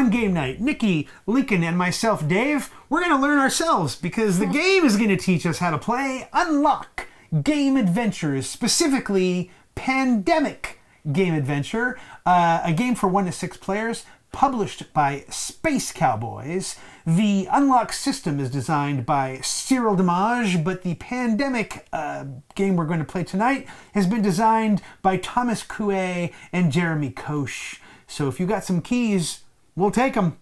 on game night, Nikki, Lincoln, and myself, Dave, we're going to learn ourselves because the game is going to teach us how to play Unlock Game Adventures, specifically Pandemic Game Adventure, uh, a game for one to six players. Published by Space Cowboys. The Unlock system is designed by Cyril Demaegd, but the pandemic uh, game we're going to play tonight has been designed by Thomas Cauët and Jeremy Koch. So if you got some keys, we'll take them.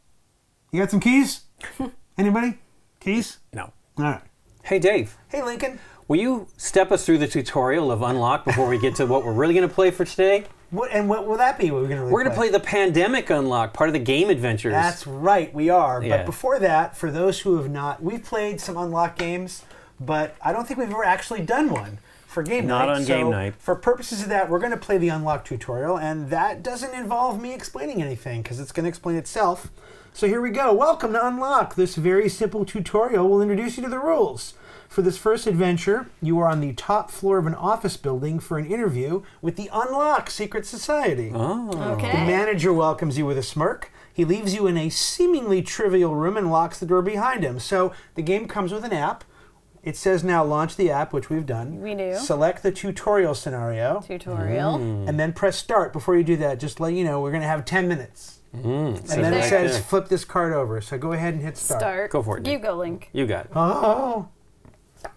You got some keys? Anybody? Keys? No. All right. Hey, Dave, Hey, Lincoln. will you step us through the tutorial of Unlock before we get to what we're really going to play for today? What and what will that be? What we're going to We're going to play the Pandemic Unlock, part of the game adventures. That's right, we are. Yeah. But before that, for those who have not, we've played some unlock games, but I don't think we've ever actually done one for game Not night. on So game night. For purposes of that, we're going to play the unlock tutorial, and that doesn't involve me explaining anything because it's going to explain itself. So here we go. Welcome to Unlock. This very simple tutorial will introduce you to the rules. For this first adventure, you are on the top floor of an office building for an interview with the Unlock Secret Society. Oh. Okay. The manager welcomes you with a smirk. He leaves you in a seemingly trivial room and locks the door behind him. So the game comes with an app. It says now launch the app, which we've done. We do. Select the tutorial scenario Tutorial. and then press start. Before you do that, just let you know we're going to have 10 minutes. Mm, And then it says there. flip this card over. So go ahead and hit start. Start. Go for it, You go, Link. You got it. Oh.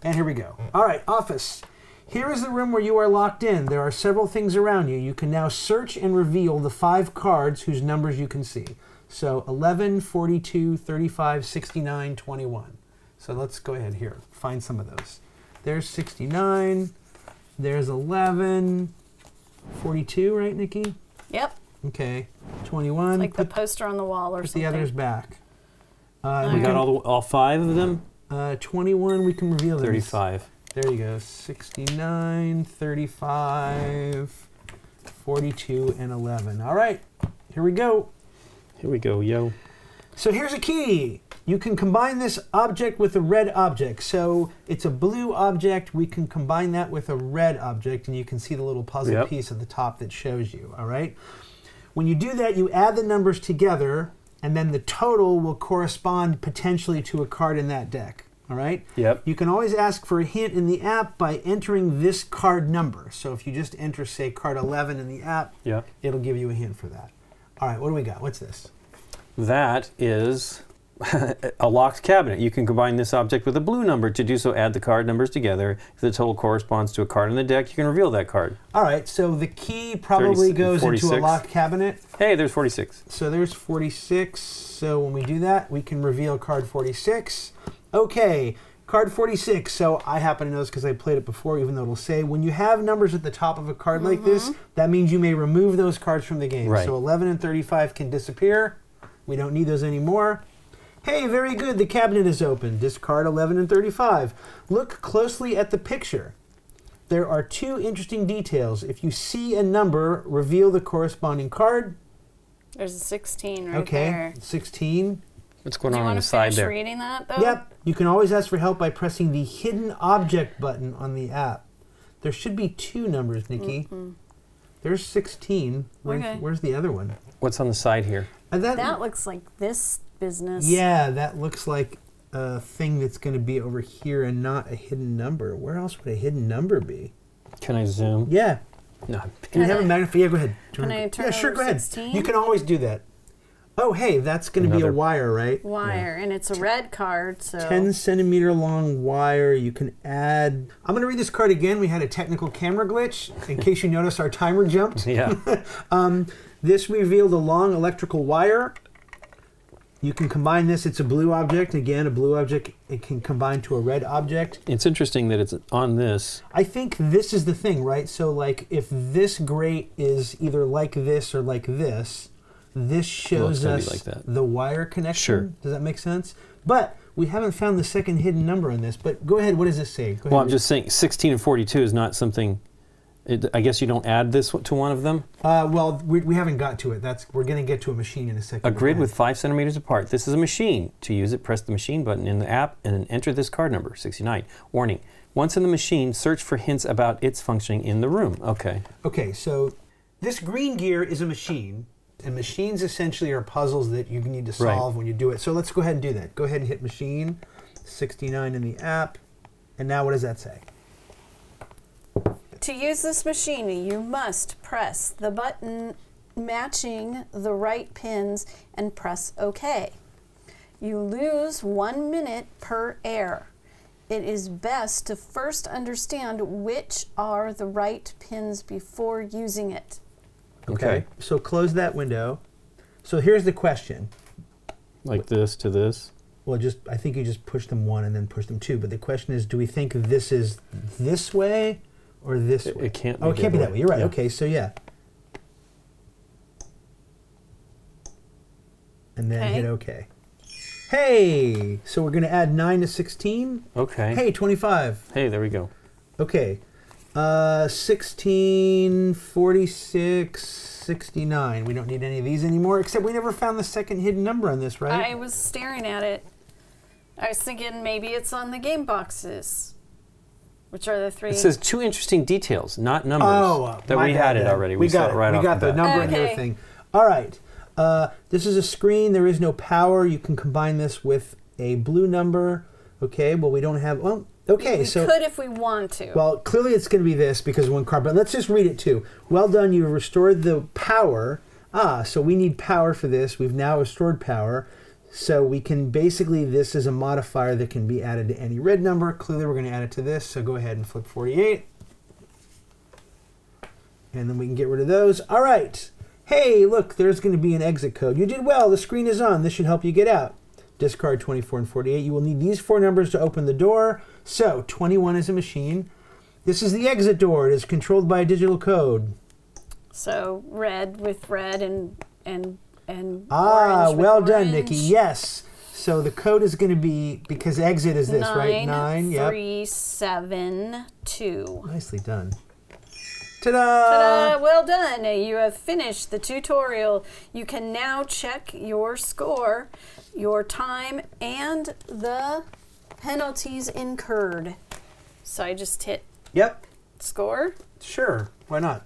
And here we go. All right, office. Here is the room where you are locked in. There are several things around you. You can now search and reveal the five cards whose numbers you can see. So 11, 42, 35, 69, 21. So let's go ahead here. Find some of those. There's 69. There's 11. 42, right, Nikki? Yep. Okay. 21. Like the poster on the wall or put something. the others back. Uh, We we got can- all, the, all five of them? uh, 21, we can reveal these. 35. There you go. 69, 35, 42, and 11. All right, here we go. Here we go, yo. So here's a key. You can combine this object with a red object. So it's a blue object. We can combine that with a red object, and you can see the little puzzle Yep. piece at the top that shows you. All right. When you do that, you add the numbers together, and then the total will correspond potentially to a card in that deck. All right. Yep. You can always ask for a hint in the app by entering this card number. So if you just enter, say, card 11 in the app, Yeah. it'll give you a hint for that. All right, what do we got? What's this? That is a locked cabinet. You can combine this object with a blue number. To do so, add the card numbers together. If the total corresponds to a card in the deck, you can reveal that card. All right, so the key probably 30 goes into a locked cabinet. Hey, there's 46. So there's 46. So when we do that, we can reveal card 46. Okay, card 46. So I happen to know this because I played it before, even though it'll say when you have numbers at the top of a card like this, mm-hmm. that means you may remove those cards from the game. Right. So 11 and 35 can disappear. We don't need those anymore. Hey, very good. The cabinet is open. Discard 11 and 35. Look closely at the picture. There are two interesting details. If you see a number, reveal the corresponding card. There's a 16 right Okay, there. 16. What's going Do on on want the to side finish there? reading that though? Yep. You can always ask for help by pressing the hidden object button on the app. There should be two numbers, Nikki. There's 16. Where's, Okay. where's the other one? What's on the side here? Uh, that, That looks like this business. yeah, that looks like a thing that's going to be over here and not a hidden number. Where else would a hidden number be? Can I zoom? Yeah. No. Can you Can have I- a magnify? Yeah, go ahead. Can I turn yeah, sure, over go ahead. 16? You can always do that. Oh, hey, that's going to be a wire, right? Wire, and it's a red card, so 10 centimeter long wire. You can add. I'm going to read this card again. We had a technical camera glitch. In case you notice, our timer jumped. Yeah. Um, this revealed a long electrical wire. You can combine this. It's a blue object. Again, a blue object. It can combine to a red object. it's interesting that it's on this. I think this is the thing, right? So, like, if this grate is either like this or like this, this shows gonna us like that. the wire connection. Sure. Does that make sense? But we haven't found the second hidden number on this. But go ahead. What does this say? Go Well. I'm just saying 16 and 42 is not something. It, I guess you don't add this to one of them. Uh, well, we, we haven't got to it. That's we're going to get to a machine in a second. A grid with five centimeters apart. This is a machine. To use it, press the machine button in the app and then enter this card number, 69. Warning. Once in the machine, search for hints about its functioning in the room. Okay. Okay, so this green gear is a machine, and machines essentially are puzzles that you need to Right. solve when you do it. So let's go ahead and do that. Go ahead and hit machine, 69 in the app, and now what does that say? To use this machine, you must press the button matching the right pins and press OK. You lose one minute per air. It is best to first understand which are the right pins before using it. Okay. So close that window. So here's the question. Like this to this. Well, just I think you just push them one and then push them two. But the question is, do we think this is this way or this It- way? it can't Oh, be it can't be other that way. way. You're right. Yeah. Okay, so yeah. And then Okay. hit OK. Hey, so we're going to add 9 to 16. Okay. Hey, 25. Hey, there we go. Okay. Uh, 16, 46, 69. We don't need any of these anymore, except we never found the second hidden number on this, right? I was staring at it. I was thinking maybe it's on the game boxes, which are the three. It says two interesting details, not numbers. Oh, uh, that we bad had it then. already. We, saw got it right We off got the, bat. number and Okay. everything. All right. Uh, this is a screen. There is no power. You can combine this with a blue number. Okay. Well, we don't have. Well, okay. we so could if we want to. Well, clearly it's going to be this because one card. But let's just read it too. Well done. You restored the power. Ah, so we need power for this. We've now restored power. So we can basically, this is a modifier that can be added to any red number. Clearly we're going to add it to this. So go ahead and flip 48. And then we can get rid of those. All right. Hey, look, there's going to be an exit code. You did well. The screen is on. This should help you get out. Discard 24 and 48. You will need these four numbers to open the door. So 21 is a machine. This is the exit door. It is controlled by a digital code. so red with red and and and Ah, orange well done, Nikki. Yes. So the code is going to be because exit is this, right? Nine, Nine. Yep. three, seven, two. Nicely done. Ta-da! Ta-da! Well done. You have finished the tutorial. You can now check your score, your time, and the penalties incurred. So I just hit Yep. score. Sure. Why not?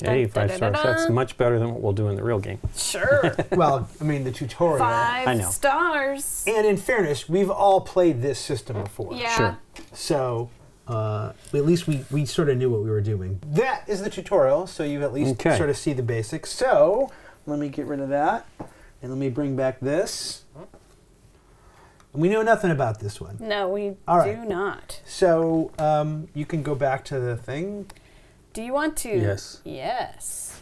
Hey, five stars. That's much better than what we'll do in the real game. Sure. well, I mean the tutorial. Five I know. stars. And in fairness, we've all played this system before. Yeah. Sure. So uh, at least we, we sort of knew what we were doing. That is the tutorial, so you at least Okay. sort of see the basics. So let me get rid of that, and let me bring back this. And we know nothing about this one. No, we All do not. So um, you can go back to the thing. Do you want to? Yes. Yes.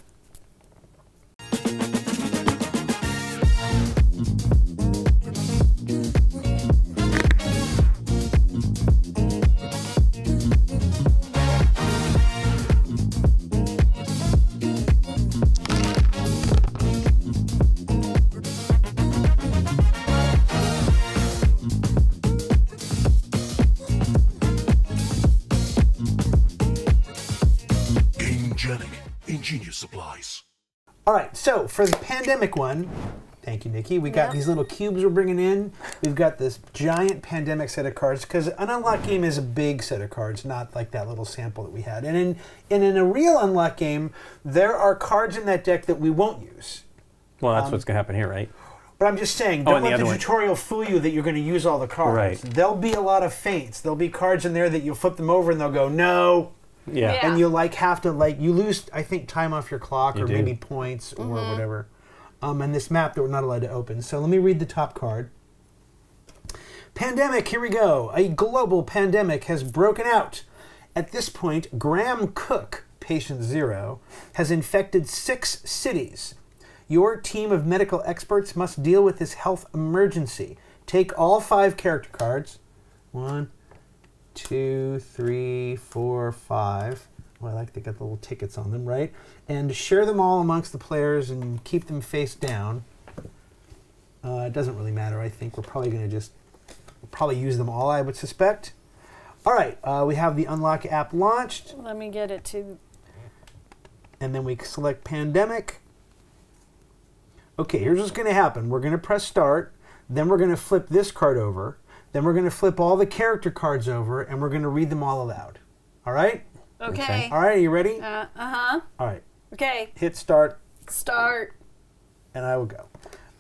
All right, so for the pandemic one, thank you, Nikki. We got Yep. these little cubes we're bringing in. We've got this giant pandemic set of cards because an unlock game is a big set of cards, not like that little sample that we had. And in and in a real unlock game, there are cards in that deck that we won't use. Well, Um, that's what's going to happen here, right? But I'm just saying, Oh, don't and the let the other one. tutorial fool you that you're going to use all the cards. Right. There'll be a lot of feints. There'll be cards in there that you'll flip them over and they'll go no, Yeah. Yeah. and you'll like have to like you lose I think time off your clock You or do. maybe points or whatever. Um, and this map that we're not allowed to open. So let me read the top card. Pandemic, here we go. A global pandemic has broken out. At this point, Graham Cook, patient zero, has infected six cities. Your team of medical experts must deal with this health emergency. Take all five character cards. One, two, three, four, five. Well, I like they got the little tickets on them, right? And share them all amongst the players and keep them face down. Uh, it doesn't really matter. I think we're probably going to just probably use them all. I would suspect. All right, uh, we have the Unlock app launched, Let me get it to. and then we select Pandemic. Okay, here's what's going to happen. We're going to press Start, then we're going to flip this card over, then we're going to flip all the character cards over, and we're going to read them all aloud. All right? Okay. All right, are you ready? Uh huh. All right, Okay. hit Start, Start. and I will go.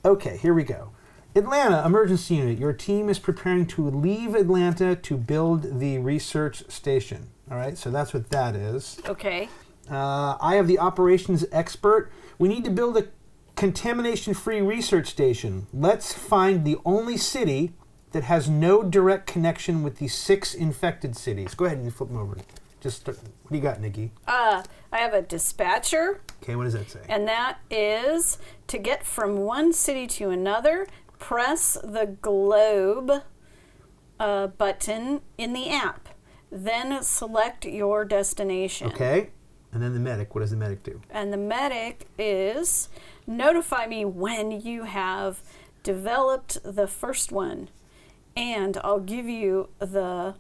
Okay, here we go. Atlanta Emergency Unit. Your team is preparing to leave Atlanta to build the research station. All right, so that's what that is. Okay. Uh, I have the operations expert. We need to build a contamination free research station. Let's find the only city that has no direct connection with the six infected cities. Go ahead and flip them over. Just start, what do you got, Nikki? Uh, I have a dispatcher, Okay, what does that say? and that is to get from one city to another, press the globe uh, button in the app. Then select your destination. Okay, and then the medic. What does the medic do? And the medic is notify me when you have developed the first one, and I'll give you the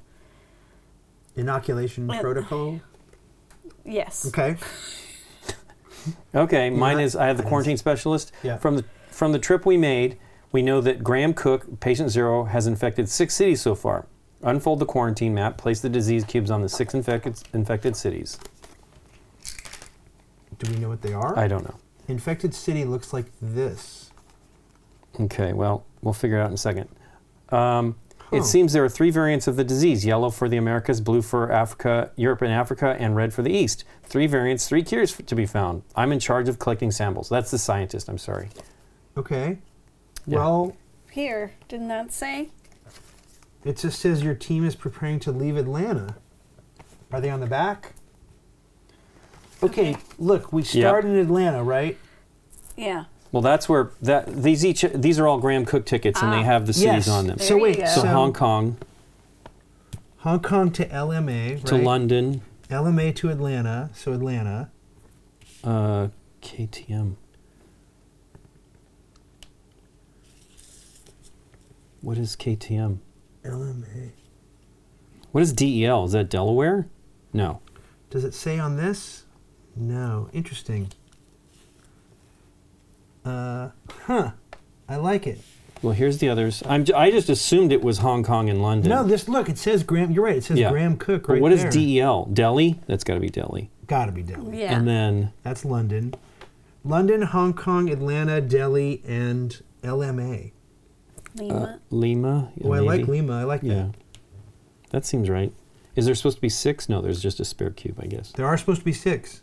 Inoculation Uh, protocol. yes. Okay. Okay, mine is I have the quarantine specialist. Yeah. From the from the trip we made, we know that Graham Cook, patient zero, has infected six cities so far. Unfold the quarantine map. Place the disease cubes on the six infected infected cities. Do we know what they are? I don't know. Infected city looks like this. Okay, well, we'll figure it out in a second. Um, Huh. It seems there are three variants of the disease yellow for the Americas, blue for Africa, Europe and Africa, and red for the East. Three variants, three cures to be found. I'm in charge of collecting samples. That's the scientist, I'm sorry. Okay. Yeah. Well, Here, didn't that say? it just says your team is preparing to leave Atlanta. Are they on the back? Okay, Okay. look, we start in Atlanta, right? Yeah. Well, that's where that these each these are all Graham Cook tickets, and they Ah. have the cities yes. on them. There So wait. So so, Hong Kong Hong Kong to LMA, to right? London, LMA to Atlanta, so Atlanta. uh, KTM. What is KTM? LMA. What is DEL? Is that Delaware? No. Does it say on this? No. Interesting. Uh, huh. I like it. Well, here's the others. I'm j- I just assumed it was Hong Kong and London. No, this look. It says Graham. You're right. It says Yeah. Graham Cook But right what is there. DEL? Delhi? That's got to be Delhi. Gotta be Delhi. Yeah. And then That's London. London, Hong Kong, Atlanta, Delhi, and LMA. Lima. uh, Lima. Oh, I like maybe? Lima. I like Yeah. that. That seems right. Is there supposed to be six? No, there's just a spare cube, I guess. There are supposed to be six.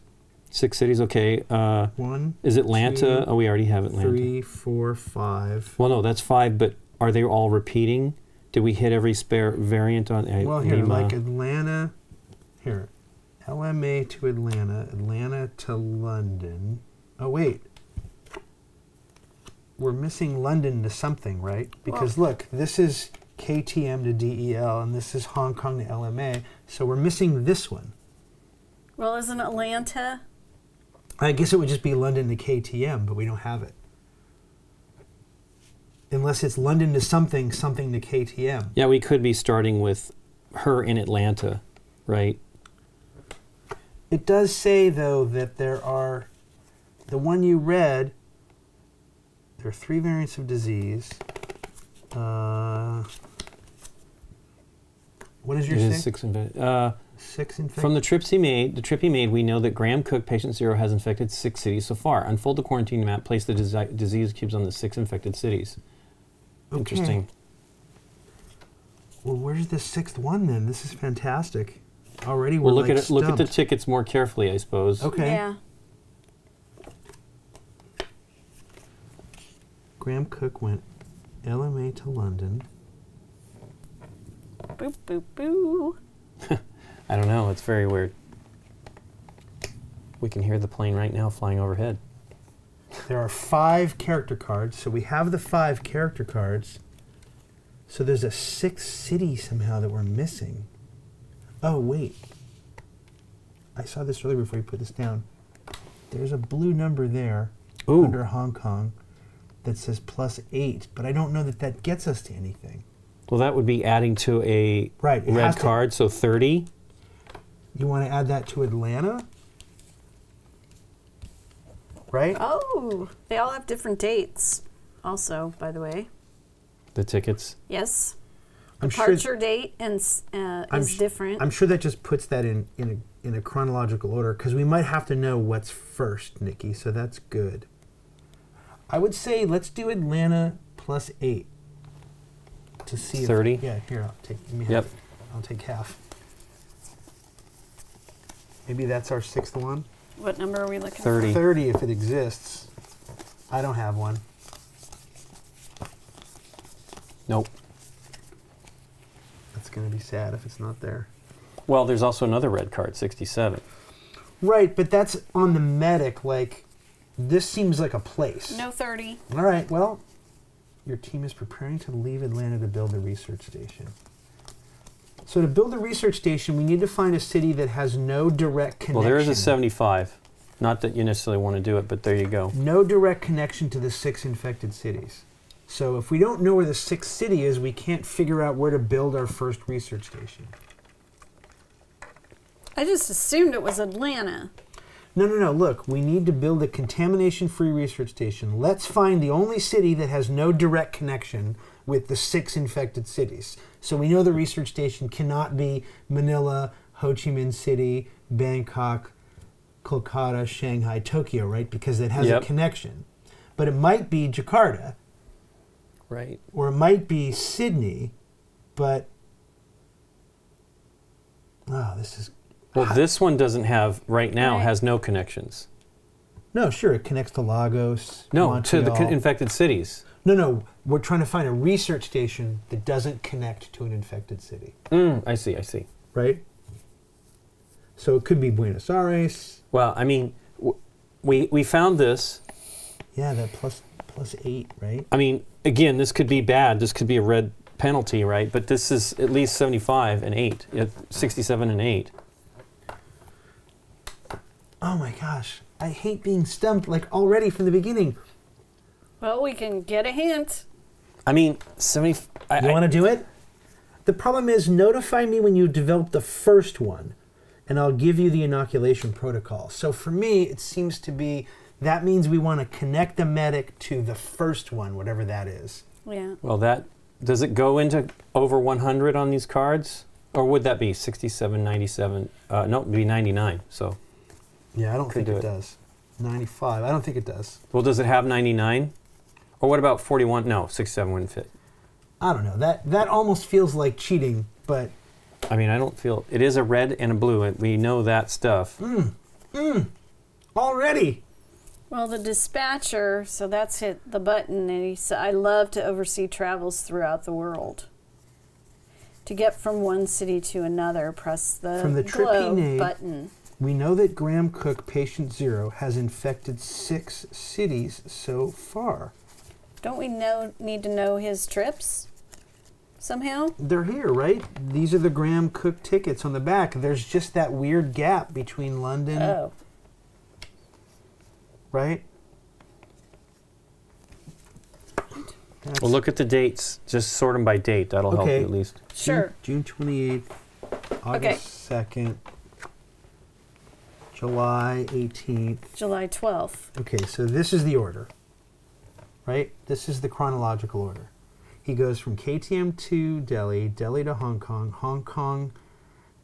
Six cities, okay. Uh, One, is Atlanta? Two, oh, we already have Atlanta. three, four, five. Well, no, that's five, but are they all repeating? Did we hit every spare variant on uh, Well, here, Lima? like Atlanta. Here, LMA to Atlanta, Atlanta to London. Oh wait, we're missing London to something, right? Because look, this is KTM to DEL, and this is Hong Kong to LMA. So we're missing this one. well, isn't Atlanta? I guess it would just be London to KTM, but we don't have it. Unless it's London to something, something to KTM. yeah, we could be starting with her in Atlanta, right? It does say, though, that there are the one you read. There are three variants of disease. Uh, what It your is six uh, Six infected. From the trips he made, the trip he made, we know that Graham Cook, patient zero, has infected six cities so far. Unfold the quarantine map. Place the disi- disease cubes on the six infected cities. Okay. Interesting. Well, where's the sixth one then? This is fantastic. Already we're Well, look like at it. Look at the tickets more carefully, I suppose. Okay. Yeah. Graham Cook went LMA to London. Boop boop boo. I don't know. It's very weird. We can hear the plane right now flying overhead. There are five character cards, so we have the five character cards. So there's a sixth city somehow that we're missing. Oh, wait. I saw this earlier before you put this down. There's a blue number there Ooh. under Hong Kong. that says plus eight, but I don't know that that gets us to anything. Well, that would be adding to a Right, red to- card, so 30. You want to add that to Atlanta? Right? Oh, they all have different dates. Also, by the way, The tickets. yes, I'm departure date and uh, I'm is sh- different. I'm sure that just puts that in in a in a chronological order because we might have to know what's first, Nikki. So that's good. I would say let's do Atlanta plus eight to see. if- 30? yeah, here I'll take. Let me Yep. have, I'll take half. Maybe that's our sixth one. what number are we looking 30. Thirty if it exists. I don't have one. Nope. That's gonna be sad if it's not there. Well, there's also another red card, 67. Right, but that's on the medic. Like, this seems like a place. No 30. All right, well, your team is preparing to leave Atlanta to build a research station. So, to build a research station, we need to find a city that has no direct connection. Well, there is a 75. Not that you necessarily want to do it, but there you go. No direct connection to the six infected cities. So, if we don't know where the sixth city is, we can't figure out where to build our first research station. I just assumed it was Atlanta. No, no, no. Look, we need to build a contamination free research station. Let's find the only city that has no direct connection with the six infected cities. So we know the research station cannot be Manila, Ho Chi Minh City, Bangkok, Kolkata, Shanghai, Tokyo, right? Because it has Yep. a connection. But it might be Jakarta Right. or it might be Sydney, but. Oh, this is. Well, this one doesn't have, right now, Right. has no connections. No, sure, it connects to Lagos. No, to the con- infected cities. No, no, we're trying to find a research station that doesn't connect to an infected city, Mm, I see, I see. right? So it could be Buenos Aires. Well, I mean, w- we, we found this. Yeah, that plus plus eight, right? I mean, again, this could be bad. This could be a red penalty, right? But this is at least 75 and 8, uh, 67 and 8. Oh my gosh, I hate being stumped like already from the beginning. Well, we can get a hint. I mean, 70. I, You want to do it? The problem is, notify me when you develop the first one, and I'll give you the inoculation protocol. So for me, it seems to be that means we want to connect the medic to the first one, whatever that is. Yeah. well, that does it go into over 100 on these cards? Or would that be 67, 97? Uh, no, it'd be 99. So, Yeah, I don't think do it, it. does. 95. I don't think it does. well, does it have 99? Or what about 41? No, 67 wouldn't fit. I don't know. That that almost feels like cheating, but I mean, I don't feel it is a red and a blue, and we know that stuff. Mm, mm, already. Well, the dispatcher, so that's hit the button, and he said, I love to oversee travels throughout the world. To get from one city to another, press the, From the trip he globe made- button. We know that Graham Cook, patient zero, has infected six cities so far. Don't we know need to know his trips somehow? They're here, right? These are the Graham Cook tickets on the back. There's just that weird gap between London, Oh, right? That's Well, look at the dates. Just sort them by date. That'll help you at least. sure. June, June 28th, August 2nd, July 18th. July 12th. Okay, so this is the order, right? This is the chronological order. He goes from KTM to Delhi, Delhi to Hong Kong, Hong Kong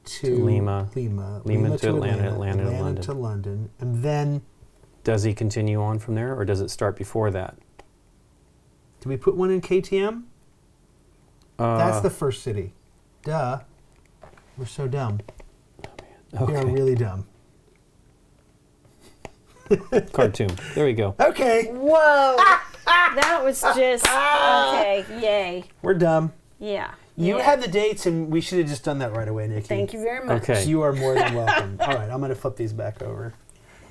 to, To Lima, Lima, Lima to Atlanta, Atlanta to London. to London, and then Does he continue on from there, or does it start before that? do we put one in KTM? Uh, That's the first city. Duh. We're so dumb. We are really dumb. cartoon. There we go. Okay, Whoa! That was just okay. Yay! we're dumb. Yeah. You Yeah. had the dates, and we should have just done that right away, Nikki. Thank you very much. Okay. So you are more than welcome. All right, I'm going to flip these back over.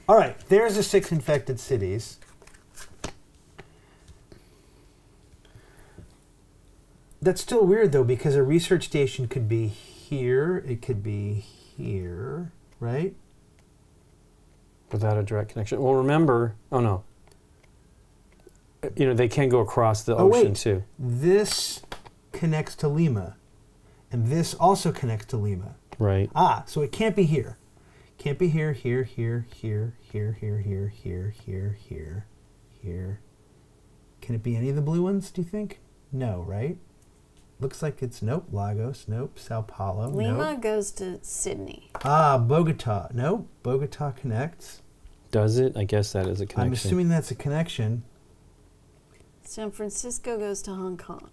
All right, there's the six infected cities. That's still weird though, because a research station could be here, it could be here, right? Without a direct connection. Well, remember. Oh no. You know, they can go across the Oh, ocean wait. too. This connects to Lima, and this also connects to Lima. Right. Ah, so it can't be here. Can't be here, here, here, here, here, here, here, here, here, here, here. Can it be any of the blue ones, do you think? No, right? Looks like it's nope, Lagos, nope, Sao Paulo, Lima nope. goes to Sydney. Ah, Bogota, nope, Bogota connects. Does it? I guess that is a I'm assuming that's a connection. San Francisco goes to Hong Kong.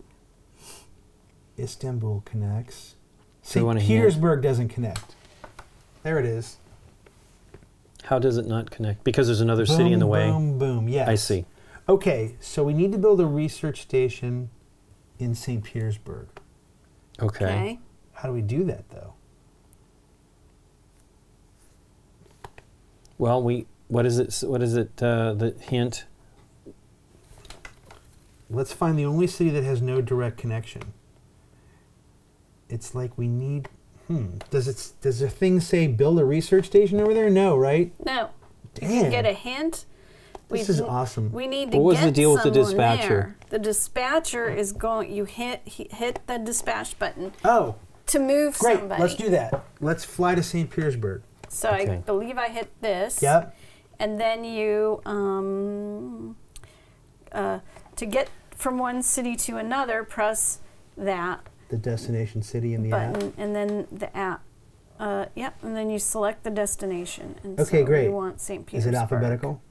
Istanbul connects. So St. want a? Petersburg doesn't connect. There it is. How does it not connect? Because there's another city in the Boom, way. Boom, boom. Yes. I see. Okay, so we need to build a research station in St. Petersburg. Okay. Okay. How do we do that, though? Well, we what is it? What is it? Uh, the hint. Let's find the only city that has no direct connection. It's like we need. Hmm. Does it? Does the thing say build a research station over there? No, right? No. You can get a hint. This We- is awesome. We need to What was get the deal with the dispatcher? there. The dispatcher is going. You hit hit the dispatch button oh, to move great. somebody. Let's do that. Let's fly to St. Petersburg. So I believe I hit this. Yep. And then you um, uh, to get from one city to another, press that The destination city in the button, app. and then the app. Uh, yep, and then you select the destination. And Okay, so great. We want St. Petersburg. Is it alphabetical?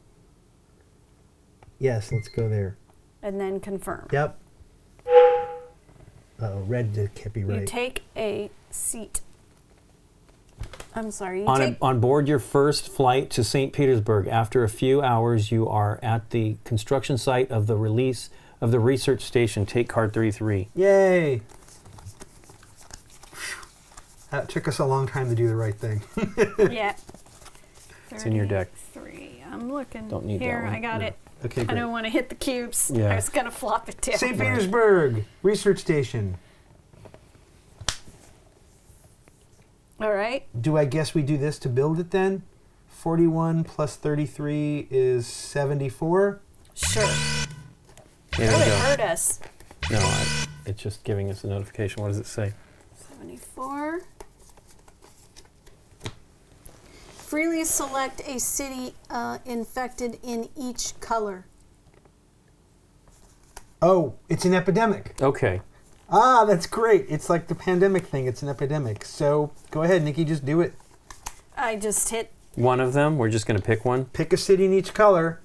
Yes. Let's go there. And then confirm. Yep. Oh, red can't be You take a seat. I'm sorry. You On, a, on board your first flight to St. Petersburg, after a few hours, you are at the construction site of the release of the research station. Take card 33. Yay! That took us a long time to do the right thing. yeah. It's in your deck. Three. I'm looking. Don't need that Here, one. I got No. it. okay, I don't want to hit the cubes. Yeah. I was gonna flop it down. St. Petersburg Research Station. All right. Do I guess we do this to build it then? 41 plus 33 is 74. Sure. Here Oh, we it go. hurt us. No, I, it's just giving us a notification. What does it say? 74. Freely select a city uh, infected in each color. Oh, it's an epidemic. Okay. Ah, that's great. It's like the pandemic thing. It's an epidemic. So go ahead, Nikki, just do it. I just hit One of them. We're just going to pick one. Pick a city in each color.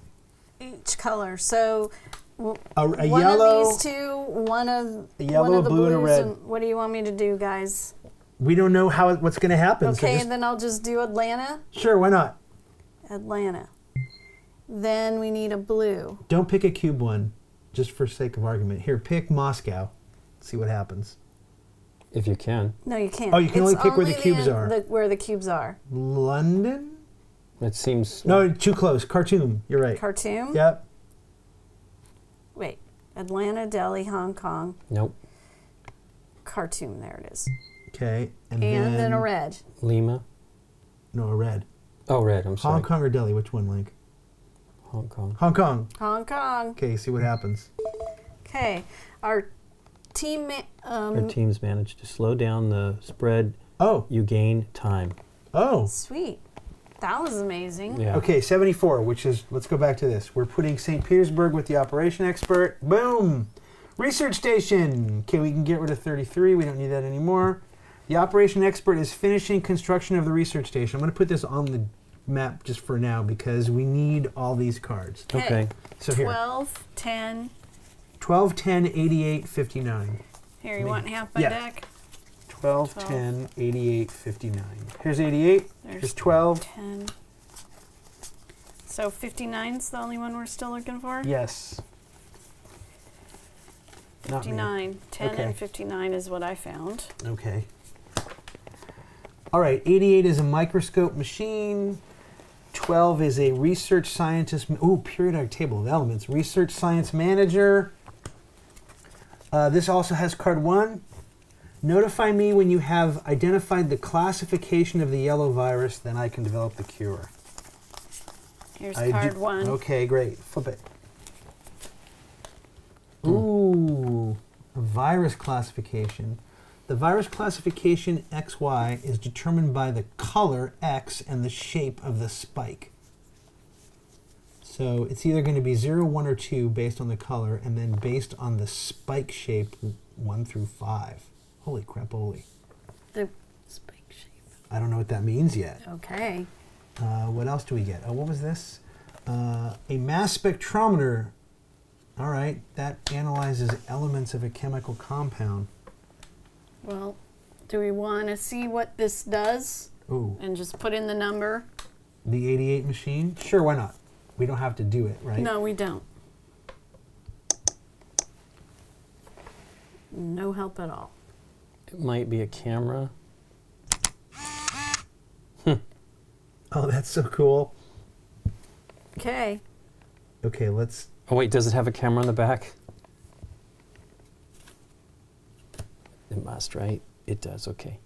each color. So w- A, a one yellow. of these two, one of A yellow, one of the a blue, and a blues, red. what do you want me to do, guys? We don't know how it- what's going to happen. so Okay, just- then I'll just do Atlanta. sure, why not? Atlanta. Then we need a blue. Don't pick a cube one, just for sake of argument. Here, pick Moscow. See what happens. If you can. No, you can't. Oh, you can It's only pick where the cubes in- are. the- where the cubes are. London? It seems. No, too close. Khartoum. You're right. Khartoum. Yep. Wait. Atlanta, Delhi, Hong Kong, Nope. Khartoum. There it is. Okay. And, And then a red. Lima. No, a red. Oh, red. I'm sorry. Hong Kong or Delhi? Which one, Link? Hong Kong. Hong Kong. Hong Kong. Okay, see what happens. Okay. Our team. ma- Our Um, teams managed to slow down the spread. Oh, You gain time. oh. sweet. That was amazing. Yeah. Okay, 74, which is, let's go back to this. We're putting St. Petersburg with the operation expert. Boom! Research station. Okay, we can get rid of 33. We don't need that anymore. The operation expert is finishing construction of the research station. I'm going to put this on the map just for now because we need all these cards. Okay. So here 12, 10. 12, 10, 88, 59. Here, you Me. want half my Yeah. deck? 12, 12. 10, 88, 59. Here's 88. There's Here's 12. 10. So 59's the only one we're still looking for? Yes. Not me. 59. 10 Okay. and 59 is what I found. Okay. All right, 88 is a microscope machine. 12 is a research scientist. Ooh, periodic table of elements. Research science manager. Uh, this also has card one. Notify me when you have identified the classification of the yellow virus, then I can develop the cure. Here's I do- card one. Okay, great. Flip it. Ooh, a virus classification. The virus classification XY is determined by the color X and the shape of the spike. So it's either going to be 0, 1, or 2 based on the color, and then based on the spike shape 1 through 5. Holy crap, holy. The spike shape. I don't know what that means yet. Okay. Uh, what else do we get? Oh, what was this? Uh, a mass spectrometer. All right, that analyzes elements of a chemical compound. Well, do we want to see what this does Ooh, and just put in the number? the 88 machine? Sure, why not? We don't have to do it, right? No, we don't. No help at all. It might be a camera. Oh, that's so cool. Okay. Okay, let's. Oh wait, does it have a camera on the back? It must, right? It does. Okay.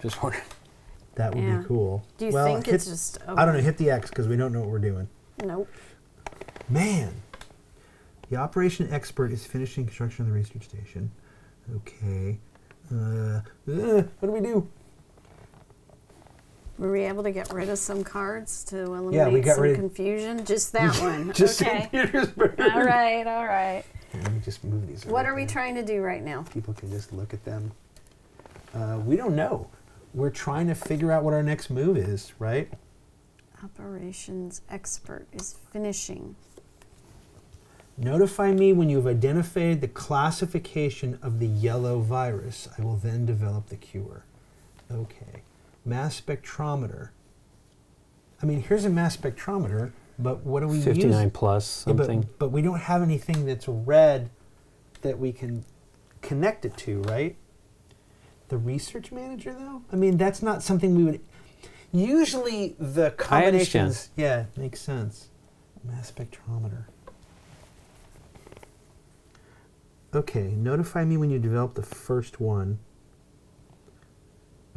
Just wondering. That would Yeah. be cool. Do you well, think hit- it's just? I don't know. Hit the X because we don't know what we're doing. Nope. Man, the operation expert is finishing construction of the research station. Okay. Uh, uh, what do we do? Were we able to get rid of some cards to eliminate Yeah, we got some rid- confusion? Just that one. Just okay. St. Petersburg. all right. All right. Let me just move these. What are we here. trying to do right now? People can just look at them. Uh, we don't know. We're trying to figure out what our next move is, right? Operations expert is finishing. Notify me when you've identified the classification of the yellow virus. I will then develop the cure. Okay. Mass spectrometer. I mean, here's a mass spectrometer, but what do we use? 59 plus Yeah, but- something. but, we don't have anything that's red that we can connect it to, right? The research manager, though? I mean, that's not something we would. Usually the I combinations. Yeah, makes sense. Mass spectrometer. Okay, notify me when you develop the first one.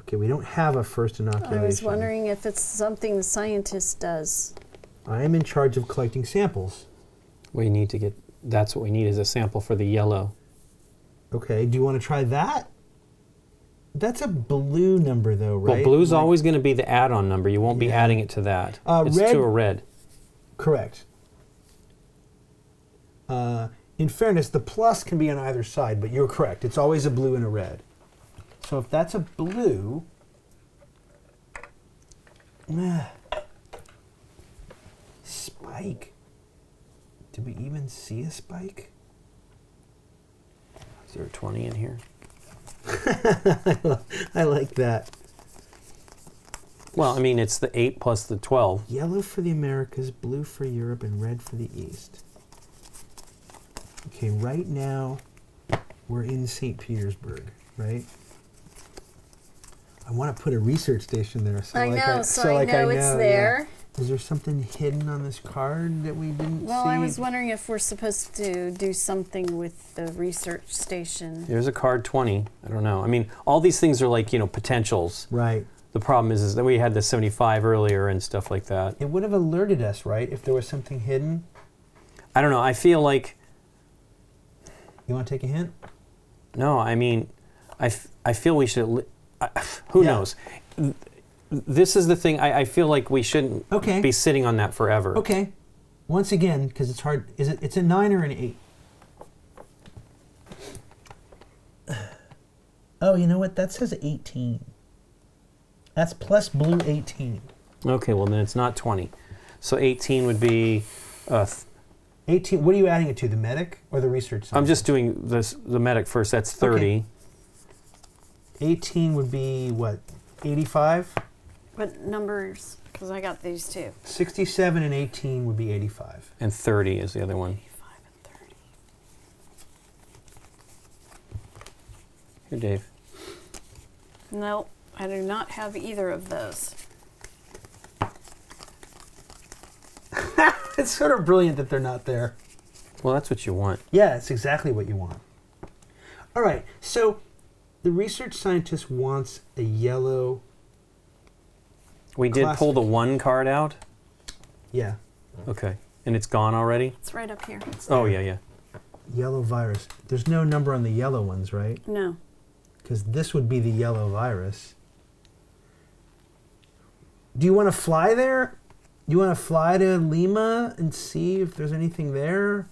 Okay, we don't have a first inoculation. I was wondering if it's something the scientist does. I am in charge of collecting samples. we need to get. That's what we need is a sample for the yellow. Okay, do you want to try that? That's a blue number, though, right? Well, blue's Like- always going to be the add-on number. You won't be adding it to that. Uh, it's red- to a red. correct. Uh, in fairness, the plus can be on either side, but you're correct. It's always a blue and a red. So if that's a blue, ah, spike. Did we even see a spike? Is there a 20 in here? I like that. Well, I mean, it's the 8 plus the 12. Yellow for the Americas, blue for Europe, and red for the East. Okay, right now we're in St. Petersburg, right? I want to put a research station there. So I like know, so, I like know it's yeah. There. Is there something hidden on this card that we didn't Well, see? I was wondering if we're supposed to do something with the research station. There's a card 20. I don't know. I mean, all these things are like, you know, potentials. right. The problem is, is that we had the 75 earlier and stuff like that. It would have alerted us, right, if there was something hidden. I don't know. I feel like, You want to take a hint? no, I mean, I, f- I feel we should, li- I, who Yeah. knows? Th- This is the thing. I, I feel like we shouldn't Okay. be sitting on that forever. Okay. Once again, because it's hard. Is it? It's a nine or an eight. Oh, you know what? That says eighteen. That's plus blue eighteen. Okay, well, then it's not 20. So 18 would be, uh, th- Eighteen. What are you adding it to? The medic or the research? I'm just doing this, the medic first. That's 30. Eighteen would be what? Eighty-five. What numbers? Because I got these too. Sixty-seven and eighteen would be eighty-five. And 30 is the other one. 85 and 30. Here, Dave. No, I do not have either of those. It's sort of brilliant that they're not there. Well, that's what you want. Yeah, it's exactly what you want. All right, so the research scientist wants a yellow. We did pull the one card out. Yeah. Okay. And it's gone already? It's right up here. Oh, yeah, yeah. Yellow virus. There's no number on the yellow ones, right? No. Because this would be the yellow virus. Do you want to fly there? You want to fly to Lima and see if there's anything there?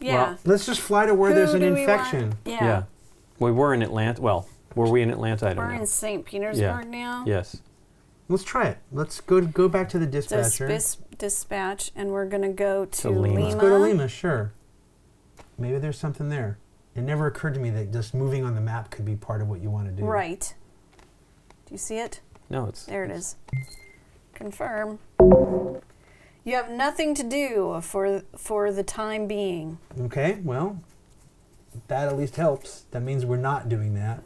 Yeah. Let's just fly to where there's an do we want? infection. Yeah. We were in Atlanta. Well, were we in Atlanta? I don't We're know. in St. Petersburg now. Yes. Let's try it. Let's go go back to the Dis- dispatcher. bis- dispatch, and we're gonna go to, Lima. Lima. Let's Let's go to Lima, sure. Maybe there's something there. It never occurred to me that just moving on the map could be part of what you want to do. Right. Do you see it? No, it's There it is. Confirm. You have nothing to do for for the time being. Okay, well, that at least helps. That means we're not doing that.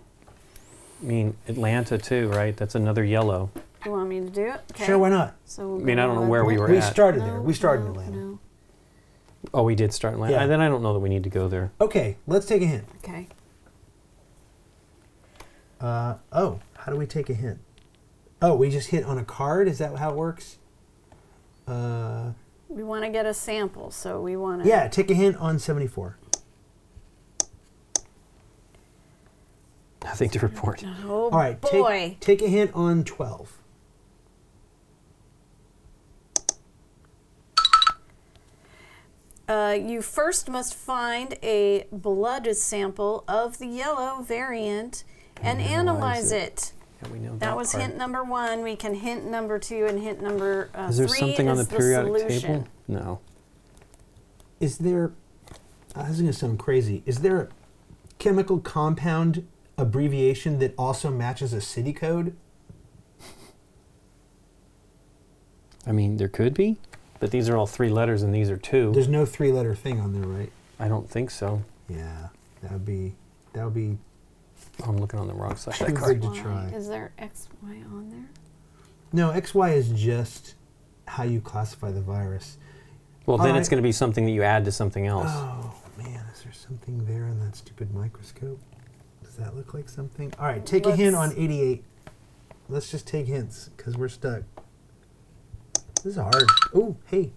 I mean Atlanta too, right? That's another yellow. You want me to do it? Okay. Sure, why not? So we'll I mean, I don't know where we were we at. started No, there. We started no, in Atlanta. no. Oh, we did start in Atlanta. Yeah. Then I don't know that we need to go there. Okay, let's take a hint. Okay. Uh, oh, how do we take a hint? Oh, we just hit on a card? Is that how it works? Uh, We want to get a sample, so we want to. yeah, take a hint on 74. Nothing to report. Oh All right, boy. take, take a hint on 12. Uh, you first must find a blood sample of the yellow variant and Analyze analyze it. it. Yeah, we know that, That was part. hint number one. We can hint number two and hint number uh, Is there three something on the is periodic solution. table? No. Is there, uh, this is going to sound crazy, is there a chemical compound abbreviation that also matches a city code? I mean, there could be, but these are all three letters and these are two. There's no three letter thing on there, right? I don't think so. Yeah, that would be, that would be oh, I'm looking on the wrong side of Too that card. good to try. Is there X, Y on there? No, XY is just how you classify the virus. Well, then it's going to be something that you add to something else. Oh, man, is there something there in that stupid microscope? Does that look like something? All right, take a hint on 88. Let's just take hints because we're stuck. This is hard. Oh, hey.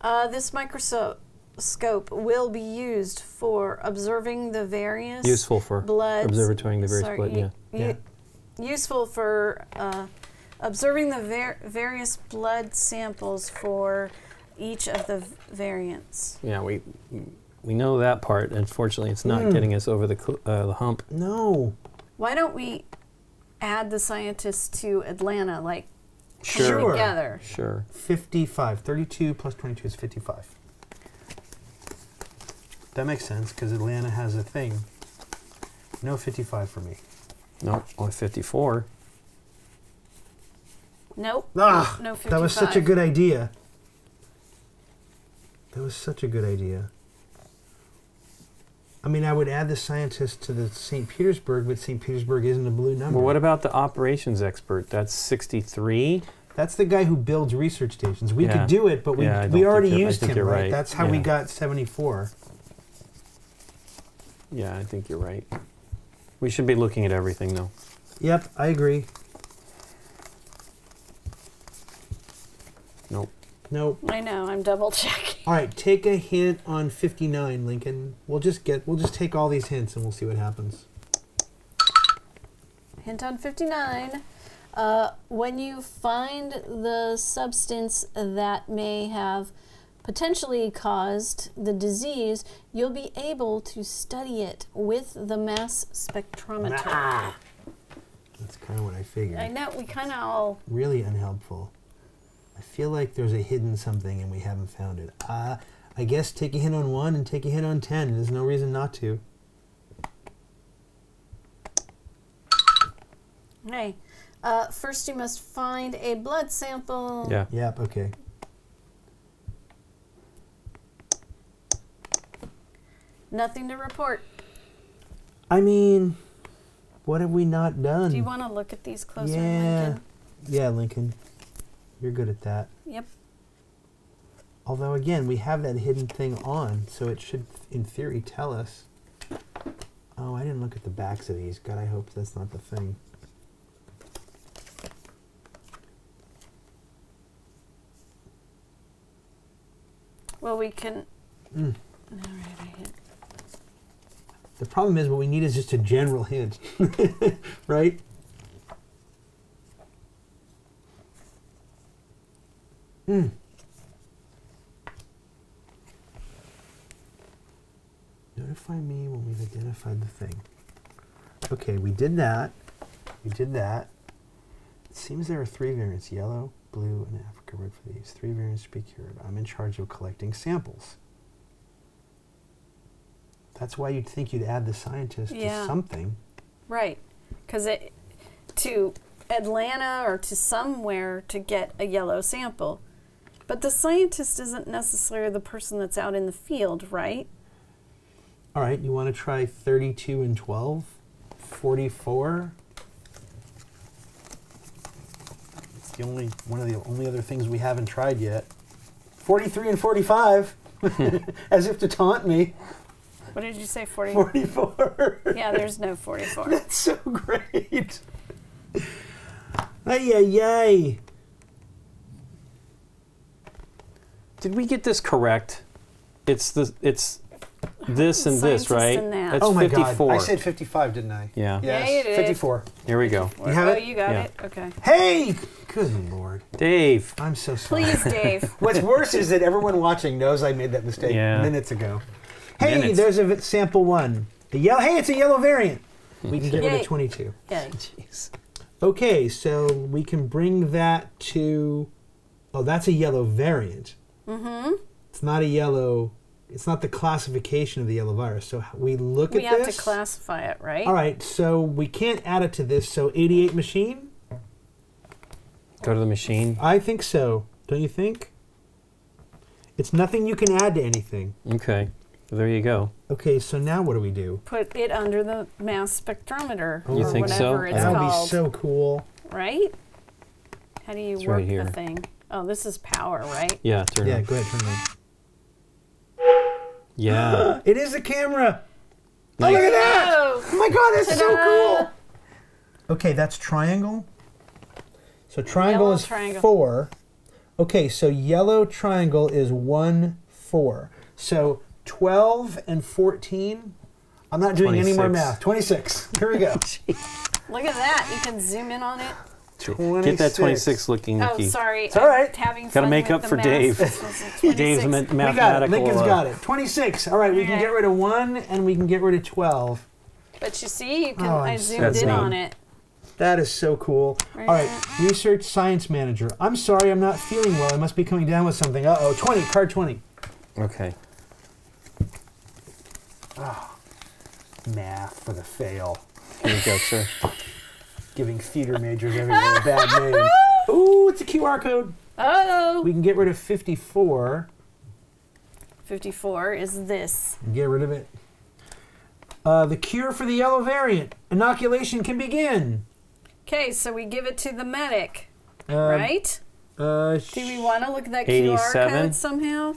Uh, this microscope will be used for observing the various Useful for bloods. observatorying the various sorry, blood. y- Yeah. Useful for uh, observing the var- various blood samples for each of the v- variants. Yeah, we we know that part. Unfortunately, it's not Hmm. getting us over the cl- uh, the hump. No. Why don't we add the scientists to Atlanta, like come Sure. together? Sure. 55. 32 plus 22 is 55. That makes sense because Atlanta has a thing. No 55 for me. Nope, only 54. Nope. Ah, no that was such a good idea. That was such a good idea. I mean, I would add the scientist to the St. Petersburg, but St. Petersburg isn't a blue number. Well, what about the operations expert? That's 63. That's the guy who builds research stations. We Yeah. could do it, but we, Yeah, we already think you're- I used him, right? right. That's how we got 74. Yeah, I think you're right. We should be looking at everything, though. Yep, I agree. Nope. Nope. I know. I'm double checking. All right, take a hint on 59, Lincoln. We'll just get we'll just take all these hints and we'll see what happens. Hint on 59. Uh, when you find the substance that may have potentially caused the disease, you'll be able to study it with the mass spectrometer. Ah. That's kind of what I figured. I know, we kind of all. Really unhelpful. I feel like there's a hidden something and we haven't found it. Uh, I guess take a hit on 1 and take a hit on 10. There's no reason not to. Hey, uh, first you must find a blood sample. Yeah. Yep, okay. Nothing to report. I mean, what have we not done? Do you want to look at these closer, yeah. Lincoln? Yeah, Lincoln. You're good at that. Yep. Although, again, we have that hidden thing on, so it should, in theory, tell us. Oh, I didn't look at the backs of these. God, I hope that's not the thing. Well, we can. Mm. The problem is what we need is just a general hint, right? Hmm. Notify me when we've identified the thing. Okay, we did that. We did that. It seems there are three variants, yellow, blue, and Africa red for these. Three variants to be cured. I'm in charge of collecting samples. That's why you'd think you'd add the scientist Yeah. to something. Right. Because it to Atlanta or to somewhere to get a yellow sample. But the scientist isn't necessarily the person that's out in the field, right? All right, you want to try 32 and 12? 44? It's the only one of the only other things we haven't tried yet. 43 and 45. As if to taunt me. What did you say? 40? 44. Yeah, there's no 44. That's so great. Ay, ay, ay. Did we get this correct? It's the it's this and this, right? and that. That's oh my 54. god. I said 55, didn't I? Yeah. Yes, Yeah, you did. 54. Here we go. You have oh, it? you got Yeah. it? Okay. Hey! Good lord. Dave. I'm so sorry. Please, Dave. What's worse is that everyone watching knows I made that mistake Yeah. minutes ago. Hey, Minutes. there's a sample one. The yellow. Hey, it's a yellow variant. We can get rid Yay. of 22. Yeah. Jeez. Okay, so we can bring that to. Oh, that's a yellow variant. Mm-hmm. It's not a yellow. It's not the classification of the yellow virus. So we look We at have to classify it, right? All right, so we can't add it to this. So 88 machine. Go to the machine. I think so. Don't you think? It's nothing you can add to anything. Okay. There you go. Okay, so now what do we do? Put it under the mass spectrometer You or think so? whatever it's that would called. be so cool. right? How do you It's work right here. the thing? Oh, this is power, right? Yeah, turn Yeah, on. go ahead, turn it on. Yeah. It is a camera. Oh, nice. Oh, look at that! Oh, Oh my god, that's so cool. Okay, that's triangle. So triangle Yellow is triangle. four. Okay, so yellow triangle is one, four. So 12 and 14. I'm not doing any more math. 26. Here we go. look at that. You can zoom in on it. Get that 26 looking, Oh, Nikki. sorry. It's all right. Having Gotta make up for math. Dave. This was a Dave's 26. ma- we got it. mathematical. Lincoln's uh, got it. 26. All right, we can Okay. get rid of one and we can get rid of 12. But you see, you can. Oh, I zoomed That's in neat. on it. That is so cool. All right, research science manager. I'm sorry, I'm not feeling well. I must be coming down with something. Uh oh, 20, card 20. Okay. Math for the fail. Here you go, sir. Giving theater majors everyone a bad name. Ooh, it's a QR code. Oh, We can get rid of 54 54 is this. get rid of it. Uh, the cure for the yellow variant. Inoculation can begin. Okay, so we give it to the medic, Um, right? Uh, Do we want to look at that QR code somehow?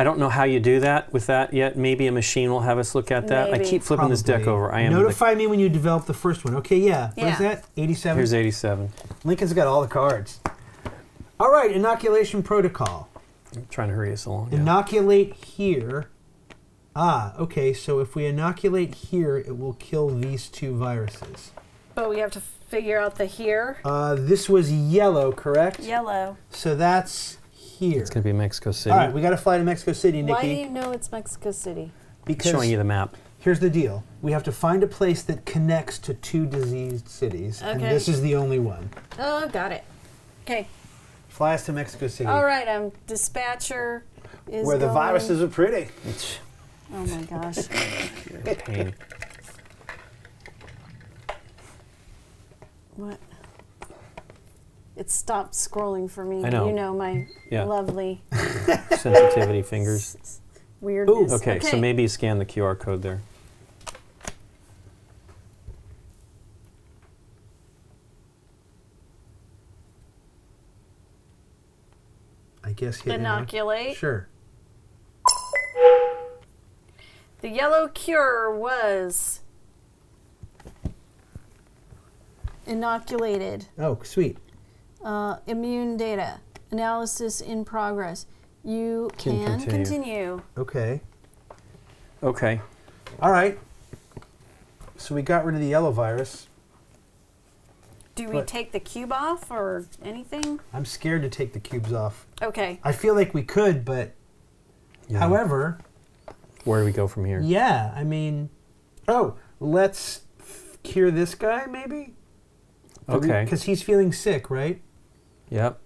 I don't know how you do that with that yet. Maybe a machine will have us look at that. I keep flipping this deck over. I am. The, Notify me when you develop the first one. Okay, yeah. What Yeah. is that? 87? here's 87. Lincoln's got all the cards. All right, inoculation protocol. I'm trying to hurry us along. yeah. Inoculate here. Ah, okay, so if we inoculate here, it will kill these two viruses. But we have to figure out the here. Uh, this was yellow, correct? Yellow. So that's here. It's going to be Mexico City. All right, we got to fly to Mexico City, Nikki. Why do you know it's Mexico City? because I'm showing you the map. here's the deal: we have to find a place that connects to two diseased cities, and this is the only one. Oh, got it. Okay. Fly us to Mexico City, All right, I'm dispatcher is where the going- viruses are pretty. Oh my gosh. Pain. what? It stopped scrolling for me. I know. You know my Yeah. lovely Sensitivity fingers. weirdness. Okay, so maybe scan the QR code there. I guess hit enter. inoculate. Sure. The yellow cure was inoculated. Oh, sweet. Uh, immune data analysis in progress. You Can can, continue. continue. Okay. Okay. All right. So we got rid of the yellow virus. Do we But- take the cube off or anything? I'm scared to take the cubes off. Okay. I feel like we could, but Yeah. however, Where do we go from here? yeah, I mean, oh, let's f- cure this guy maybe. Okay. Because he's feeling sick, right? Yep.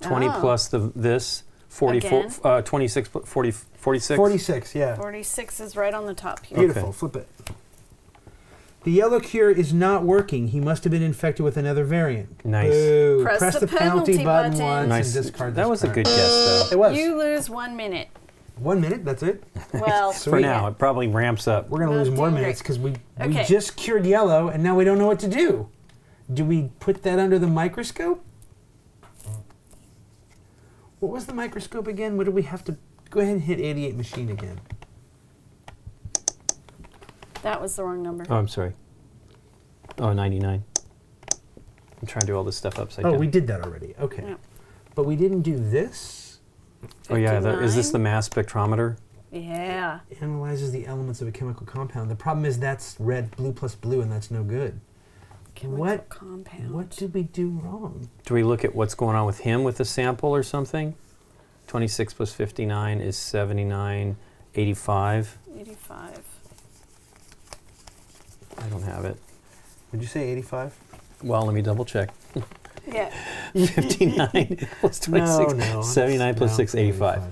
20 Oh. plus the this 44 Again? uh 26 pl- 40 46 Forty-six. Yeah. 46 is right on the top here. Beautiful. Okay. Flip it. The yellow cure is not working. He must have been infected with another variant. Nice. Boo. Press the penalty, penalty button, button. once Nice. and discard That this was a card. good guess though. It was. You lose one minute. One minute. That's it. Well, though. For now, it probably ramps up. We're gonna Well, lose more doing minutes because we we Okay. just cured yellow and now we don't know what to do. Do we put that under the microscope? What was the microscope again? What do we have to go ahead and hit 88 machine again? that was the wrong number. Oh, I'm sorry. Oh, 99. I'm trying to do all this stuff upside Oh, down. we did that already. Okay. Yeah. But we didn't do this. oh yeah, the, is this the mass spectrometer? Yeah. Analyzes the elements of a chemical compound. The problem is that's red, blue plus blue, and that's no good. Chemical What- compound. What did we do wrong? Do we look at what's going on with him with the sample or something? 26 plus 59 is 79, 85. 85. I don't have it. Did you say 85? Well, let me double check. Yeah. 59 plus 26, no, no. 79 plus No, 6, 85.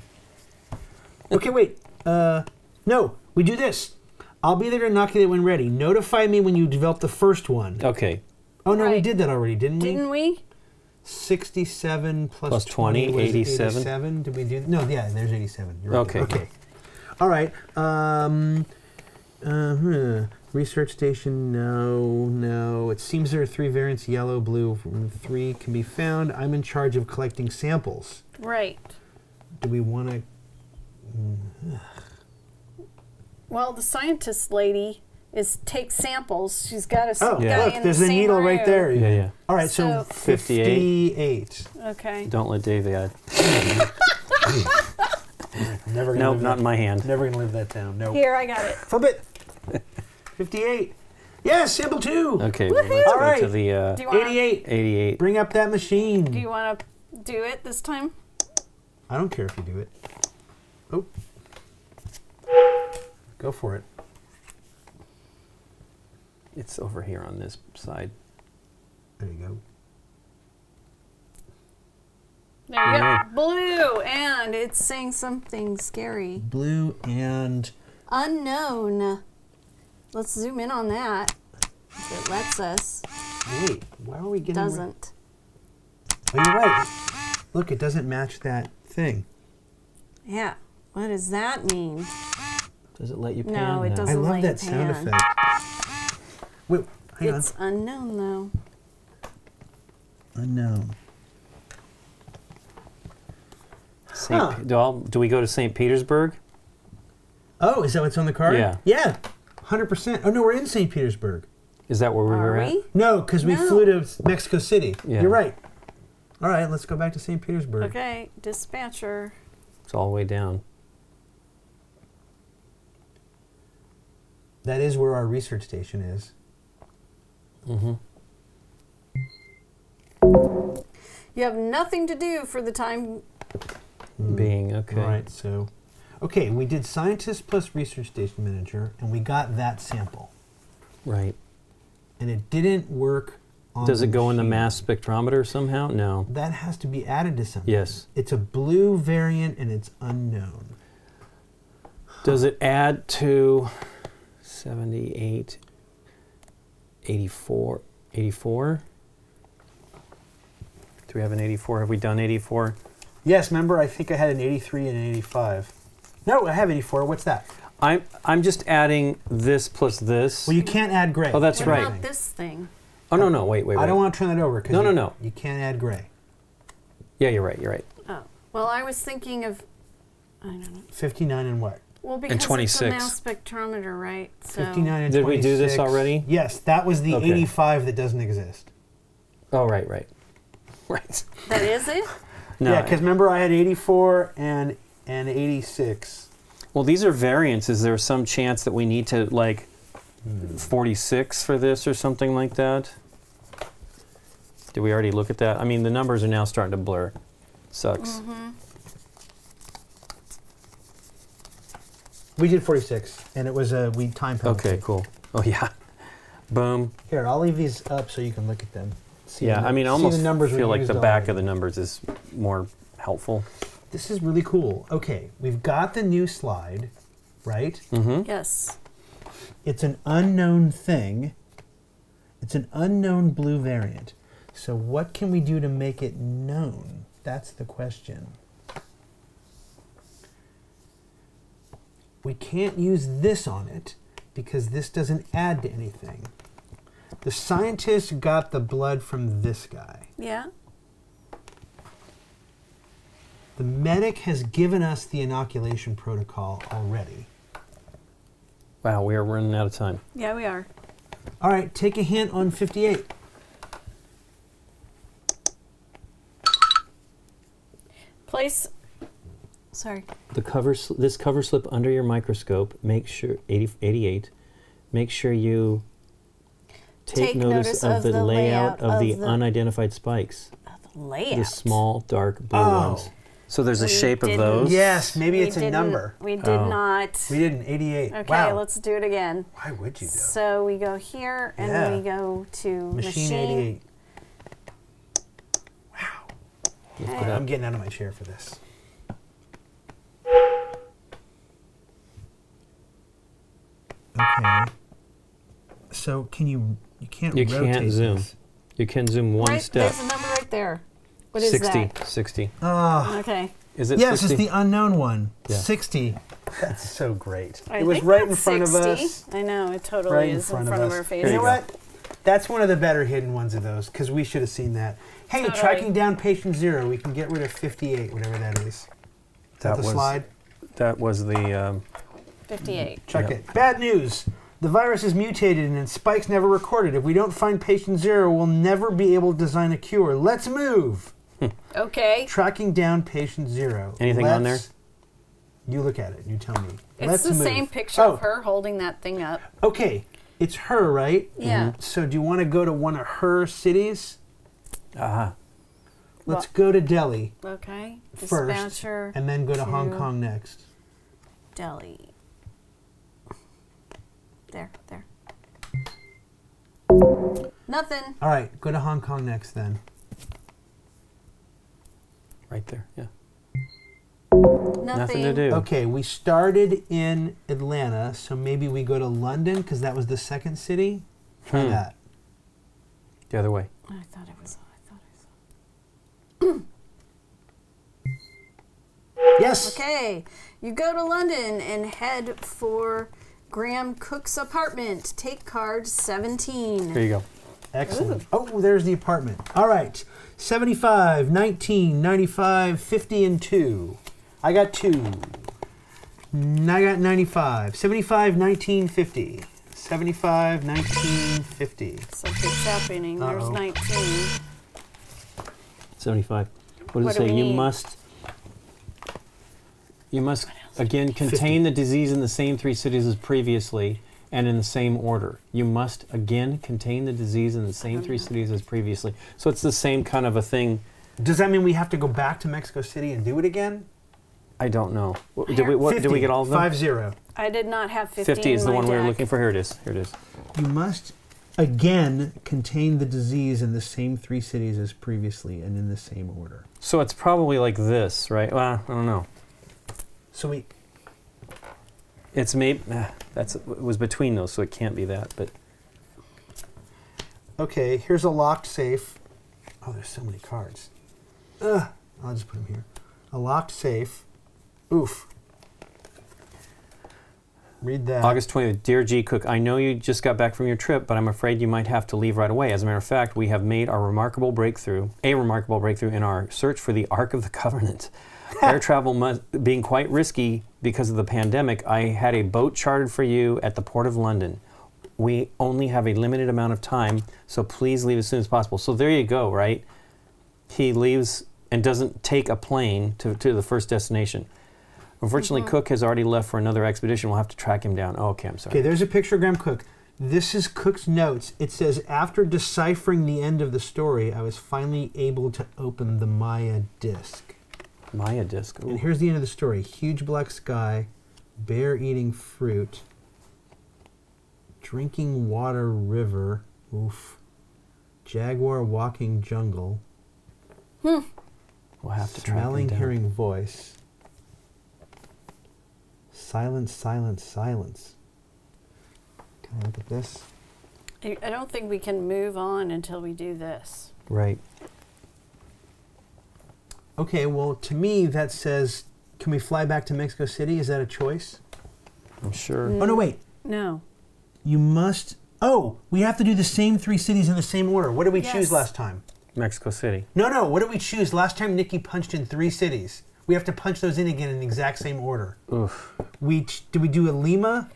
okay, wait. Uh, no, we do this. I'll be there to inoculate when ready. Notify me when you develop the first one. Okay, Oh no, we Right. did that already, didn't we? Didn't we? 67 plus, Plus 20, was 87. 87. Did we do? No, yeah, there's 87. You're right. Okay. Okay. All right. Um, uh, hmm. Research station, no, no. It seems there are three variants yellow, blue. Three can be found. I'm in charge of collecting samples. Right. Do we want to? Well, the scientist lady is take samples. She's got a s- Oh, guy look, in there's the a same needle right there. yeah, yeah. All right, so, So- 58. 58. Okay. Don't let Dave add. Never gonna No, live not in my hand. Never gonna live that down. No. Here, I got it. Flip it. 58. Yes, sample two. Okay, well, let's All go right. to the uh, Do you want? 88. 88. Bring up that machine. Do you want to do it this time? I don't care if you do it. Oh. Go for it. It's over here on this side. There you go. There you go. Blue, and it's saying something scary. Blue and Unknown. Let's zoom in on that. It lets us. wait, why are we getting? rid- Doesn't. Oh, you're right. Look, it doesn't match that thing. Yeah. What does that mean? Does it let you pan? No, it I doesn't I love let that you sound pan. effect. Wait, hang It's unknown though. Unknown. Saint Huh. Pe- do, I'll- do we go to St. Petersburg? Oh, is that what's on the card? Yeah. Yeah. Hundred percent. Oh no, we're in St. Petersburg. Is that where we Are were we? at? No, because we No. flew to Mexico City. Yeah. You're right. All right, let's go back to St. Petersburg. Okay, dispatcher. It's all the way down. That is where our research station is. Mm-hmm. You have nothing to do for the time. Being okay. All right, so, okay, we did scientist plus research station manager, and we got that sample, Right. and it didn't work. On Does the it go in the mass spectrometer somehow? No. That has to be added to something. Yes. It's a blue variant, and it's unknown. Does it add to 78, 84, 84? Do we have an 84? Have we done 84? Yes, remember, I think I had an 83 and an 85. No, I have 84. What's that? I'm I'm just adding this plus this. Well, you can't add gray. Oh, that's what right. about this thing? oh no no wait wait wait. I don't want to turn that over. No, you, no, no. You can't add gray. Yeah, you're right. You're right. Oh, well, I was thinking of. I don't know. 59 and what? Well, because it's a 26. mass spectrometer, right? So 59 and Did we do this already? Yes, that was the Okay. 85 that doesn't exist. Oh right right. Right. that is it. No, Yeah, because remember I had 84 and and 86. Well, these are variants. Is there some chance that we need to like 46 for this or something like that? Did we already look at that? I mean, the numbers are now starting to blur. Sucks. Mm-hmm. We did 46, and it was a we time penalty. Okay, cool. Oh yeah. Boom. Here, I'll leave these up so you can look at them. See Yeah, the- I mean, I see almost the numbers feel like the back already. of the numbers is more helpful. This is really cool. Okay, we've got the new slide, right? Mm-hmm. Yes. It's an unknown thing. It's an unknown blue variant. So what can we do to make it known? That's the question. We can't use this on it because this doesn't add to anything. The scientist got the blood from this guy. Yeah. The medic has given us the inoculation protocol already. Wow, we are running out of time. Yeah, we are. All right, take a hint on 58. Place. Sorry. The cover, sl- this cover slip under your microscope. Make sure 80, 88. Make sure you take, Take notice, notice of, of the, the layout, layout of, of the, the- unidentified spikes. The Layout. The small, dark blue Oh. ones. So there's a We shape of those. Yes, maybe We it's a number. We did Oh. not. We did an 88. Okay, wow. let's do it again. Why would you though? So we go here and Yeah. we go to Machine, machine. 88. Wow. Okay. I'm getting out of my chair for this. Okay. So can you you can't You rotate can't zoom. this. You can zoom one right, step. There's a number right there. What is 60. that? 60. Oh, Okay. Is it yes, 60? it's the unknown one. Yeah. 60. That's so great. I it was think right in that's front of 60. us. I know, it totally Right in is front, in front of, of, us. our faces. You know go. what? That's one of the better hidden ones of those because we should have seen that. Hey, Totally. tracking down patient zero, we can get rid of 58, whatever that is. Is that, That the was- slide? That was the. Um, 58. Check Yeah. it. Bad news. The virus is mutated and its spikes never recorded. If we don't find patient zero, we'll never be able to design a cure. Let's move. Okay. Tracking down patient zero. Anything on there? You look at it. You tell me. It's Let's the move. same picture oh, of her holding that thing up. Okay, it's her, right? Yeah. So do you want to go to one of her cities? aha. Let's Well- go to Delhi Okay. first, and then go to Hong Kong next. Delhi. There, there. Nothing. All right, go to Hong Kong next then. Right there. Yeah. Nothing. Nothing to do. Okay, we started in Atlanta, so maybe we go to London because that was the second city. Try Hmm. that. The other way. I thought it was. I thought I saw. Yes. Okay, you go to London and head for Graham Cook's apartment. Take card 17. There you go. Excellent. Oh, there's the apartment. All right. 75, 19, 95, 50, and 2. I got 2. I got 95. 75, 19, 50. 75, 19, 50. Something's happening. There's Uh-oh. 19. 75. What does What it do say? we You need? must. You must again contain the disease in the same three cities as previously and in the same order. You must again contain the disease in the same three uh-huh. cities as previously. So it's the same kind of a thing. Does that mean we have to go back to Mexico City and do it again? I don't know. What, did we what, did 50, we get all of them? 5 0. I did not have 50. 50 in is the my one we were deck. looking for. Here it is. Here it is. You must again contain the disease in the same three cities as previously and in the same order. So it's probably like this, right? Well, I don't know. So we It's maybe ah, that's it was between those, so it can't be that. But Okay, here's a locked safe. Oh, there's so many cards. Ugh, I'll just put them here. A locked safe. Oof. Read that. August 20th, dear G. Cook, I know you just got back from your trip, but I'm afraid you might have to leave right away. As a matter of fact, we have made our remarkable breakthrough, a remarkable breakthrough in our search for the Ark of the Covenant. Air travel must, being quite risky because of the pandemic, I had a boat chartered for you at the Port of London. We only have a limited amount of time, so please leave as soon as possible. So there you go, right? He leaves and doesn't take a plane to, to the first destination. Unfortunately, Cook has already left for another expedition. We'll have to track him down. Oh, okay, I'm sorry. Okay, there's a picture of Graham Cook. This is Cook's notes. It says, after deciphering the end of the story, I was finally able to open the Maya disc. Maya disc. Ooh. And here's the end of the story huge black sky, bear eating fruit, drinking water river, oof, jaguar walking jungle, Hmm. We'll have to smelling, hearing voice, silence, silence, silence. Can I look at this? I I don't think we can move on until we do this. Right. Okay, well, to me, that says, can we fly back to Mexico City? Is that a choice? I'm sure. Mm. Oh, no, wait. No. You must. Oh, we have to do the same three cities in the same order. What did we choose last time? Mexico City. No, no. What did we choose last time? Nikki punched in three cities. We have to punch those in again in the exact same order. Oof. We ch- did we do a Lima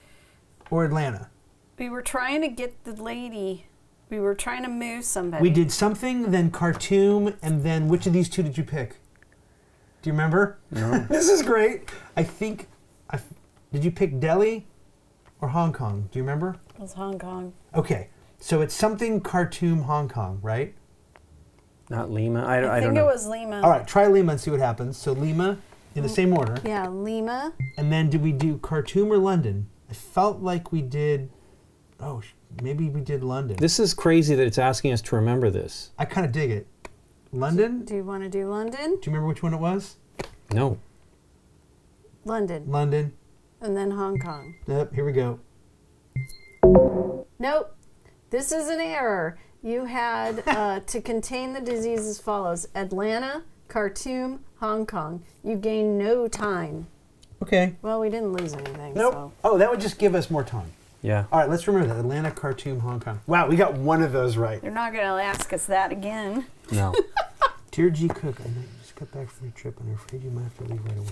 or Atlanta? We were trying to get the lady. We were trying to move somebody. We did something, then Khartoum, and then which of these two did you pick? Do you remember? No. this is great. I think. I f did you pick Delhi or Hong Kong? Do you remember? It was Hong Kong. Okay, so it's something Khartoum, Hong Kong, right? Not Lima. I, I, I, don't think know. it was Lima. All right, try Lima and see what happens. So Lima in the mm. same order, Yeah, Lima. and then did we do Khartoum or London? I felt like we did. Oh, maybe we did London. This is crazy that it's asking us to remember this. I kind of dig it. London. Do you want to do London? Do you remember which one it was? No. London. London. And then Hong Kong. Yep. Here we go. Nope. This is an error. You had uh, to contain the disease as follows Atlanta, Khartoum, Hong Kong. You gained no time. Okay. Well, we didn't lose anything. Nope. So. Oh, that would just give us more time. Yeah. All right, let's remember that. Atlanta, Khartoum, Hong Kong. Wow, we got one of those right. They're not going to ask us that again. No. Dear G. Cook, I know just got back from your trip and I'm afraid you might have to leave right away.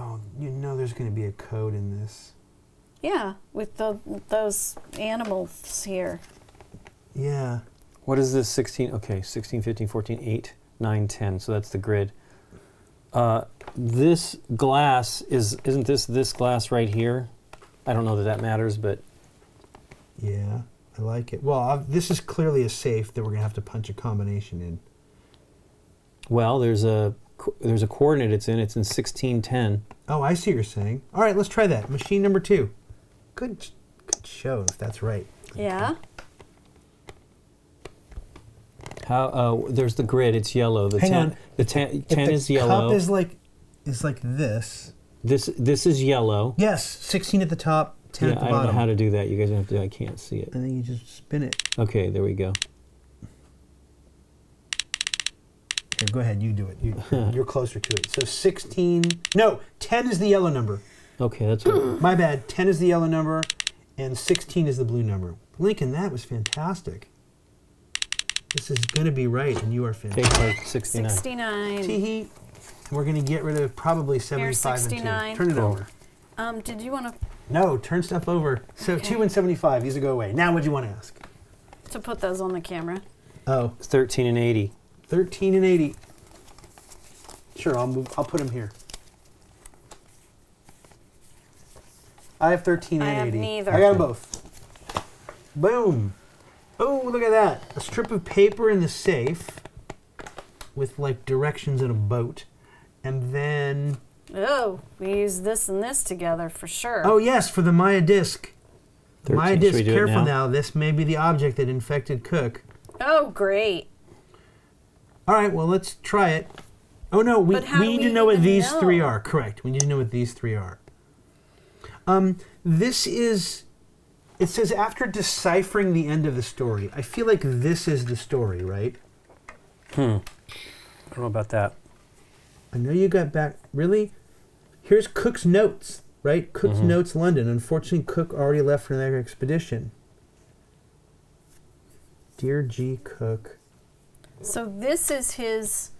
Oh, you know there's going to be a code in this. Yeah, with the, those animals here. Yeah. What is this 16? Okay, 16, 15, 14, 8, 9, 10. So that's the grid. Uh, this glass is, isn't this this glass right here? I don't know that that matters, but Yeah, I like it. Well, i this is clearly a safe that we're going to have to punch a combination in. well, there's a there's a coordinate it's in. It's in 1610. Oh, I see what you're saying. All right, let's try that. Machine number two. Good, good show, if that's right. Yeah. How uh, there's the grid. It's yellow. The Hang 10 on. the 10, If 10 the is yellow. cup is like, is like this. this this is yellow. Yes, 16 at the top, 10 Yeah, at the bottom. I don't know how to do that. You guys have to. I can't see it. and then you just spin it. Okay, there we go. Here, go ahead, you do it. You, you're closer to it. So 16, no, 10 is the yellow number. Okay, that's what. My bad. 10 is the yellow number, and 16 is the blue number. Lincoln, that was fantastic. This is going to be right, and you are Okay, fantastic. part 69. 69. Tee-hee. And we're going to get rid of probably 75 and 69. 2. Turn it Cool. over. Um, did you want to? No, turn stuff over. So Okay. 2 and 75, these will go away. Now, what do you want to ask? to put those on the camera? Oh, 13 and 80. 13 and 80. Sure, I'll move. I'll put them here. I have 13 I and have 80. neither. I got them both. Boom. Oh, look at that. A strip of paper in the safe with like directions in a boat. And then, Oh, we use this and this together for sure. oh, yes, for the Maya disc. 13. Maya Should disc, we do it careful now? now. This may be the object that infected Cook. Oh, great. All right, well, let's try it. Oh no, we, we need we to know what even these three are. Correct. We need to know what these three are. Um, this is. It says after deciphering the end of the story. I feel like this is the story, right? Hmm. I don't know about that. I know you got back. Really? Here's Cook's notes, right? Cook's Mm-hmm. notes, London. Unfortunately, Cook already left for another expedition. Dear G. Cook. So this is his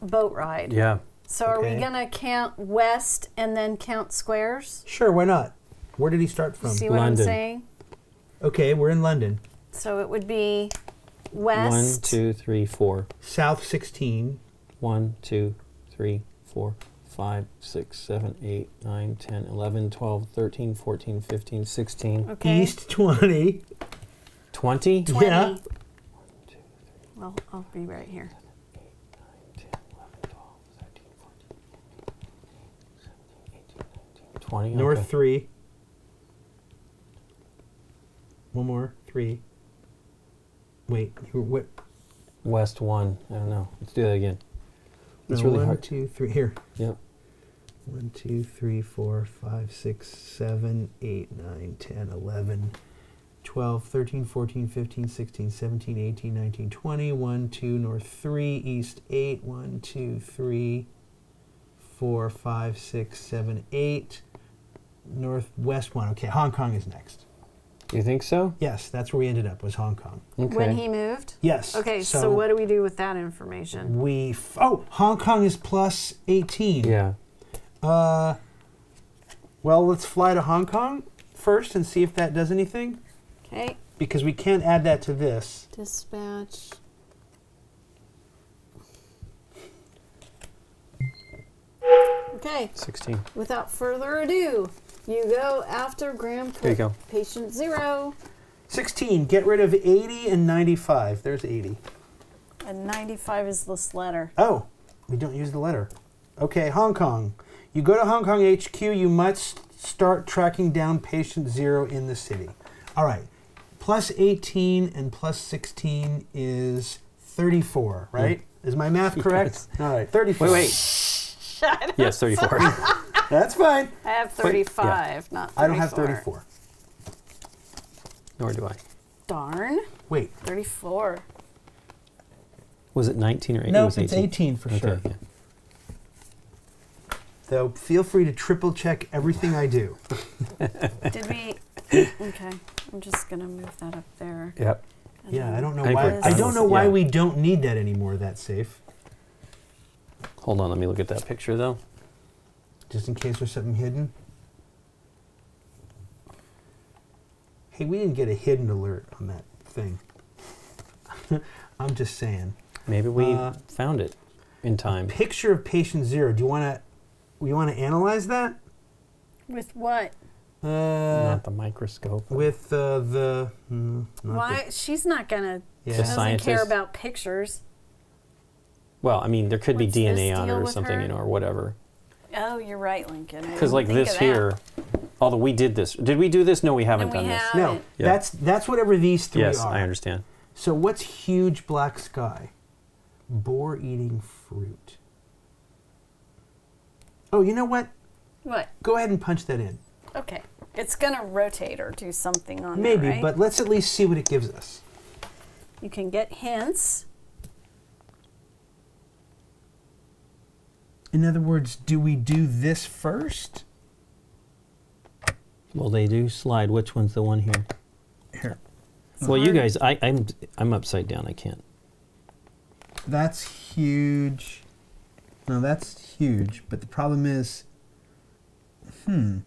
boat ride. Yeah. So are we going to count west and then count squares? Sure, why not? Where did he start from? See what London. I'm saying? Okay, we're in London. So it would be West. One, two, three, four. South 16. One, two, three, four, five, six, seven, eight, nine, 10, 11, 12, 13, 14, 15, 16, Okay. East 20. 20? 20. Yeah. Well, I'll be right here. 10, 11, 12, 13, 14, 17, 18, 19, 20. North okay. 3. One more. 3. Wait. You were, what? West 1. I don't know. Let's do that again. It's no, really one, hard. two, three. Here. Yep. One, two, three, four, five, six, seven, eight, nine, 10, 11, 12, 13, 14, 15, 16, 17, 18, 19, 20. 1, 2, north 3, east 8. 1, 2, 3, 4, 5, 6, 7, 8. Northwest 1. Okay, Hong Kong is next. You think so? Yes, that's where we ended up, was Hong Kong. Okay. When he moved? Yes. Okay, so, what do we do with that information? we. F- oh, Hong Kong is plus 18. yeah. Uh, well, let's fly to Hong Kong first and see if that does anything. Okay. Because we can't add that to this. Dispatch. Okay, 16. without further ado, you go after Graham Cook. There you go. Patient zero. 16, get rid of 80 and 95. There's 80. And 95 is this letter. Oh, we don't use the letter. Okay, Hong Kong. You go to Hong Kong HQ, you must start tracking down patient zero in the city. All right, plus 18 and plus 16 is 34, right? Mm. Is my math correct? All right, 34. Wait, wait. Shut up. Yes, 34. That's fine. I have Wait, yeah. 35, not 34. I don't have 34. Nor do I. Darn. Wait, 34. Was it 19 or 18? no, it was it's 18 for Okay, sure. yeah. Though feel free to triple check everything I do. Did we? Okay, I'm just gonna move that up there. Yep. And Yeah, I don't know I why. we're I don't know why yeah. we don't need that anymore. That safe, Hold on, let me look at that picture though. just in case there's something hidden. Hey, we didn't get a hidden alert on that thing. I'm just saying. Maybe we Uh, found it in time. Picture of patient zero. Do you want to? We want to analyze that With what? uh, Not the microscope. with uh, the. mm, not Why? She's not gonna. The, She yeah. doesn't care about pictures. Well, I mean, there could What's be DNA on it or something, her? you know, or whatever. Oh, you're right, Lincoln. Because like think this of that. here, although we did this. Did we do this? No, we haven't we done this. have- No. Yeah. that's that's whatever these three Yes, are. I understand. So what's huge black sky? Boar eating fruit. Oh, you know what? What? Go ahead and punch that in. Okay. It's gonna rotate or do something on Maybe, there, right? but let's at least see what it gives us. you can get hints. In other words, do we do this first? Well, they do slide. Which one's the one here? Here. Well, you guys, I, I'm I'm upside down. I can't. That's huge. No, that's huge. But the problem is, hmm.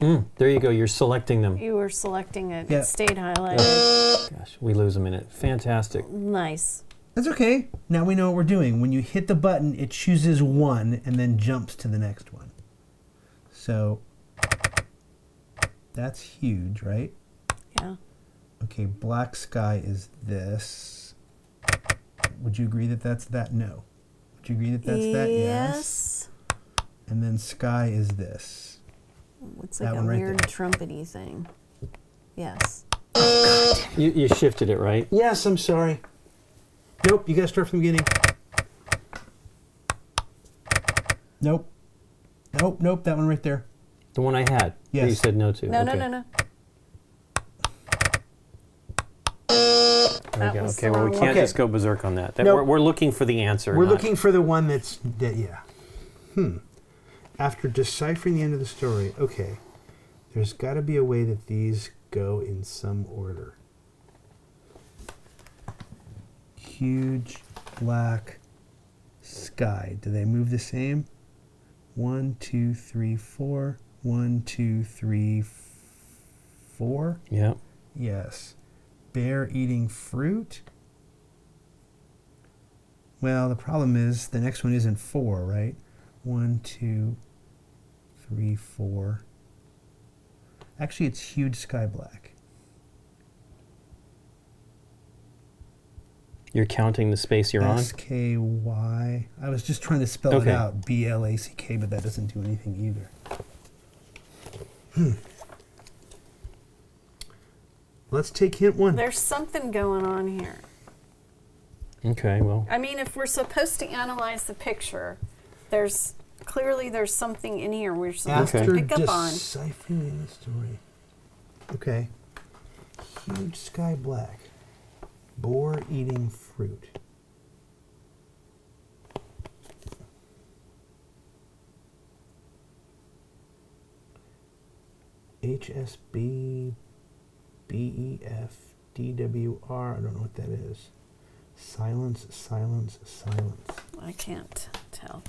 Mm, there you go. You're selecting them. You were selecting it. Yeah. It stayed highlighted. Gosh, we lose a minute. Fantastic. Nice. That's okay. Now we know what we're doing. When you hit the button, it chooses one and then jumps to the next one. So that's huge, right? Yeah. Okay, black sky is this. Would you agree that that's that? No. Would you agree that that's that? Yes. And then sky is this. It's That like a one right weird there. trumpety thing. Yes. You, you shifted it, right? Yes, I'm sorry. Nope, you gotta start from the beginning. Nope. Nope, nope, that one right there. The one I had. that You said no to. No, no, Okay. no, no. There we go. Okay, well, we can't one. just go berserk on that. that Nope. we're, we're looking for the answer. We're not- looking for the one that's that yeah. Hmm. After deciphering the end of the story, okay. There's gotta be a way that these go in some order. Huge black sky. Do they move the same? One, two, three, four. One, two, three, four. Yeah. Yes. Bear eating fruit. Well, the problem is the next one isn't four, right? One, two, three, four. Actually, it's huge sky black. You're counting the space you're on. S K Y. I was just trying to spell Okay. it out. B L A C K, but that doesn't do anything either. Hmm. Let's take hint one. There's something going on here. Okay, well, I mean, if we're supposed to analyze the picture, there's clearly there's something in here we're supposed Okay. to pick up on. deciphering the story. Okay. Huge sky black. Boar eating fruit. HSB BEF DWR. I don't know what that is. Silence, silence, silence. I can't tell.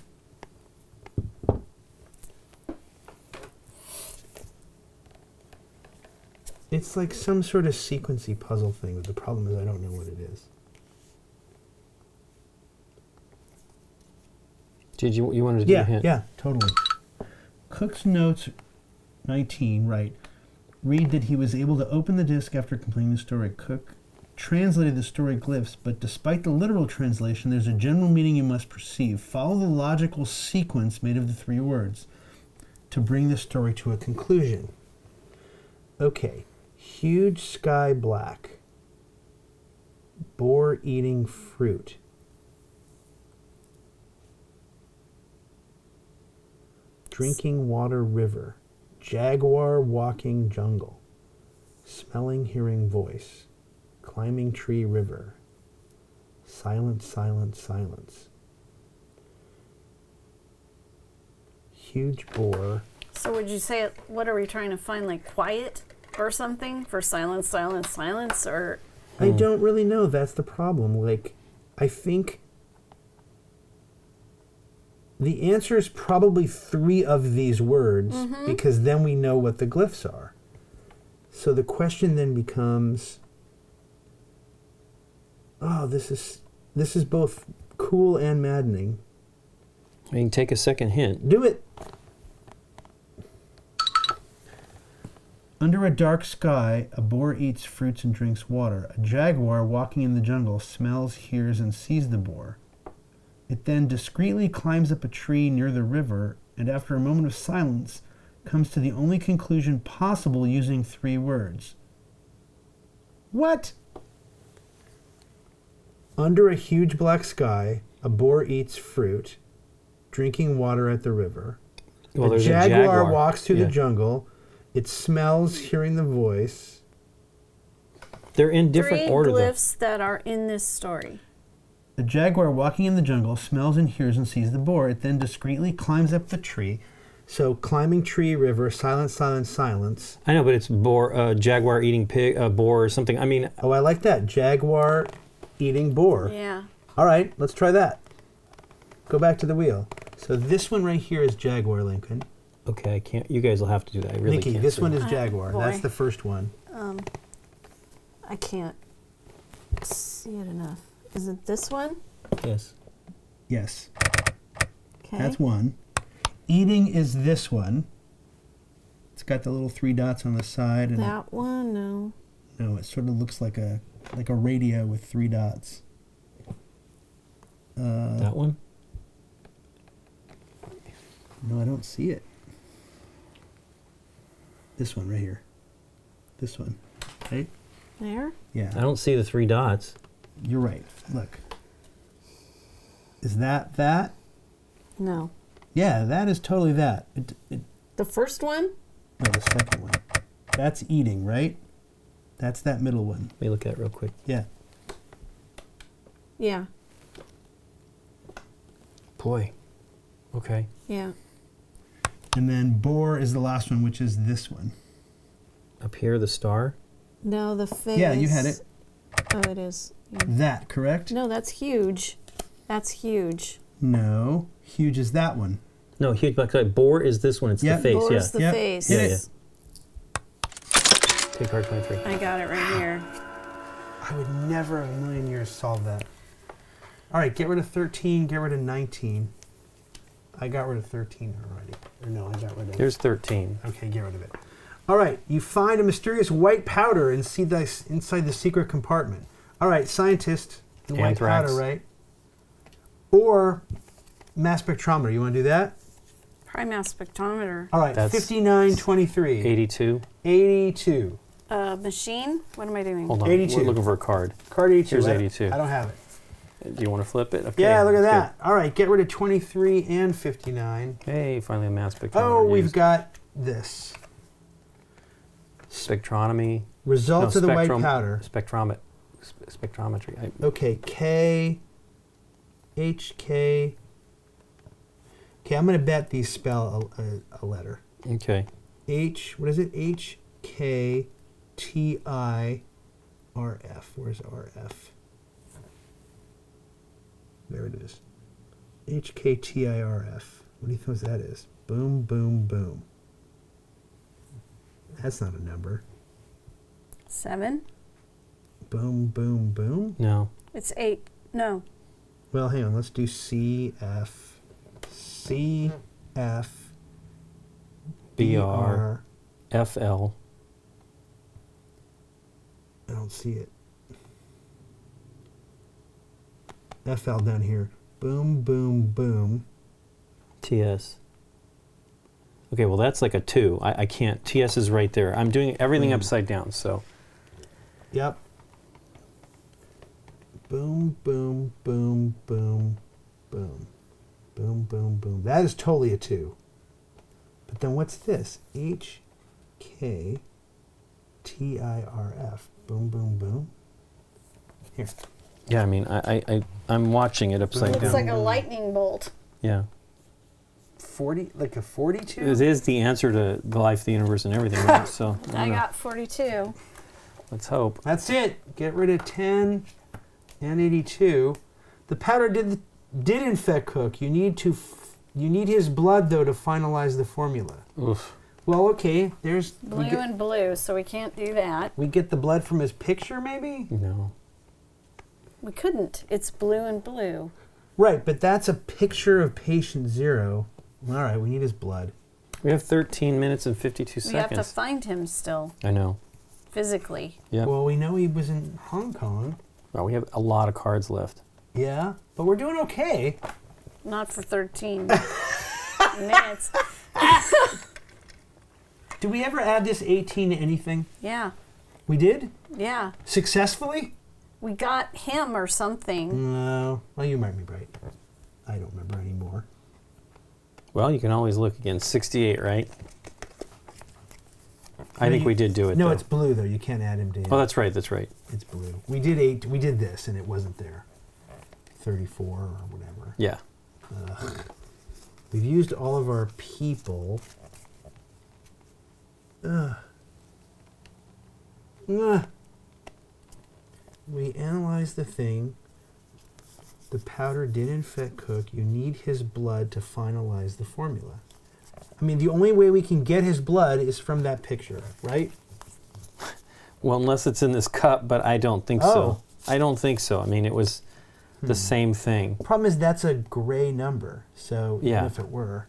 It's like some sort of sequency puzzle thing, but the problem is I don't know what it is. did you you wanted to do a hint? yeah, totally. Cook's notes 19, right. Read that he was able to open the disc after completing the story. Cook translated the story glyphs, but despite the literal translation, there's a general meaning you must perceive. Follow the logical sequence made of the three words to bring the story to a conclusion. Okay, huge sky black, boar eating fruit. Drinking water river, jaguar walking jungle, smelling hearing voice, climbing tree river, silence, silence, silence. Huge boar. So would you say what are we trying to find like quiet or something for silence, silence, silence or I don't really know. That's the problem. Like, I think the answer is probably three of these words mm-hmm. because then we know what the glyphs are. So the question then becomes oh, this is this is both cool and maddening. I mean, take a second hint. Do it. Under a dark sky, a boar eats fruits and drinks water. A jaguar walking in the jungle smells, hears, and sees the boar. It then discreetly climbs up a tree near the river and, after a moment of silence, comes to the only conclusion possible using three words. What? Under a huge black sky, a boar eats fruit, drinking water at the river. Well, a jaguar, a jaguar walks through Yeah. the jungle. It smells hearing the voice. They're in different three order. though. glyphs that are in this story? The jaguar walking in the jungle smells and hears and sees the boar. It then discreetly climbs up the tree. So climbing tree, river, silence, silence, silence. I know, but it's boar, uh, jaguar eating pig, uh, boar or something. I mean, Oh, I like that. Jaguar eating boar. Yeah. All right, let's try that. Go back to the wheel. So this one right here is jaguar, Lincoln. Okay, I can't. You guys will have to do that. I really Nikki, can't. this one is jaguar. That's the first one. Um, I can't see it enough. Is it this one? Yes. Yes, Okay. that's one. Eating is this one. It's got the little three dots on the side, and that one, no. no, it sort of looks like a like a radio with three dots. Uh, That one. No, I don't see it. This one right here. This one. Right? There? Yeah. I don't see the three dots. You're right. Look. Is that that? No. Yeah, that is totally that. It, it, The first one? no, the second one. That's eating, right? That's that middle one. Let me look at it real quick. Yeah. Yeah. Boy. Okay. Yeah. And then boar is the last one, which is this one. Up here, the star. No, the face. Yeah, you had it. Oh, it is. Yeah. That, correct? No, that's huge. That's huge. No. Huge is that one. No, huge black sky. Boar is this one. It's Yeah. the face. Boar's yeah. the Yep. face. Yeah, yeah. it. Take card 23. I got it right here. I would never in a million years solve that. All right, get rid of 13, get rid of 19. I got rid of 13 already. Or no, I got rid of it. Here's 13. Okay, get rid of it. All right, you find a mysterious white powder and see this inside the secret compartment. All right, scientist, and white powder, right? Or mass spectrometer. You want to do that? Probably mass spectrometer. All right, That's 5923. 82. 82. Uh, machine? What am I doing? Hold on. 82. We're looking for a card. Card 82. Here's 82. I don't have it. Do you want to flip it? Okay. Yeah, look at that. All right, get rid of 23 and 59. go. Hey, finally a mass spectrometer. Oh, we've used. got this. spectronomy. Results no, of the white powder. Spectromet, sp- spectrometry. I, Okay, K, H, K. Okay, I'm going to bet these spell a, a, a letter. okay. H, what is it? H, K, T, I, R, F. Where's R, F? There it is. H, K, T, I, R, F. What do you think that is? Boom, boom, boom. That's not a number. Seven? Boom, boom, boom. No. It's eight. No. Well, hang on. Let's do C F C F BR. FL. I don't see it. FL down here. Boom, boom, boom. TS. Okay, well that's like a two. I, I can't. TS is right there. I'm doing everything Mm. upside down. So Yep. Boom, boom, boom, boom, boom. Boom, boom, boom. That is totally a two. But then what's this? H K T I R F. Boom, boom, boom. Here. Yeah, I mean, I, I, I I'm watching it upside Looks down. like a lightning bolt. yeah, 40, like a 42? it is the answer to the life, the universe, and everything. Right? So I, I got 42. Let's hope. That's it. Get rid of 10 and 82. The powder did did infect Cook. You need to f- you need his blood though to finalize the formula. Oof. Well, okay. There's Blue we and blue, so we can't do that. we get the blood from his picture maybe? No. We couldn't. It's blue and blue. Right, but that's a picture of patient 0. All right, we need his blood. We have 13 minutes and 52 We have to find him still, I know. physically. Yeah. Well, Well, we know he was in Hong Kong. Well, we have a lot of cards left. Yeah, but we're doing okay. Not for 13 minutes. Did we ever add this 18 to anything? Yeah, We did? yeah. Successfully? We got him or something. No. Well, you might be right. I don't remember anymore. Well, you can always look again. 68, right? I No, think you- we did do it. No, though. it's blue though. You can't add him to. Oh, that's right. That's right. it's blue. We did eight. We did this, and it wasn't there. Thirty-four or whatever. Yeah. We've used all of our people. Ugh. Ugh. We analyzed the thing. The powder did infect Cook. You need his blood to finalize the formula. I mean, the only way we can get his blood is from that picture, right? Well, unless it's in this cup, but I don't think Oh. so. I don't think so. I mean, it was the hmm. same thing. Problem is, that's a gray number. So Yeah. even if it were,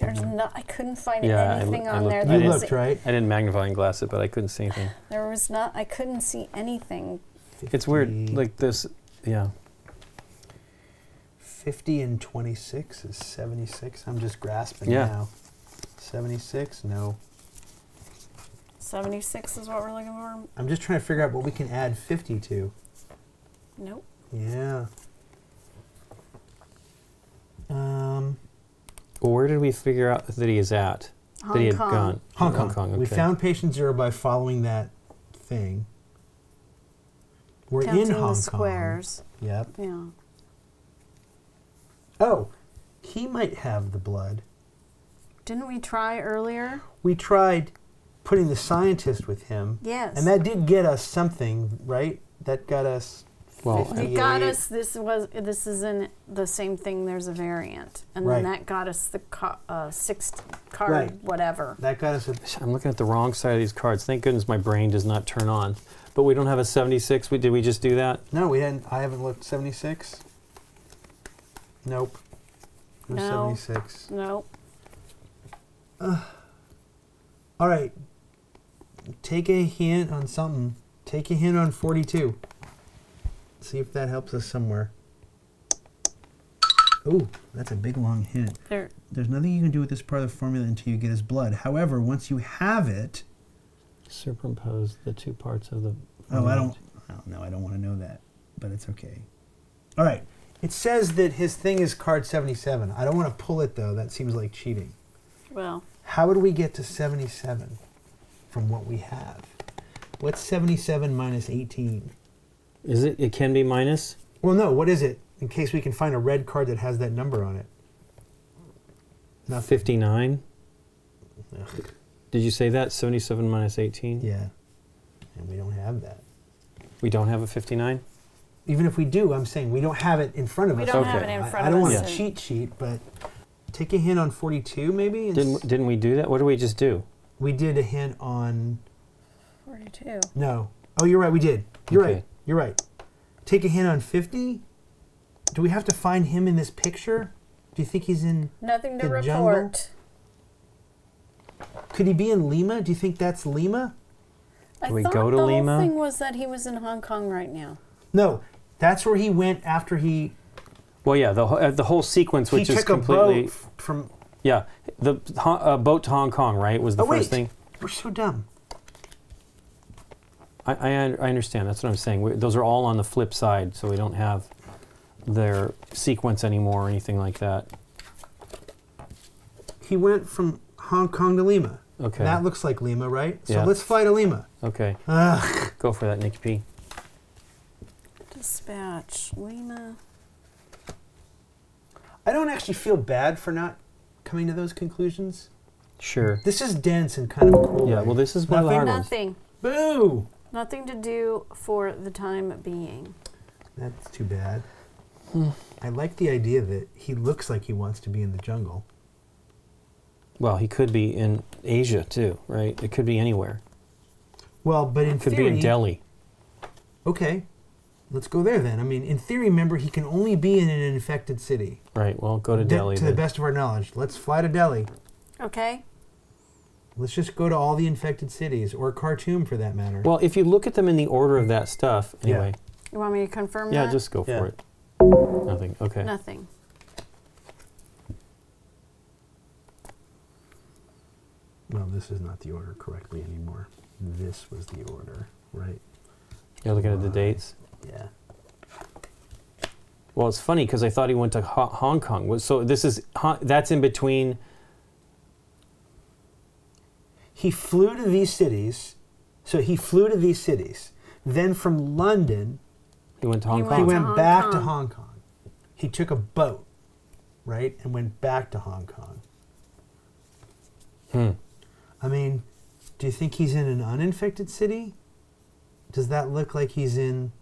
There's no, I couldn't find Yeah, I anything loo- I on there. looked- that I you looked right. I didn't magnifying glass it, but I couldn't see anything. There was not. I couldn't see anything. It's weird. Like this. Yeah. 50 and 26 is 76. I'm just grasping Yeah. now. 76? No. 76 is what we're looking for. I'm just trying to figure out what we can add 50 to. Nope. Yeah. Um, Well, where did we figure out that he is at? that Hong he had Kong. gone. Hong Kong. Hong Kong. Okay. We found patient zero by following that thing. We're Counting in Hong the squares. Kong. Yep. Yeah. Oh, he might have the blood. Didn't we try earlier? We tried putting the scientist with him. Yes. And that did get us something, right? That got us Well, It 58. got us. This was. This isn't the same thing. There's a variant, and Right. then that got us the ca- uh, sixth card, Right. whatever. That got us a I'm looking at the wrong side of these cards. Thank goodness my brain does not turn on. But we don't have a 76. We did we just do that? No, we hadn't. I haven't looked. 76? Nope. No, No. 76. Nope. All right. Take a hint on something. Take a hint on 42. See if that helps us somewhere. Ooh, that's a big long hint. There. There's nothing you can do with this part of the formula until you get his blood. However, once you have it, Superimpose the two parts of the. Formula. Oh, I don't. Oh, I don't know. I don't want to know that, but it's okay. All right. It says that his thing is card 77. I don't want to pull it though. That seems like cheating. Well, How would we get to 77 from what we have? What's 77 minus 18? Is it? It can be minus. Well, no. What is it? In case we can find a red card that has that number on it. Not 59. Ugh. Did you say that? 77 minus 18. Yeah. And we don't have that. We don't have a 59. Even if we do, I'm saying we don't have it in front of we us. We don't Okay. have it in I- front I, don't of want us. a cheat sheet, but take a hint on 42 maybe. Didn't s- didn't we do that? What did we just do? we did a hint on Forty-two. no. Oh, you're right. We did. You're Okay. right. You're right. Take a hint on 50. Do we have to find him in this picture? Do you think he's in? Nothing to The jungle? report. Could he be in Lima? Do you think that's Lima? I Do we thought go to the Lima? whole thing was that he was in Hong Kong right now. No, that's where he went after he Well, yeah, the whole- uh, the whole sequence, which he is took a completely boat f- from. yeah, the uh, boat to Hong Kong, right? Was the oh wait, first thing. we're so dumb. I, I I understand. That's what I'm saying. we those are all on the flip side, so we don't have their sequence anymore or anything like that. He went from Hong Kong to Lima. Okay. That looks like Lima, right? So Yeah. let's fly to Lima. Okay, Ugh. go for that, Nikki P. Dispatch Lima. I don't actually feel bad for not coming to those conclusions. Sure. This is dense and kind of cool. Yeah. Well, this is one of the hard ones. Nothing. Boo! Nothing to do for the time being. That's too bad. Hmm. I like the idea that he looks like he wants to be in the jungle. Well, he could be in Asia too, right? It could be anywhere. Well, but in It could theory, be in Delhi. Okay, let's go there then. I mean, in theory, remember he can only be in an infected city. Right. Well, go to De- Delhi. to the best of our knowledge, let's fly to Delhi. Okay. Let's just go to all the infected cities, or Khartoum for that matter. Well, if you look at them in the order of that stuff, Yeah. anyway. You want me to confirm Yeah, that? just go for it. Nothing. Okay. Nothing. well, this is not the order correctly anymore. This was the order, right? You're looking at the dates. Yeah. Well, it's funny because I thought he went to Hong Kong. So this is that's in between. He flew to these cities. So he flew to these cities. Then from London, He went to Hong He he Kong. went to went Hong back to Hong Kong. He took a boat, right, and went back to Hong Kong. Hmm. I mean, do you think he's in an uninfected city? Does that look like he's in?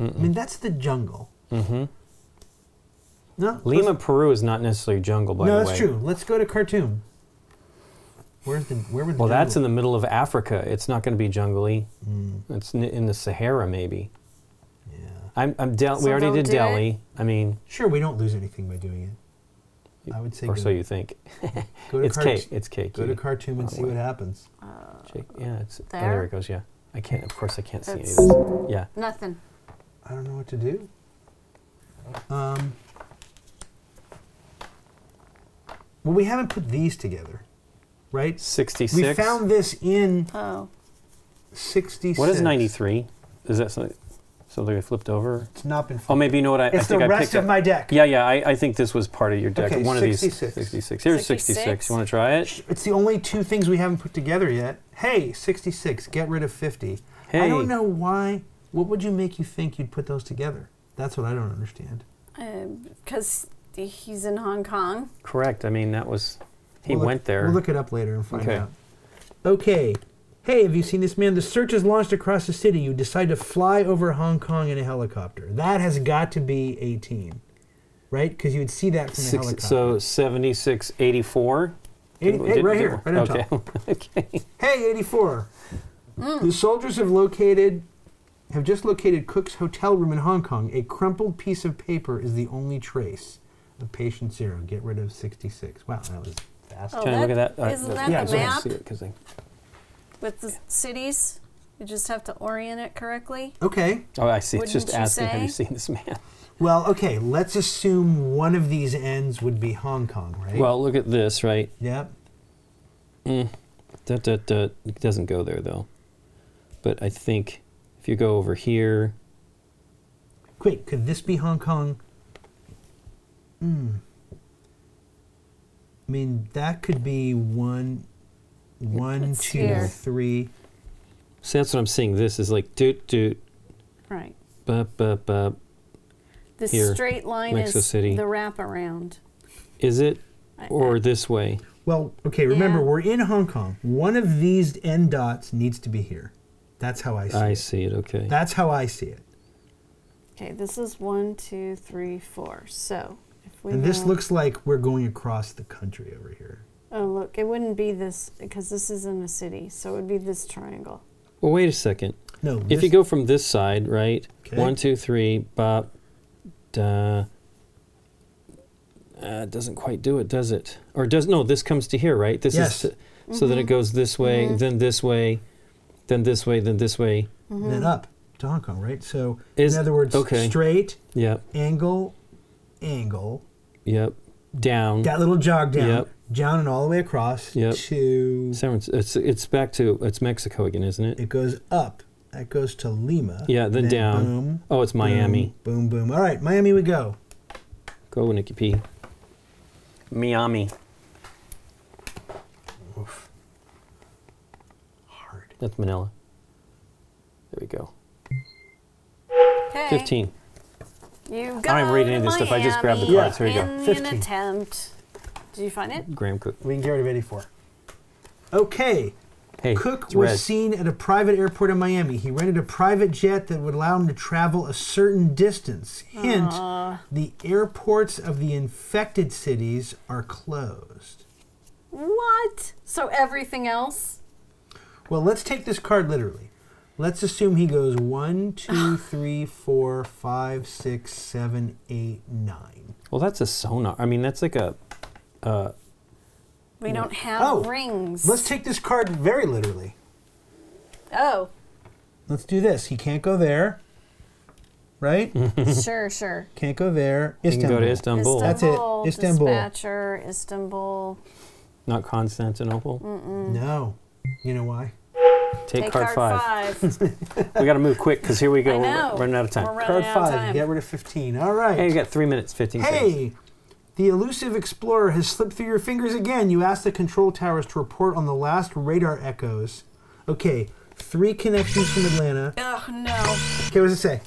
I mean, that's the jungle. Mm-hmm. No, Lima, Peru is not necessarily jungle, by no, the way. no, that's true. Let's go to Khartoum. Where's the where would the Well, that's in the middle of Africa. It's not going to be jungly. Mm, It's n- in the Sahara, maybe. yeah. I'm, I'm Del- So we already did do it? Delhi. I mean, Sure, we don't lose anything by doing it. I would say or go, so you think. go to It's Khart- cake. It's cake. Go to Khartoum and Oh, see what happens. Jake, yeah, it's oh, There? there it goes. Yeah, I can't. Of course, I can't see any of this. Yeah, Nothing. I don't know what to do. Um, well, we haven't put these together, right? sixty-six. We found this in Oh. 66. What is ninety-three? Is that something? Something I flipped over? It's not been. Oh, maybe you know what I, I It's think the I rest picked of up. my deck. Yeah, yeah. I, I think this was part of your deck. Okay, One 66. of these. Sixty-six. Here's 66. sixty-six. You want to try it? It's the only two things we haven't put together yet. Hey, 66. Get rid of 50. Hey. I don't know why. What would you make you think you'd put those together? That's what I don't understand. Um, because he's in Hong Kong. Correct. I mean, that was. He We'll look- went there. We'll look it up later and find Okay. out. Okay. Hey, have you seen this man? The search is launched across the city. You decide to fly over Hong Kong in a helicopter. That has got to be 18, right? Because you would see that from the Six, helicopter. so 7684. 80, hey, right here, right on okay. top. okay. Hey, 84. Mm. The soldiers have located, have just located Cook's hotel room in Hong Kong. A crumpled piece of paper is the only trace of patient zero. Get rid of 66. Wow, that was fast. Oh, Can I look at that? Uh, Isn't uh, that yeah, the map See it, 'cause I- with the cities? You just have to orient it correctly. Okay. oh, I see. It's just Wouldn't you asking, have you seen this man? Well, okay. Let's assume one of these ends would be Hong Kong, right? Well, look at this, right? Yep. Da, da, da. It doesn't go there, though. But I think if you go over here, Wait, could this be Hong Kong? Hmm. I mean, that could be one, one, It's two, here. three. so that's what I'm seeing. This is like doot, doot, Right. bup, bup, bup. The Here, straight line Mexico is City. the wraparound. Is it? I- Or this way? Well, okay. Remember, Yeah. we're in Hong Kong. One of these end dots needs to be here. That's how I see I it. I see it, okay. That's how I see it. Okay, this is one, two, three, four. So if we And this looks like we're going across the country over here. Oh, look, it wouldn't be this because this is in a city, so it would be this triangle. Well, wait a second. No. If you go from this side, right? Okay. One, two, three, bop, da. Uh, it doesn't quite do it, does it? Or does no? This comes to here, right? This Yes. is so that it mm-hmm. goes this way, mm-hmm. then this way, then this way, then this way. Mm-hmm. then up to Hong Kong, right? So, Is- in other words, okay. straight, Yep, angle, angle, yep. Down. that little jog down, Yep. down and all the way across Yep. to. San Francisco. It's it's back to it's Mexico again, isn't it? It goes up. That goes to Lima. Yeah, then down. Boom. Oh, it's Miami. Boom, boom, boom. All right, Miami we go. Go, Nikki P. Miami. Hard. That's Manila. There we go. Okay. Fifteen. You I don't even read any of this stuff. I just grabbed the Miami cards. Here you go. In 15. an attempt. Did you find it? Graham Cook. We can get rid of 84. Okay. Hey, Cook was red. seen at a private airport in Miami. He rented a private jet that would allow him to travel a certain distance. Hint: the airports of the infected cities are closed. What? So everything else? Well, let's take this card literally. Let's assume he goes one, two, three, four, five, six, seven, eight, nine. Well, that's a sonar. I mean, that's like a. Uh, We don't have Oh, rings. Let's take this card very literally. oh, Let's do this. He can't go there. Right? sure, sure. can't go there. you can go to Istanbul. Istanbul, That's it. Istanbul, Istanbul. Dispatcher, Istanbul. not Constantinople. No. You know why? Take, Take card, card five. five. we got to move quick because here we go. I We're running out of time. We're Card out of five. time. Get rid of 15. All right. Hey, you got three minutes, 15 seconds. Hey, the elusive explorer has slipped through your fingers again. You asked the control towers to report on the last radar echoes. Okay, three connections from Atlanta. Oh no, Okay, what does it say?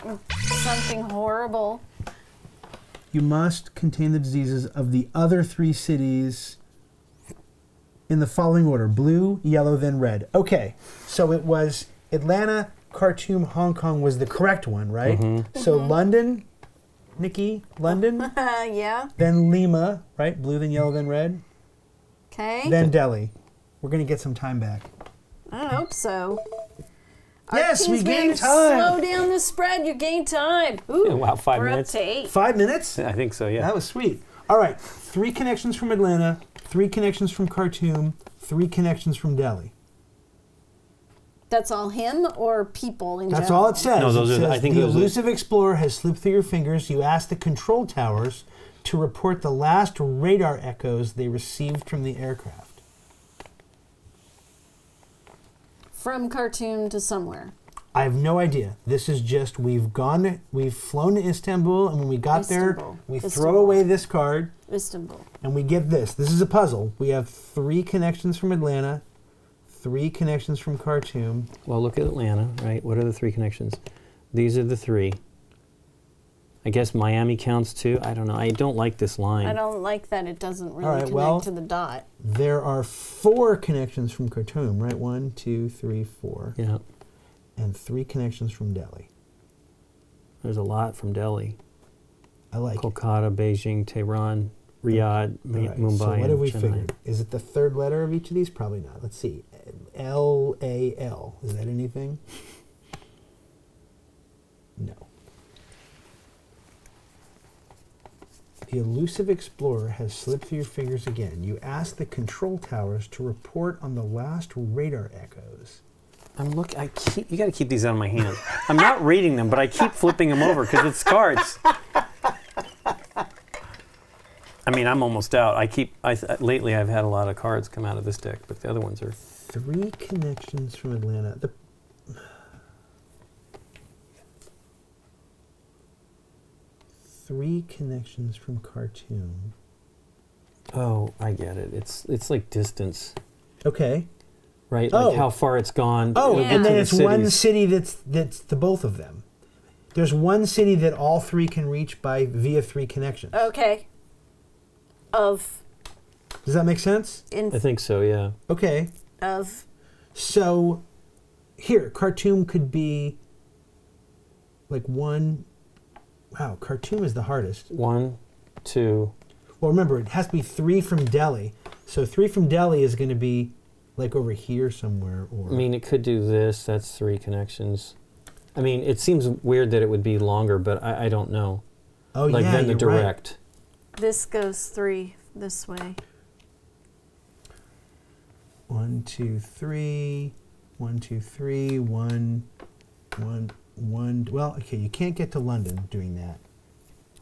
something horrible. You must contain the diseases of the other three cities in the following order blue, yellow, then red. Okay, so it was Atlanta, Khartoum, Hong Kong was the correct one, right? So London, Nikki, London, Uh, yeah. then Lima, right? Blue, then yellow, then red. Okay. Then Delhi. We're going to get some time back. I hope so. Our Yes, we teams gain time. Slow down the spread. You gain time. Ooh, Yeah, wow, 5 we're minutes. up to eight. Five minutes? I think so, yeah. That was sweet. All right, three connections from Atlanta, three connections from Khartoum, three connections from Delhi. That's all him or people in That's general? all it says. No, those it are- says I think the those are- elusive explorer has slipped through your fingers. You asked the control towers to report the last radar echoes they received from the aircraft. From Khartoum to somewhere. I have no idea. This is just we've gone, we've flown to Istanbul, and when we got there, Istanbul. we throw away this card. Istanbul. And we get this. This is a puzzle. We have three connections from Atlanta, three connections from Khartoum. Well, look at Atlanta, right? What are the three connections? These are the three. I guess Miami counts too. I don't know. I don't like this line. I don't like that it doesn't really right, connect well- to the dot. There are four connections from Khartoum, right? One, two, three, four, Yeah, and three connections from Delhi. there's a lot from Delhi, I like it. Kolkata, Beijing, Tehran, Riyadh, right, Mumbai, So what have we Chennai. figured? Is it the third letter of each of these? Probably not. Let's see. L A L. Is that anything? No. The elusive explorer has slipped through your fingers again. You ask the control towers to report on the last radar echoes. I'm look. I keep. You got to keep these out of my hand. I'm not reading them, but I keep flipping them over because it's cards. I mean, I'm almost out. I keep. I th- lately I've had a lot of cards come out of this deck, but the other ones are. Three connections from Atlanta. The three connections from Khartoum. Oh, I get it. It's it's like distance, Okay. Right? Oh. Like how far it's gone. Oh, Yeah. and then to the it's one city that's that's the both of them. There's one city that all three can reach by via three connections. Okay. Of Does that make sense? in I think so. Yeah. Okay. of So here, Khartoum could be like one wow, Khartoum is the hardest. One, two. Well remember it has to be three from Delhi. So three from Delhi is gonna be like over here somewhere or I mean, it could do this. That's three connections. I mean, it seems weird that it would be longer, but I, I don't know. Oh like yeah, then the you're right. direct. this goes three this way. One, two, three. One, two, three. One, one, one. Well, okay, you can't get to London doing that.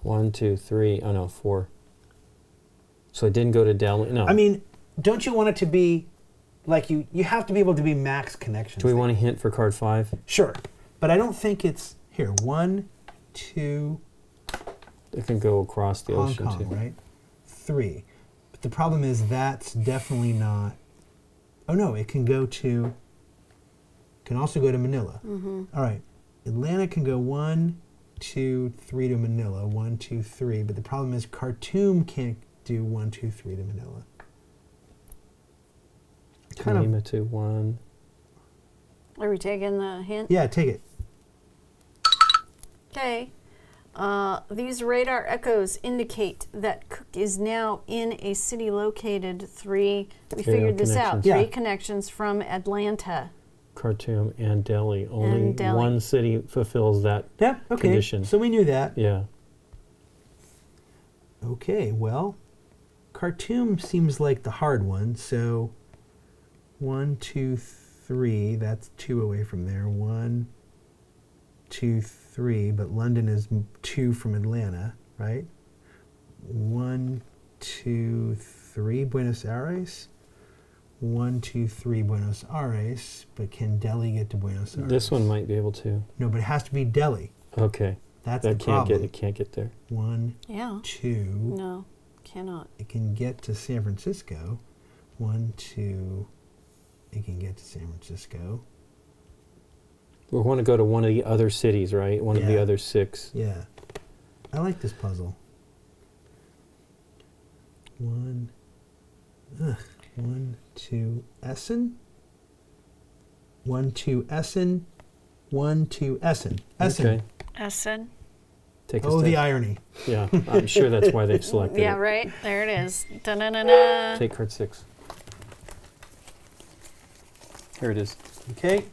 One, two, three. Oh no, four. So it didn't go to Delhi. No. I mean, don't you want it to be like you? You have to be able to be max connections. do we want a hint for card five? Sure, but I don't think it's here. One, two, It can go across the Hong ocean Kong, too. right? Three. But the problem is that's definitely not. Oh no, it can go to. Can also go to Manila. Mm-hmm. All right, Atlanta can go one, two, three to Manila. One, two, three. But the problem is Khartoum can't do one, two, three to Manila. Kind of. Lima to one. Are we taking the hint? Yeah, take it. Okay. Uh, these radar echoes indicate that Cook is now in a city located three. We Three figured this out. connections. Yeah. Three connections from Atlanta. Khartoum and Delhi. Only And Delhi. one city fulfills that. Yeah. Okay. Condition. So we knew that. Yeah. Okay, well, Khartoum seems like the hard one. So, one, two, three. That's two away from there. One, two, three. But London is two from Atlanta, right? One, two, three. Buenos Aires. One, two, three. Buenos Aires. But can Delhi get to Buenos Aires? This one might be able to. No, but it has to be Delhi. Okay. That's that the can't problem. get. It can't get there. One, Yeah. two. No, cannot. it can get to San Francisco. One, two, it can get to San Francisco. We want to go to one of the other cities, right? One of the other six. Yeah. I like this puzzle. One, ugh, one, two, Essen. One, two, Essen. One, two, Essen. Essen. Okay. Essen. Take a Oh, the irony. Yeah, I'm sure that's why they've selected Yeah, it. right. There it is. Take card six. Here it is. Okay.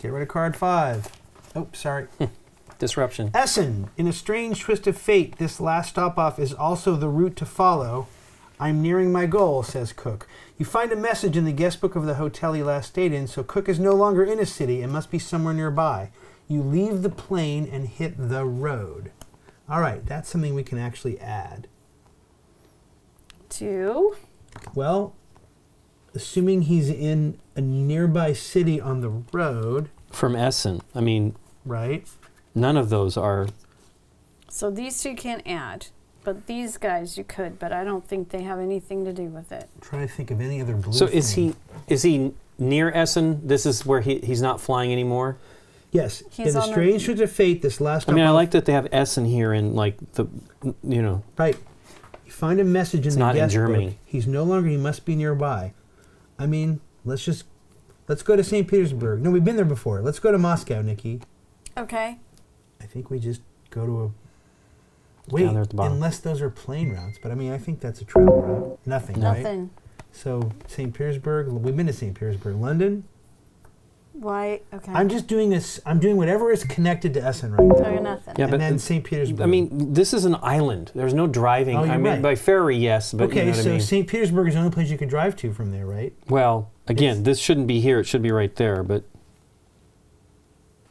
Get rid of card five. Oh, sorry. Disruption. Essen, in a strange twist of fate, this last stop off is also the route to follow. I'm nearing my goal, says Cook. You find a message in the guest book of the hotel you last stayed in, so Cook is no longer in a city and must be somewhere nearby. You leave the plane and hit the road. All right, that's something we can actually add. Two. Well, assuming he's in a nearby city on the road, From Essen. I mean, right? none of those are. So these two can't add, but these guys you could, but I don't think they have anything to do with it. I'm trying to think of any other blue So is he is he near Essen? This is where he he's not flying anymore. Yes. He's in the on the- strange Switch of fate, this last I mean, I like that they have Essen here and like the, you know, Right. You find a message in the not in Germany. book. He's no longer. He must be nearby. I mean, let's just let's go to St. Petersburg. No, we've been there before. Let's go to Moscow, Nikki. Okay. I think we just go to a. Wait, there at the bottom. unless those are plane routes, but I mean, I think that's a travel route. Nothing, right? Nothing. So St. Petersburg. We've been to St. Petersburg, London. Why? Okay. I'm just doing this. I'm doing whatever is connected to Essen right now. Oh, okay, nothing. Yeah, and but then St. Petersburg. I mean, this is an island. There's no driving. Oh, I you're mean, right. by ferry, yes, but okay, you know what so I mean. St. Petersburg is the only place you can drive to from there, right? well, again, It's- this shouldn't be here. It should be right there. But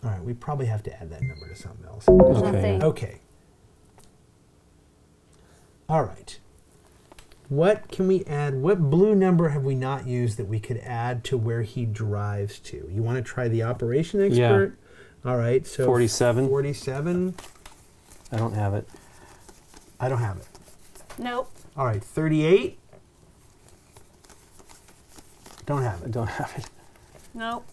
All right, we probably have to add that number to something else. okay. Nothing. Okay. All right. What can we add? What blue number have we not used that we could add to where he drives to? You want to try the operation expert? Yeah. expert? All right. So 47. 47. I don't have it. I don't have it. Nope. All right. 38. Don't have I it. don't have it. Nope.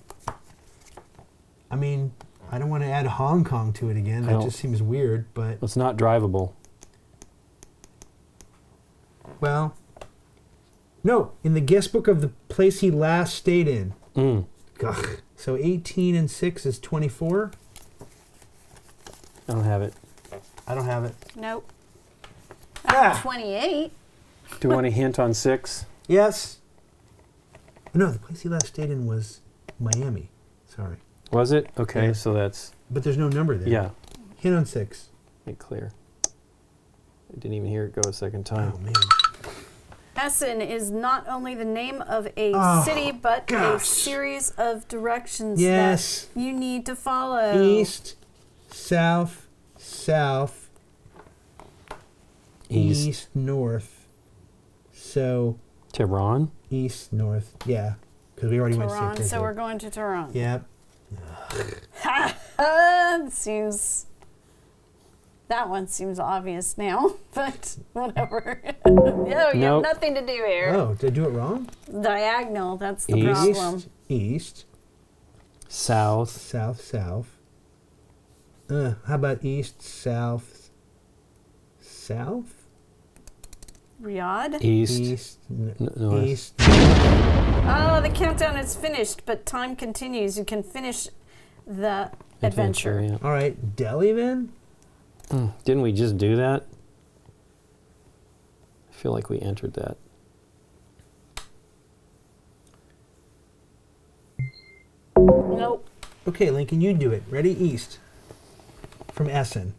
I mean, I don't want to add Hong Kong to it again. I That just seems weird, but It's not drivable. Well. No, in the guest book of the place he last stayed in. Mm. Ugh. So 18 and 6 is 24. I don't have it. I don't have it. Nope. Ah. 28. Do you want a hint on six? Yes. No, the place he last stayed in was Miami. Sorry. Was it? Okay, Yeah. so that's But there's no number there. yeah. Hint on 6. Make clear. I didn't even hear it go a second time. Oh, time. man. Essen is not only the name of a Oh, city, but a series of directions Yes. that you need to follow. East, south, south, East. east, north. So Tehran. east, north. Yeah. Because we already went to Tehran. So we're going to Tehran. Yep. Uh, seems that one seems obvious now, but whatever. no, you have nothing to do here. Oh, did I do it wrong? Diagonal. That's the East. problem. East, east, South. south, south. Uh, how about east, south, south? Riyadh. East. East, n- N- north. east. Oh, the countdown is finished, but time continues. You can finish the adventure. yeah. All right, Delhi then. Mm, Didn't we just do that? I feel like we entered that. Nope. Okay, Lincoln, you do it. Ready, east. From Essen.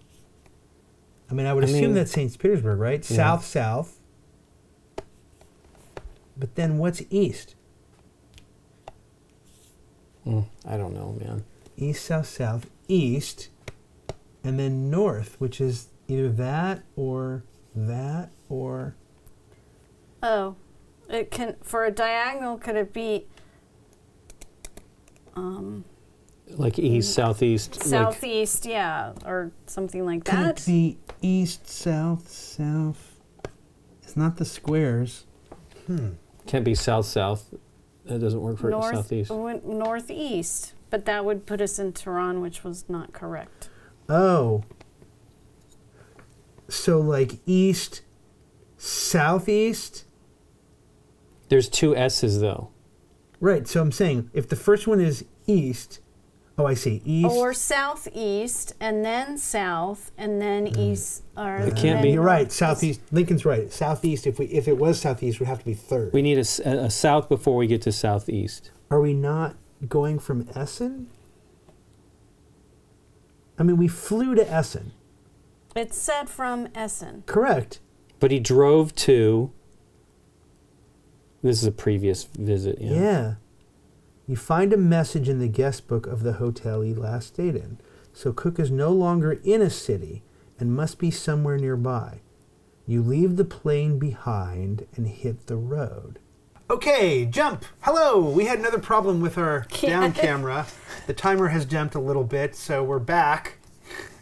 I mean, I would I assume mean- that's St. Petersburg, right? Yeah. South, south. But then what's east? Mm, I don't know, man. East, south, south, east, and then north, which is either that or that or. Oh, it can for a diagonal. Could it be um, Like east, southeast. Like, southeast? yeah, or something like Could that. it be east, south, south? It's not the squares. Hmm. can't be south, south. That doesn't work for North, southeast. northeast, but that would put us in Tehran, which was not correct. Oh. So like east, southeast? There's two S's though. Right. So I'm saying if the first one is east, oh, I see. East. Or southeast, and then south, and then hmm. east. Or It can't be- You're right. Southeast. Lincoln's right. Southeast. If we if it was southeast, we'd have to be third. We need a south before we get to southeast. Are we not going from Essen? I mean, we flew to Essen. It said from Essen. Correct. But he drove to. This is a previous visit. Yeah. Yeah. You find a message in the guest book of the hotel he last stayed in. So Cook is no longer in a city and must be somewhere nearby. You leave the plane behind and hit the road. Okay, jump. Hello. We had another problem with our down camera. The timer has jumped a little bit, so we're back.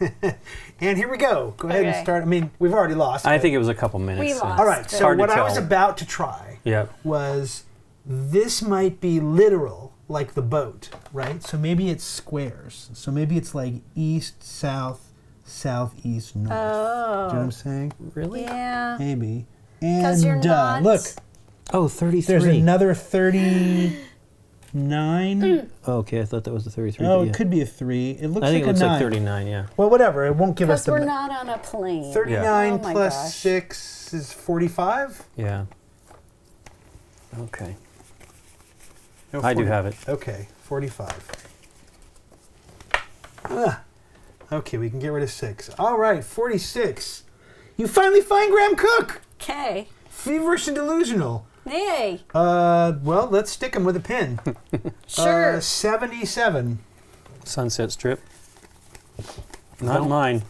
and here we go. Go ahead and start. I mean, we've already lost. I think it was a couple minutes. We so- lost. All right. So what I was about to try Yep. was this might be literal. like the boat, right? So maybe it's squares. So maybe it's like east, south, southeast, north. Do you know what I'm saying? Really? Yeah. Maybe. 'Cause you're And uh, not- look, Oh, 33. there's another 39. Oh, okay, I thought that was the 33. Oh, but it yeah. could be a three. It looks I think like it looks a like 39, yeah. Well, whatever. It won't give us Because the we're not on a plane. 39 Oh my plus gosh. 6 is 45? Yeah. Okay. No, I do 40 have it. Okay, 45. Ah, okay, we can get rid of 6. All right, 46. You finally find Graham Cook! Okay. Feverish and delusional. Hey. Uh, well, let's stick him with a pin. Sure. Uh, 77. Sunset Strip. Not mine.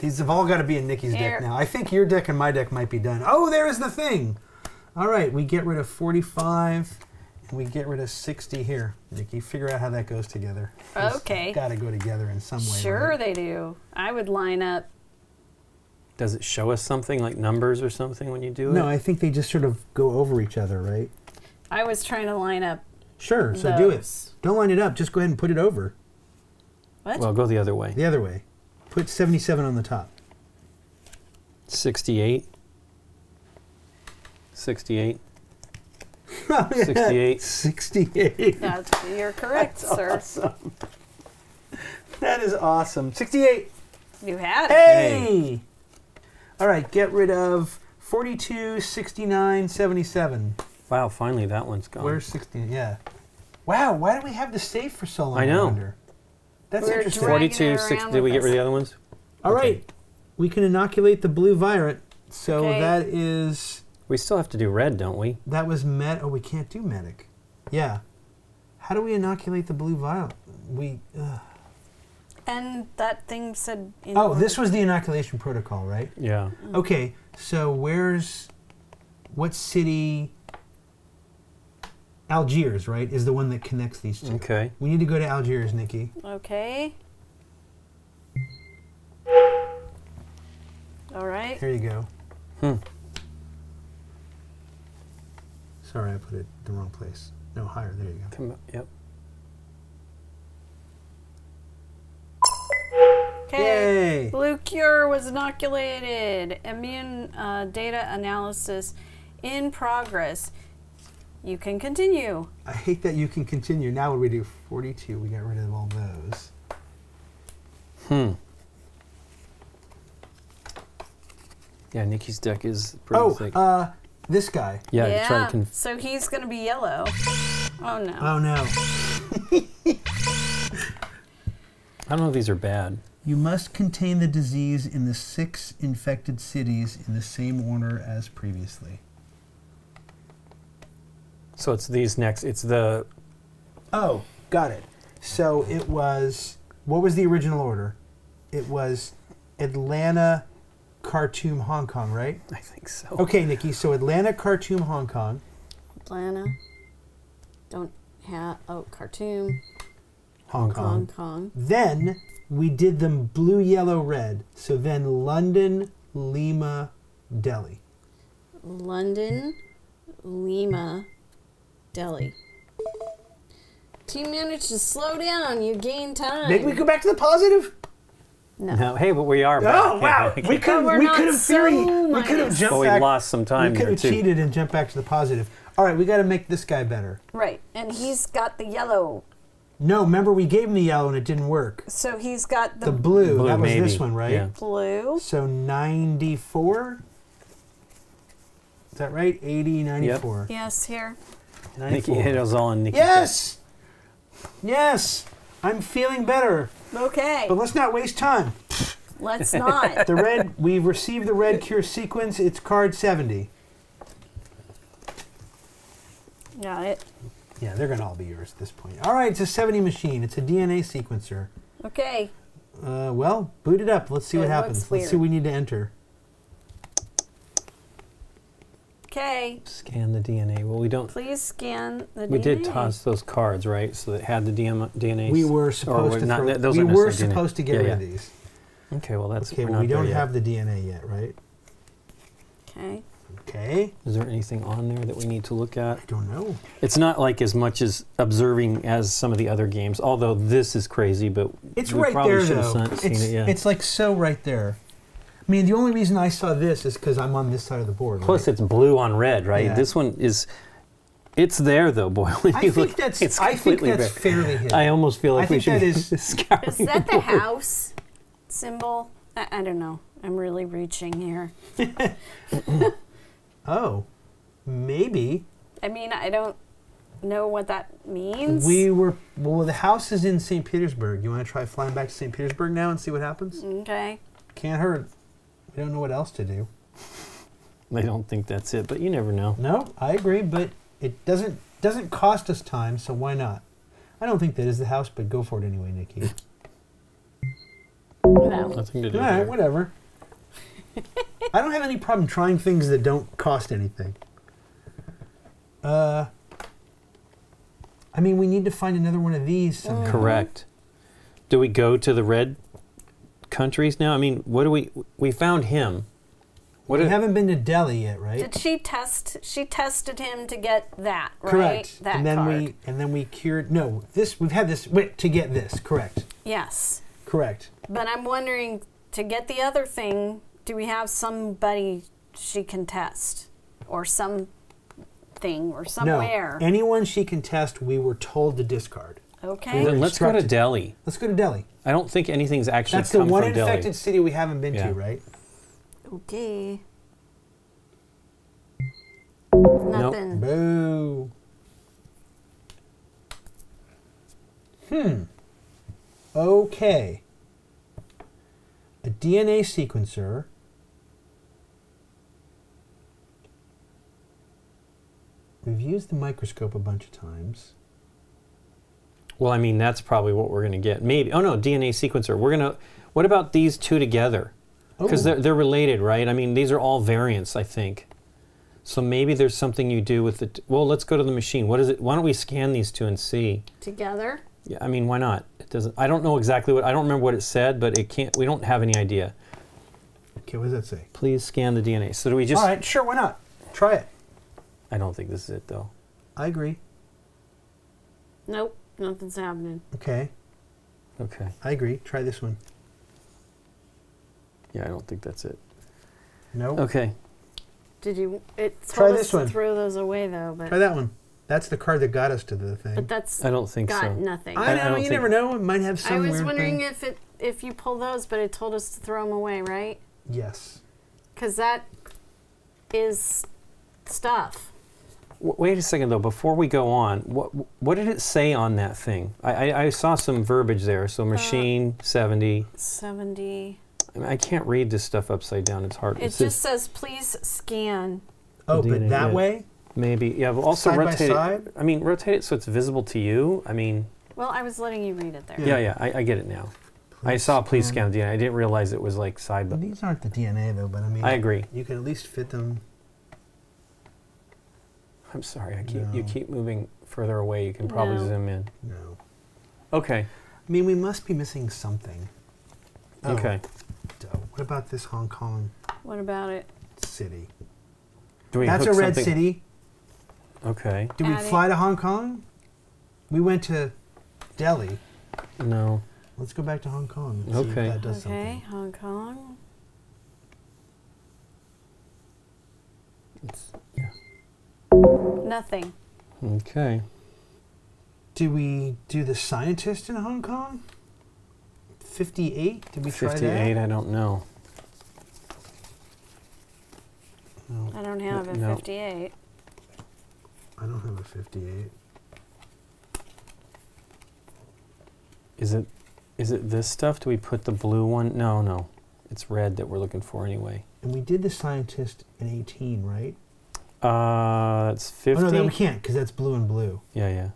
These have all got to be in Nikki's Here. deck now. I think your deck and my deck might be done. Oh, there's the thing. All right, we get rid of 45 and we get rid of 60 here. Nikki, figure out how that goes together. Okay. Got to go together in some way. Sure, right? they do. I would line up. Does it show us something like numbers or something when you do it? No, I think they just sort of go over each other, right? I was trying to line up. Sure, so do it. Don't line it up, just go ahead and put it over. What? Well, go the other way. The other way. Put 77 on the top. 68. 68. 68. 68. That's, you're correct, sir. Awesome. That is awesome. 68. You had it. Hey! All right, get rid of 42, 69, 77. Wow, finally that one's gone. Where's 60? Yeah. Wow, why do we have the save for so long? I know. wonder? That's We're interesting. dragging 42, 60. Did we get rid of the other ones? All Okay. right, we can inoculate the blue violet. So Okay. that is We still have to do red, don't we? that was med. Oh, we can't do medic. Yeah. How do we inoculate the blue violet? We. Uh, And that thing said. in oh, order- this was the inoculation protocol, right? Yeah. Okay, so where's what city? Algiers, right, is the one that connects these two. Okay. We need to go to Algiers, Nikki. Okay. All right. Here you go. Hmm. Sorry, I put it the wrong place. No, higher. There you go. Come, yep. Okay. Yay! Blue Cure was inoculated. Immune uh, data analysis in progress. You can continue. I hate that you can continue. Now what do we do? 42. We got rid of all those. Hmm. Yeah, Nikki's deck is pretty Oh, thick. uh, this guy. yeah, you try to conf- so he's going to be yellow. Oh no. Oh no. I don't know if these are bad. You must contain the disease in the six infected cities in the same order as previously. So it's these next. It's the Oh, got it. So it was what was the original order? It was Atlanta, Khartoum, Hong Kong, right? I think so. Okay, Nikki. So Atlanta, Khartoum, Hong Kong. Atlanta. Don't have. Oh, Khartoum. Hong Hong Kong. Kong. Then we did them blue, yellow, red. So then London, Lima, Delhi. London, Lima, Delhi. Team managed to slow down. You gain time. Maybe we go back to the positive. no. No, hey, but we are oh, back. Oh wow! Yeah, We could we're we could have so theory. we could have jumped But we lost some time we could have cheated and jumped back to the positive. All right, we got to make this guy better. Right, and he's got the yellow. No, remember we gave him the yellow and it didn't work. So he's got the, The blue, Blue, that was maybe. this one, right? Yeah. blue. So 94. Is that right? 80, 94. Yes, here. Nikki 94. hit us all on Nikki. Yes! Yes! I'm feeling better. Okay, But let's not waste time. let's not. The red, we've received the red cure sequence. It's card 70. Got it. Yeah, they're going to all be yours at this point. All right, it's a 70 machine. It's a DNA sequencer. Okay, Uh, well, boot it up. Let's see It what looks happens. Let's see what we need to enter. okay. Scan the DNA. Well, we don't. Please scan the DNA. We did toss those cards, right? So that had the DM, DNA. We were or supposed to not, throw, those we aren't were necessarily DNA. supposed to get Yeah, rid yeah. of these. Okay, well that's Okay, we're well not we don't yet. have the DNA yet, right? Okay. Okay. Is there anything on there that we need to look at? I don't know. It's not like as much as observing as some of the other games, although this is crazy, but It's we right probably there though. it's, it, yeah. it's like so right there. I mean, the only reason I saw this is because I'm on this side of the board. Plus, right? it's blue on red, right? Yeah. This one is, it's there though, boy. When I you think look, that's. it's I think completely that's red. fairly hidden. I almost feel like I we think should that be is- scouring. Is that the house symbol? I, I don't know. I'm really reaching here. oh, maybe I mean, I don't know what that means. we were. Well, the house is in St. Petersburg. You want to try flying back to St. Petersburg now and see what happens? okay. Can't hurt. We don't know what else to do. I don't think that's it, but you never know. No, I agree, but it doesn't doesn't cost us time, so why not? I don't think that is the house, but go for it anyway, Nikki. No. Nothing to do. All right, here. whatever. I don't have any problem trying things that don't cost anything. Uh, I mean, we need to find another one of these. somehow. Correct. Do we go to the red countries now? I mean, what do we? We found him. What We haven't been to Delhi yet, right? Did she test? She tested him to get that, right? Correct. That and then card. we and then we cured. No, this we've had this wait to get this. Correct. Yes. Correct. But I'm wondering to get the other thing, do we have somebody she can test? Or some thing or somewhere? No, anyone she can test, we were told to discard. okay. then let's go to. Delhi. Let's go to Delhi. I don't think anything's actually That's the one infected Delhi. city we haven't been Yeah. to, right? Okay. Nope. Nothing. Boo. Hmm. Okay. A DNA sequencer. We've used the microscope a bunch of times. Well, I mean, that's probably what we're going to get. Maybe. Oh no, DNA sequencer. We're gonna. What about these two together? Because Oh. they're they're related, right? I mean, these are all variants, I think. So maybe there's something you do with the. T- well, let's go to the machine. What is it? Why don't we scan these two and see? Together? Yeah, I mean, why not? It doesn't. I don't know exactly what. I don't remember what it said, but it can't. We don't have any idea. Okay, what does that say? Please scan the DNA. So do we just? All right, sure, why not? Try it. I don't think this is it though. I agree. Nope. Nothing's happening. Okay, Okay. I agree. Try this one. Yeah, I don't think that's it. No. Okay. Did you? It Try told us this to one. throw those away though, but Try that one. That's the card that got us to the thing. but that's I don't think got so. nothing. I I- I know. don't you think- never know. It might have some I was weird wondering thing. if it if you pull those, but it told us to throw them away, right? Yes. Because that is stuff. W- Wait a second though. Before we go on, what what did it say on that thing? I I, I saw some verbiage there. Uh, So machine seventy. Seventy. I, mean, I can't read this stuff upside down. It's hard. It It's just says please scan. Oh, but DNA, that way? maybe yeah. But also Side by rotate side? it. I mean, rotate it so it's visible to you. I mean, Well, I was letting you read it there. yeah, yeah. I, I get it now. I saw please scan DNA. I didn't realize it was like side by. These aren't the DNA though, but I mean, I agree. You can at least fit them. I'm sorry. I keep you keep moving further away. You can probably No. zoom in. No. Okay. I mean, we must be missing something. Oh, Okay. What about this Hong Kong What about it? city? Do we That's a red something- city. Okay. Did we Adding- fly to Hong Kong? We went to Delhi. No. Let's go back to Hong Kong. And see Okay. if that does okay, something. Hong Kong. It's, yeah. Nothing. Okay. Do we do the scientist in Hong Kong? 58? Did we try 58. I don't know. No, I don't have a no. 58. I don't have a 58. Is it is it this stuff? Do we put the blue one? No, no. It's red that we're looking for anyway. And we did the scientist in 18, right? Uh, that's 50. Oh, no, that we can't because that's blue and blue. Yeah, yeah.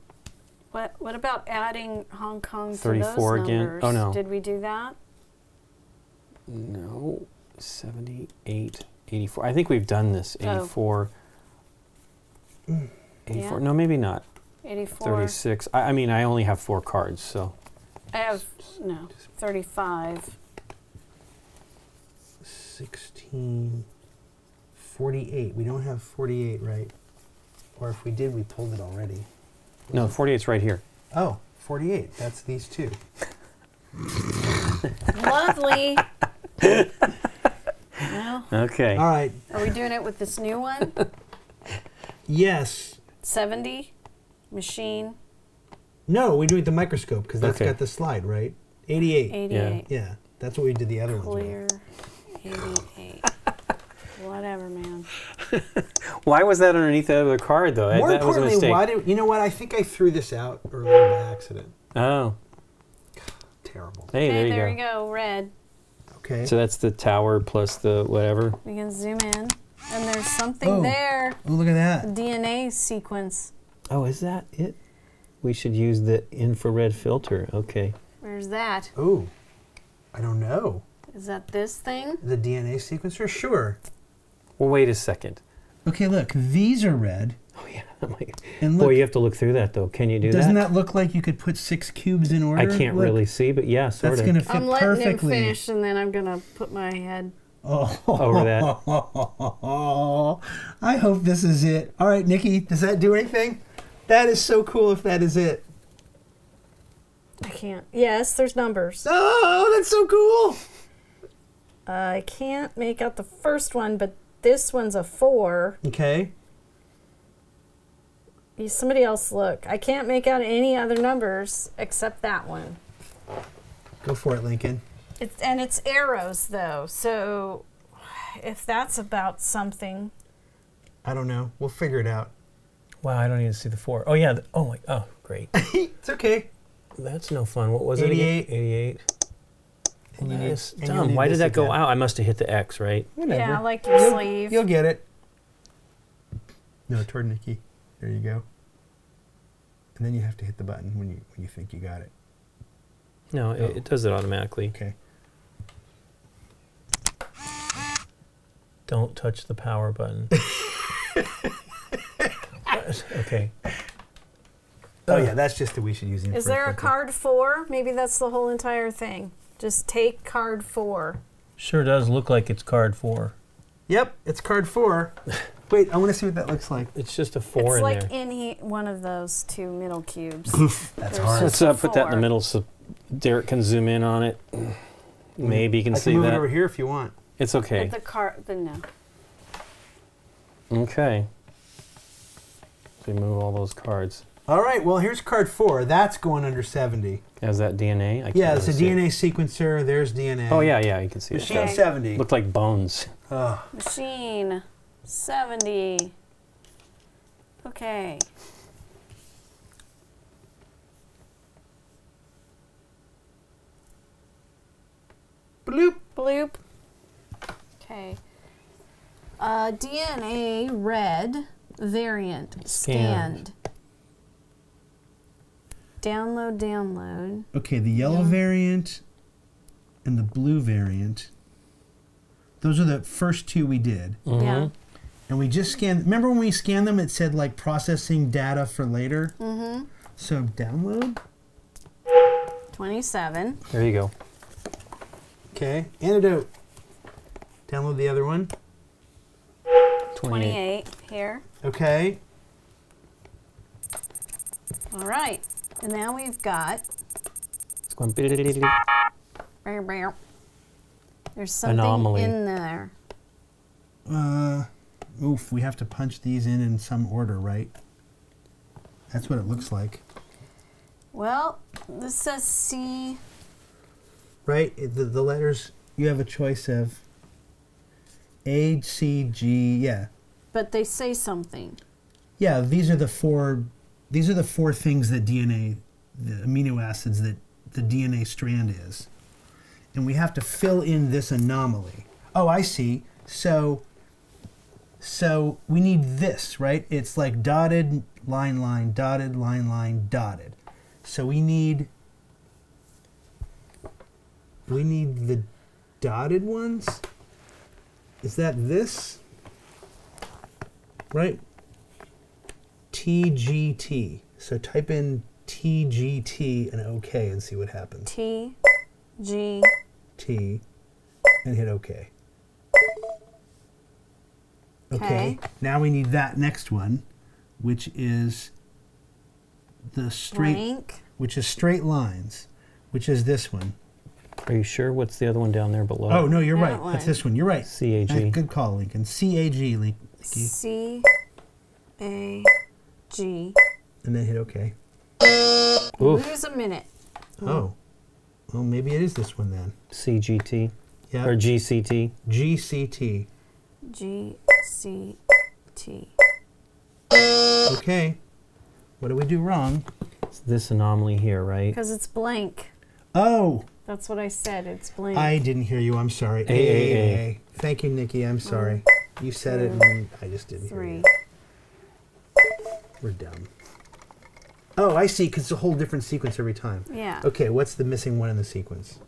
What What about adding Hong Kong to 34 those again? numbers? Oh, no. Did we do that? No. 78, 84. I think we've done this. Oh. 84. Mm. 84. Yeah. No, maybe not. 84. 36. I, I mean, I only have four cards, so. I have no 35. 16, 48. We don't have 48, right? Or if we did, we pulled it already. No, 48's right here. Oh, 48. That's these two. Lovely. well, Okay. All right. are we doing it with this new one? Yes. 70 machine No, we do it with the microscope because that's Okay. got the slide, right? 88. 88. Yeah, that's what we did the other ones Clear with. 88. Whatever, man. Why was that underneath the other card, though? More that was a importantly, why did you know what? I think I threw this out earlier by accident. Oh, Terrible. hey, there okay, you there go. we go. Red. Okay. So that's the tower plus the whatever. We can zoom in. And there's something Oh. there. oh, look at that. DNA sequence. Oh, is that it? We should use the infrared filter. Okay. Where's that? Oh, I don't know. Is that this thing? The DNA sequencer? Sure. Well, wait a second. Okay, look, these are red. Oh yeah. I'm like, And boy, you have to look through that though. Can you do that? doesn't that? that look like you could put six cubes in order? I can't Look, really see, but yeah, sort That's of. going to fit I'm letting perfectly. him finish and then I'm going to put my head. Oh. oh Over that. I hope this is it. All right, Nikki, does that do anything? That is so cool if that is it. I can't. Yes, there's numbers. Oh, that's so cool. I can't make out the first one, but this one's a four. Okay. Somebody else look. I can't make out any other numbers except that one. Go for it, Lincoln. It's, and it's arrows, though. So if that's about something. I don't know. We'll figure it out. Wow, I don't even see the four. Oh, yeah. The, oh, my. Oh, great. it's okay. That's no fun. What was 88. it? 88. 88. And you need- That's and you'll dumb. need Why did that go out? I must have hit the X, right? Whatever. yeah, like your you'll, sleeve. You'll get it. No, toward Nikki. There you go. And then you have to hit the button when you when you think you got it. No, it, it oh. does it automatically. Okay. Don't touch the power button. okay. Oh yeah, that's just that we should use the Is there a card four? Maybe that's the whole entire thing. Just take card four. Sure does look like it's card four. Yep, it's card four. Wait, I want to see what that looks like. It's just a four it's in like there. in he, one of those two middle cubes. That's There's hard. Let's uh, put that in the middle so Derek can zoom in on it. Maybe you can I see can move that. it over here if you want. It's okay. But the card, the no. Okay. So we move all those cards. All right, well here's card four. That's going under 70. Has that DNA? I can't Yeah, it's a really see it. DNA sequencer. There's DNA. Oh yeah, yeah, you can see it. Machine 70. Looked like bones. Oh, Machine 70. Okay. bloop. Bloop. Okay. Uh, DNA red variant Scanned. scanned. Download, download. Okay, the yellow Yeah. variant and the blue variant. Those are the first two we did. Mm-hmm. Yeah. And we just scanned. Remember when we scanned them, it said like processing data for later? Mm-hmm. So download. 27. There you go. Okay. Antidote. Download the other one. 28 here. Okay. All right. And now we've got. It's going. There's something Anomaly. in there. Uh, oof, we have to punch these in in some order, right? That's what it looks like. Well, this says C. Right? The, the letters, you have a choice of A, C, G, yeah. But they say something. Yeah, these are the four these are the four things that DNA the amino acids that the DNA strand is. And we have to fill in this anomaly. Oh, I see. So so we need this, right? It's like dotted line line dotted line line dotted. So we need we need the dotted ones. Is that this? Right? TGT. So type in TGT and OK and see what happens. T, G, T and hit OK. Okay. Okay. Now we need that next one, which is the straight, Blank. which is straight lines, which is this one. Are you sure? What's the other one down there below? Oh no, you're That right. one. That's this one. You're right. CAG. Uh, Good call, Lincoln. C A G, Link. C A G. And then hit OK. Oof. Lose a minute. Oh. Well, maybe it is this one then. CGT Yeah. or GCT. G C T. G C T. Okay. What do we do wrong? It's this anomaly here, right? Because it's blank. Oh, That's what I said. It's blank. I didn't hear you. I'm sorry. A, A, A. Thank you, Nikki. I'm sorry. You said it, and I just didn't hear you. Three. You. We're dumb. Oh, I see. Because it's a whole different sequence every time. Yeah. Okay, what's the missing one in the sequence?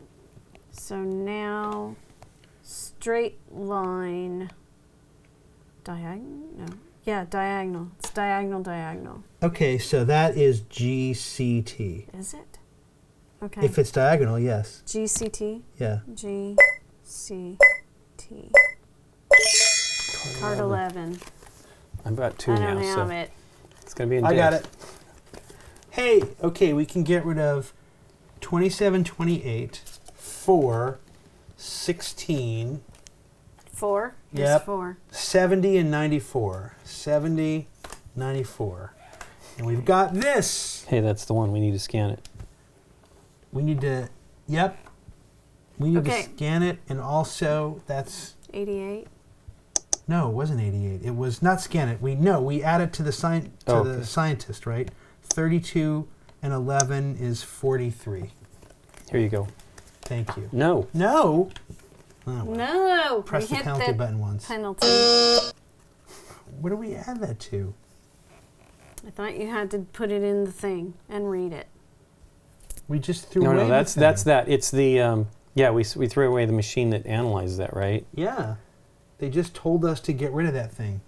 So now, straight line. Diagonal? No. Yeah, diagonal. It's diagonal, diagonal. Okay, so that is GCT. Is it? Okay. If it's diagonal, yes. GCT. Yeah. GCT. Card 11. I've got two I now, don't so have it. it's gonna be in I got it. Hey, okay, we can get rid of 27, 28, 4, 16, Four? Yep. Yes, four. 70, and 94. 70, 94. And we've got this. Hey, that's the one. We need to scan it. We need to, yep. We need Okay. to scan it, and also that's 88. No, it wasn't 88. It was not scan it. We no, we add it to the sci- to Oh, the okay. scientist, right? 32 and 11 is 43. Here you go. Thank you. No. No. Oh, well. No! Press we the hit penalty the button once. penalty. What do we add that to? I thought you had to put it in the thing and read it. We just threw No, away no. the That's that's thing. that. It's the um, yeah. We we threw away the machine that analyzes that, right? Yeah. They just told us to get rid of that thing.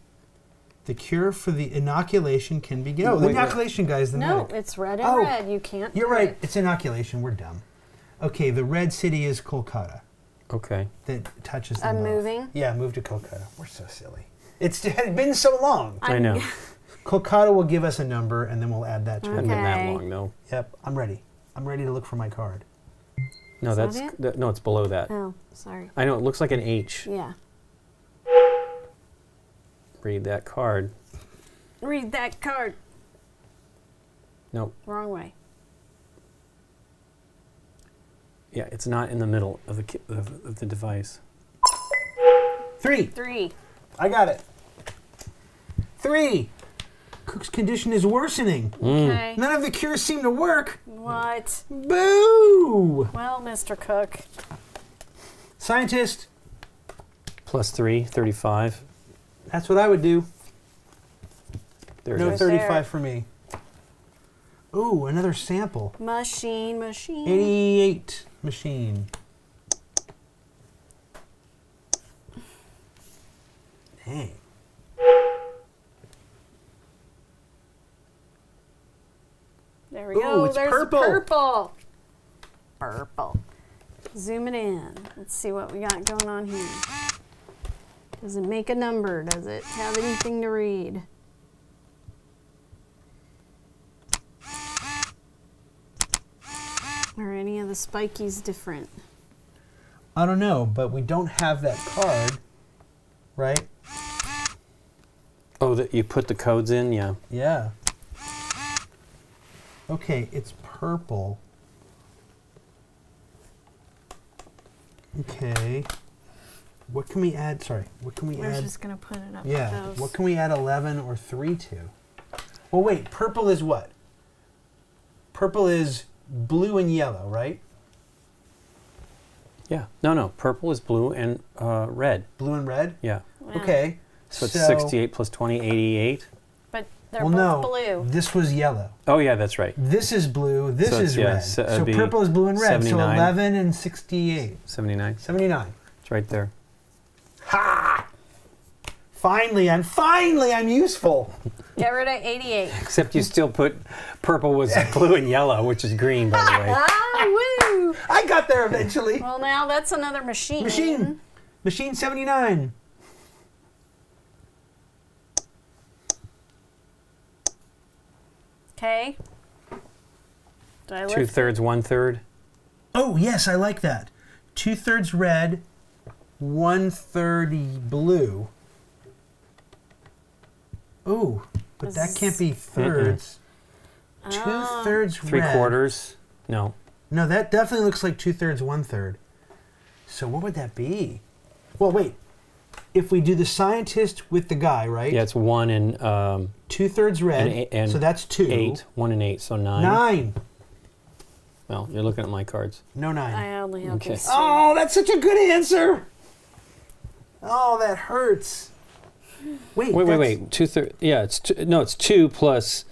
The cure for the inoculation can begin. Oh, the Wait, wait. inoculation guy is the No, medic. it's red and Oh, red. You can't. You're right. it. It's inoculation. We're dumb. Okay, the red city is Kolkata. Okay. That touches them I'm both. moving? Yeah, move to Kolkata. We're so silly. It's it had been so long. I know. Kolkata will give us a number, and then we'll add that to Hasn't it. been that long though. Yep, I'm ready. I'm ready to look for my card. No, Is that that's it? th- no. It's below that. Oh, sorry. I know. It looks like an H. Yeah. Read that card. Read that card. Nope. Wrong way. Yeah, it's not in the middle of the ki- of, of the device. Three. Three. I got it. Three. Cook's condition is worsening. Mm. Okay. None of the cures seem to work. What? Boo! Well, Mr. Cook. Scientist, Plus three, 35. that's what I would do. There No it is. 35 there. for me. Ooh, another sample. Machine, machine. 88 machine. Dang. There we Ooh, go. it's There's purple. purple. Purple. Zooming in. Let's see what we got going on here. Does it make a number? Does it have anything to read? Are any of the spikies different? I don't know, but we don't have that card, right? Oh, that you put the codes in? Yeah. Yeah. Okay, it's purple. Okay. What can we add? Sorry, what can we I was add? just gonna put it up. Yeah. Those. What can we add 11 or 3 to? Well, wait, purple is what? Purple is blue and yellow, right? Yeah. No, no. Purple is blue and uh, red. Blue and red? Yeah. Yeah. Okay. So it's 68 plus 20, 88. But they're well, both no. blue. This was yellow. Oh, yeah, that's right. This is blue. This So is yeah, red. so So, purple is blue and red. So 11 and 68. 79. 79. It's right there. Ha! Finally, I'm finally I'm useful. Get rid of 88. Except you still put purple was blue and yellow, which is green, by the way. ah, woo! I got there eventually. Well, now that's another machine. Machine. Machine 79. Okay. Two thirds, one third. Oh, yes, I like that. Two thirds red, one third blue. Oh, but that can't be thirds. Two thirds Three red. quarters. No. No, that definitely looks like two thirds, one third. So what would that be? Well, wait. If we do the scientist with the guy, right? Yeah, it's one and um, Two thirds red. And eight- and so that's two. eight. One and eight, so nine. Nine. Well, you're looking at my cards. No nine. I only have Okay. these two. Oh, that's such a good answer. Oh, that hurts. Wait, Wait, wait, wait. Two third. Yeah, it's two, no, it's two plus.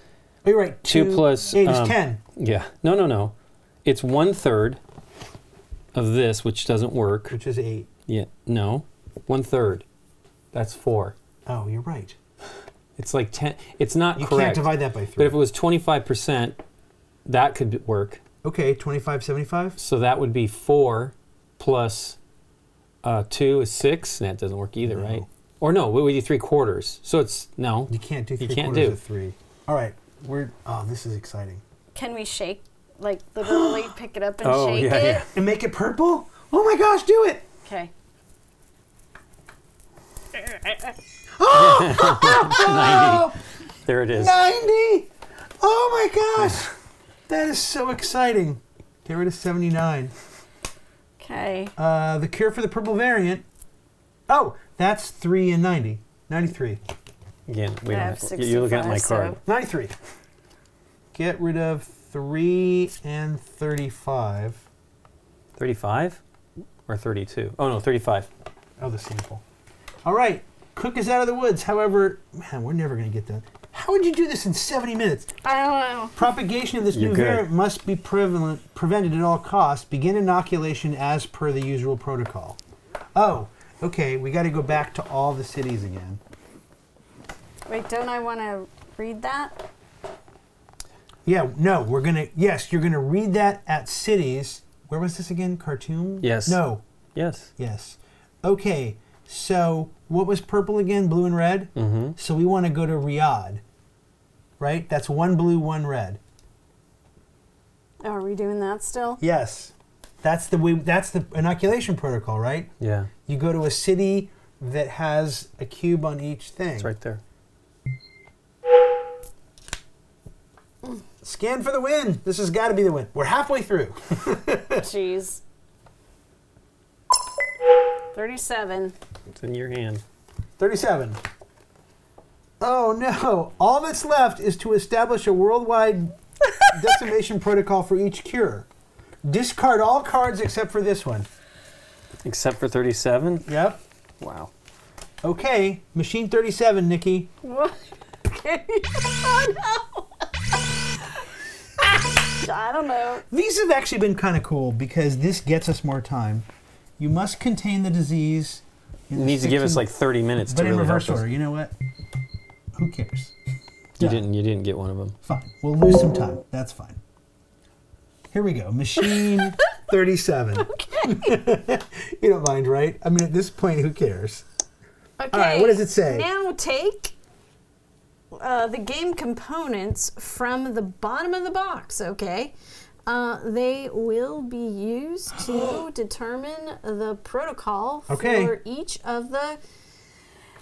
Oh, you're right. Two plus, eight is um, ten. Yeah. No, no, no. It's one third of this, which doesn't work. Which is eight. Yeah. No. One third. That's four. Oh, you're right. It's like ten. It's not correct. You correct. can't divide that by three. But if it was twenty-five percent, that could work. okay, 25, 75. So that would be four plus uh, two is six. and That doesn't work either, No. right? Or no, we would do three quarters. So it's no. You can't do You three can't quarters do. of three. All right, we're. Oh, this is exciting. Can we shake, like literally pick it up and Oh, shake yeah, it? yeah. And make it purple? Oh my gosh, do it! Okay. Oh, There it is. 90! Oh my gosh! That is so exciting. Get rid of 79. Okay. Uh, the cure for the purple variant. Oh, that's 3 and 90. 93. Again, we I don't have have, you're looking at my card. so- 93. Get rid of 3 and 35. Thirty-five or thirty-two? Oh no, thirty-five. Oh, the sample. All right. Cook is out of the woods. However, man, we're never going to get that. How would you do this in 70 minutes? I don't know. Propagation of this You're new good. variant must be prevalent, prevented at all costs. Begin inoculation as per the usual protocol. Oh, okay. We got to go back to all the cities again. Wait, don't I want to read that? Yeah, no, we're going to, yes, you're going to read that at cities. Where was this again? Khartoum? Yes. No, Yes. yes. Okay, so what was purple again? Blue and red? Mm-hmm. So we want to go to Riyadh, right? That's one blue, one red. Are we doing that still? Yes, that's the way. That's the inoculation protocol, right? Yeah, You go to a city that has a cube on each thing. it's right there. Scan for the win. This has got to be the win. We're halfway through. Jeez. 37. It's in your hand. 37. Oh no! All that's left is to establish a worldwide decimation protocol for each cure. Discard all cards except for this one. Except for thirty-seven. Yep. Wow. Okay, machine 37, Nikki. What? Okay. oh no. I don't know. These have actually been kind of cool because this gets us more time. You must contain the disease. It in needs to give us like thirty minutes but to in really reverse help us. order. You know what? Who cares? You Yeah. didn't. You didn't get one of them. Fine. We'll lose some time. That's fine. Here we go. Machine 37. you don't mind, right? I mean, at this point, who cares? Okay. right, what does it say? Now take uh, the game components from the bottom of the box, okay? Uh, they will be used to determine the protocol Okay. for each of the.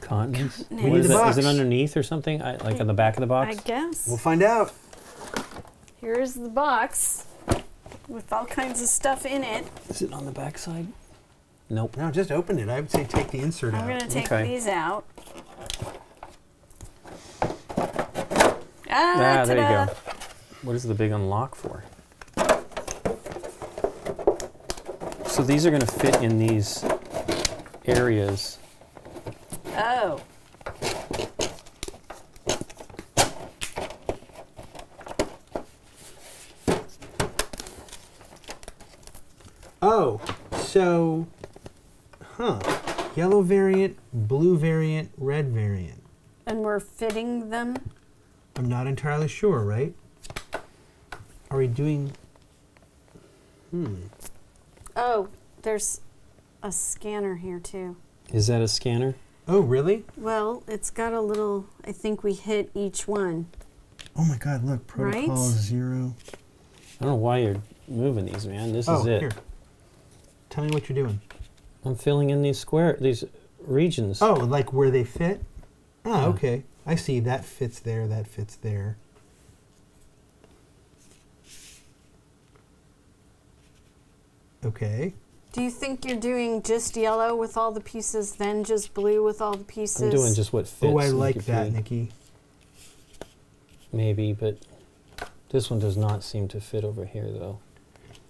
Continents. We need is the that? Is box. it underneath or something? I, like on the back of the box? I guess. We'll find out. Here's the box with all kinds of stuff in it. Is it on the back side? Nope. No, just open it. I would say take the insert I'm out. going to take Okay. these out. Ah, Ah, there you go. What is the big unlock for? So these are going to fit in these areas. Oh. Oh, so, huh. Yellow variant, blue variant, red variant. And we're fitting them. I'm not entirely sure, right? Are we doing. Hmm. Oh, there's a scanner here too. Is that a scanner? Oh, really? Well, it's got a little, I think we hit each one. Oh my God! Look, protocol Right? zero. I don't know why you're moving these, man. This Oh, is it. here. Tell me what you're doing. I'm filling in these square, these regions. Oh, like where they fit? Oh, Yeah. okay. I see. That fits there. That fits there. Okay. Do you think you're doing just yellow with all the pieces, then just blue with all the pieces? I'm doing just what fits. Oh, I like Wikipedia. that, Nikki. Maybe, but this one does not seem to fit over here, though.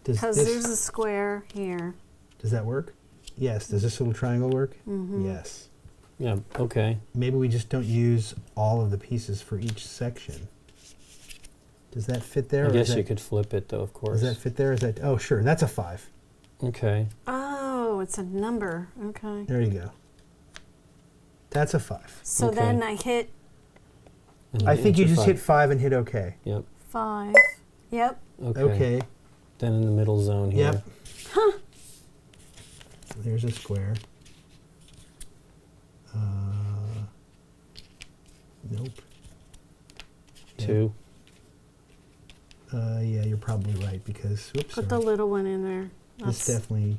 Because there's a square here. does that work? Yes. Does this little triangle work? Mm-hmm. Yes. Yeah. Okay. Maybe we just don't use all of the pieces for each section. Does that fit there? I guess you could flip it, though. Of course. Does that fit there? Is that? Oh, sure. That's a five. Okay. Oh, it's a number. Okay. There you go. That's a five. So Okay. then I hit And I think you just five. hit five and hit OK. Yep. five. Yep. Okay. Okay. Then in the middle zone here. Yep. Huh. There's a square. Uh, nope. Yeah. Two. Uh, yeah, you're probably right because whoops. Put the little one in there. This That's, definitely.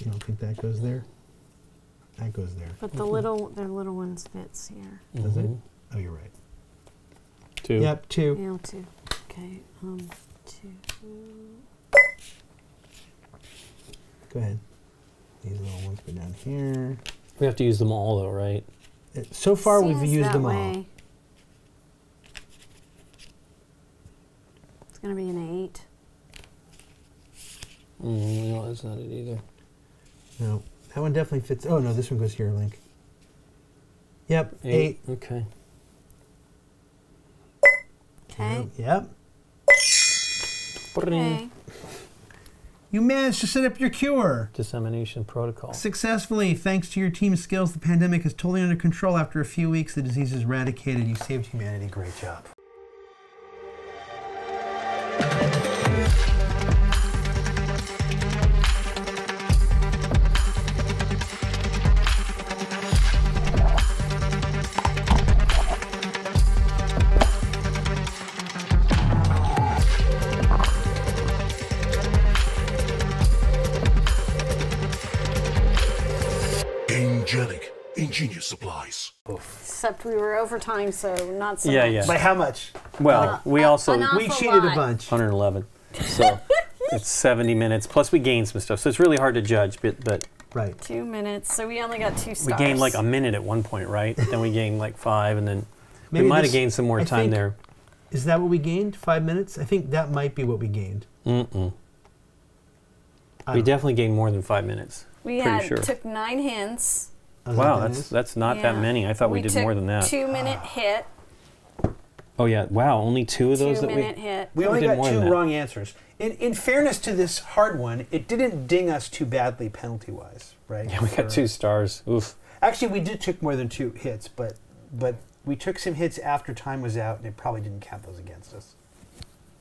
You don't think that goes there? That goes there. but the little, the little ones fits here. Does it? Mhm. Oh, you're right. Two. Yep, two. Yeah, two. Okay. Um, two. Go ahead. These little ones go down here. We have to use them all, though, right? Uh, So far, we've used that them all. It's gonna be an eight. Mm, no, that's not it either. No, that one definitely fits. Oh no, this one goes here, Link. Yep, eight. Okay. Okay. Yep. Okay. You managed to set up your cure. Dissemination protocol. Successfully, thanks to your team's skills, the pandemic is totally under control. After a few weeks, the disease is eradicated. You saved humanity. Great job. Overtime, so not so Yeah, much. yeah. By how much? Well, we uh, also we awful cheated a bunch. 111. So it's 70 minutes. Plus we gained some stuff. So it's really hard to judge. But, but Right. Two minutes, so we only got two we gained like a minute at one point, right? then we gained like five, and then Maybe we might have gained some more I time think- there. Is that what we gained? Five minutes? I think that might be what we gained. Mm-mm. We don't- definitely gained more than five minutes. We had sure. took nine hints. Is that Wow, that that's that's not that many. I thought we, did took more than that. Two minute hit. Oh yeah, wow, only two of those Two that minute we. hit. We We only did got two wrong answers. In, in fairness to this hard one, it didn't ding us too badly penalty wise, right? Yeah, we got two stars. Oof. Actually, we did took more than two hits, but but we took some hits after time was out, and it probably didn't count those against us.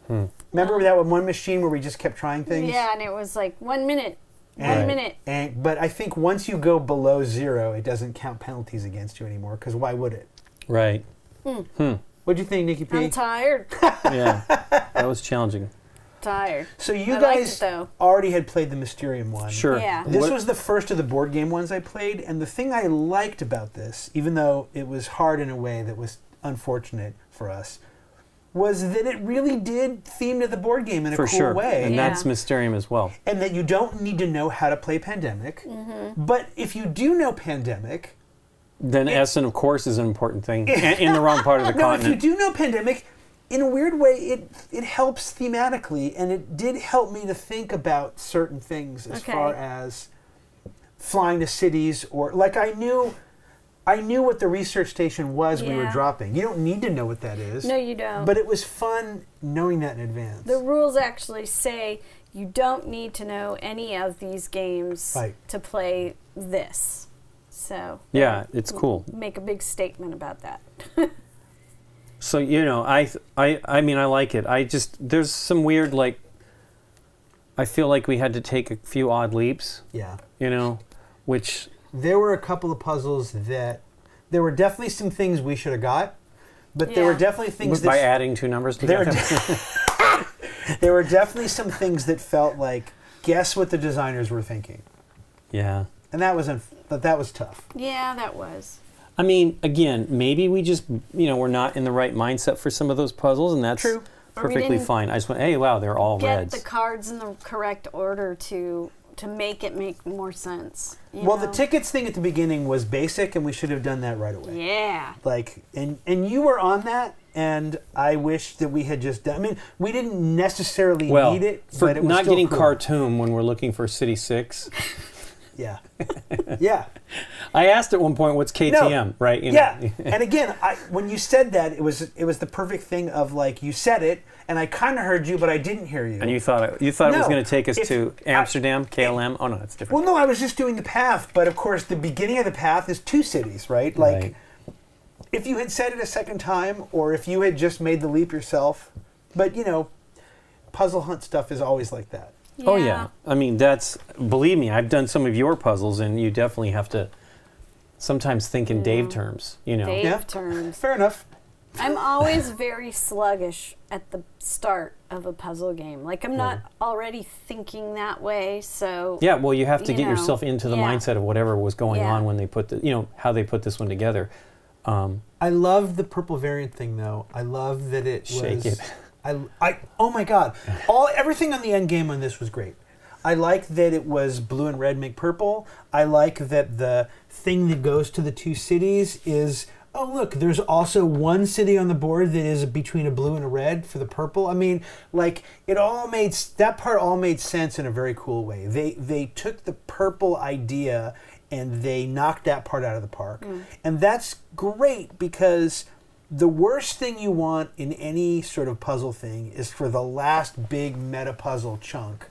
Hmm. Remember that one machine where we just kept trying things? Yeah, and it was like one minute. And- One minute. And but I think once you go below zero, it doesn't count penalties against you anymore. Because why would it? Right. Hmm. What'd you think, Nikki P? I'm tired. Yeah, that was challenging. tired. so you I guys it, already had played the Mysterium one. Sure. Yeah. This What- was the first of the board game ones I played, and the thing I liked about this, even though it was hard in a way that was unfortunate for us, was that it really did theme to the board game in a for cool sure. way. And Yeah. that's Mysterium as well. and that you don't need to know how to play Pandemic. Mm-hmm. But if you do know Pandemic, Then Essen, of course, is an important thing in the wrong part of the no, if you do know Pandemic, in a weird way, it it helps thematically, and it did help me to think about certain things as Okay. far as flying to cities or like I knew. I knew what the research station was we were dropping. You don't need to know what that is. No, you don't. But it was fun knowing that in advance. the rules actually say you don't need to know any of these games Right. to play this. So Yeah, it's cool. make a big statement about that. So you know, I, I, I mean, I like it. I just there's some weird like. I feel like we had to take a few odd leaps. yeah. You know, which there were a couple of puzzles that there were definitely some things we should have got, but there were definitely things by that adding two numbers there were, together. there were definitely some things that felt like guess what the designers were thinking, yeah. and that was unf- but that was tough. Yeah, that was. I mean, again, maybe we just, you know, we're not in the right mindset for some of those puzzles, and that's True. Perfectly fine. I just went, hey, wow, they're all Get reds. the cards in the correct order to to make it make more sense. you Well, the tickets thing at the beginning was basic, and we should have done that right away. Yeah. Like, and and you were on that, and I wish that we had just done. I mean, we didn't necessarily well, need it, for but it was not still getting cool. Khartoum when we're looking for City Six. Yeah, yeah. I asked at one point, "What's KTM?" right? You know? yeah. and again, I when you said that, it was it was the perfect thing of like you said it, and I kind of heard you, but I didn't hear you. And you thought it, you thought it was going to take us if to I- Amsterdam, KLM. Oh no, that's different. well, no, I was just doing the path, but of course, the beginning of the path is two cities, right? Like, Right. if you had said it a second time, or if you had just made the leap yourself, but you know, puzzle hunt stuff is always like that. Oh yeah. I mean, that's believe me, I've done some of your puzzles, and you definitely have to sometimes think in Dave terms. You know, Dave Yeah. terms. Fair enough. I'm always very sluggish at the start of a puzzle game. Like I'm not already thinking that way, so Yeah, well, you have to You get know, yourself into the yeah. mindset of whatever was going Yeah. on when they put the, you know, how they put this one together. Um, I love the purple variant thing, though. I love that it Shake was. it. I, I, oh my god! All everything on the end game on this was great. I like that it was blue and red make purple. I like that the thing that goes to the two cities is oh look, there's also one city on the board that is between a blue and a red for the purple. I mean, like it all made that part all made sense in a very cool way. They they took the purple idea and they knocked that part out of the park, mm. and that's great because the worst thing you want in any sort of puzzle thing is for the last big meta puzzle chunk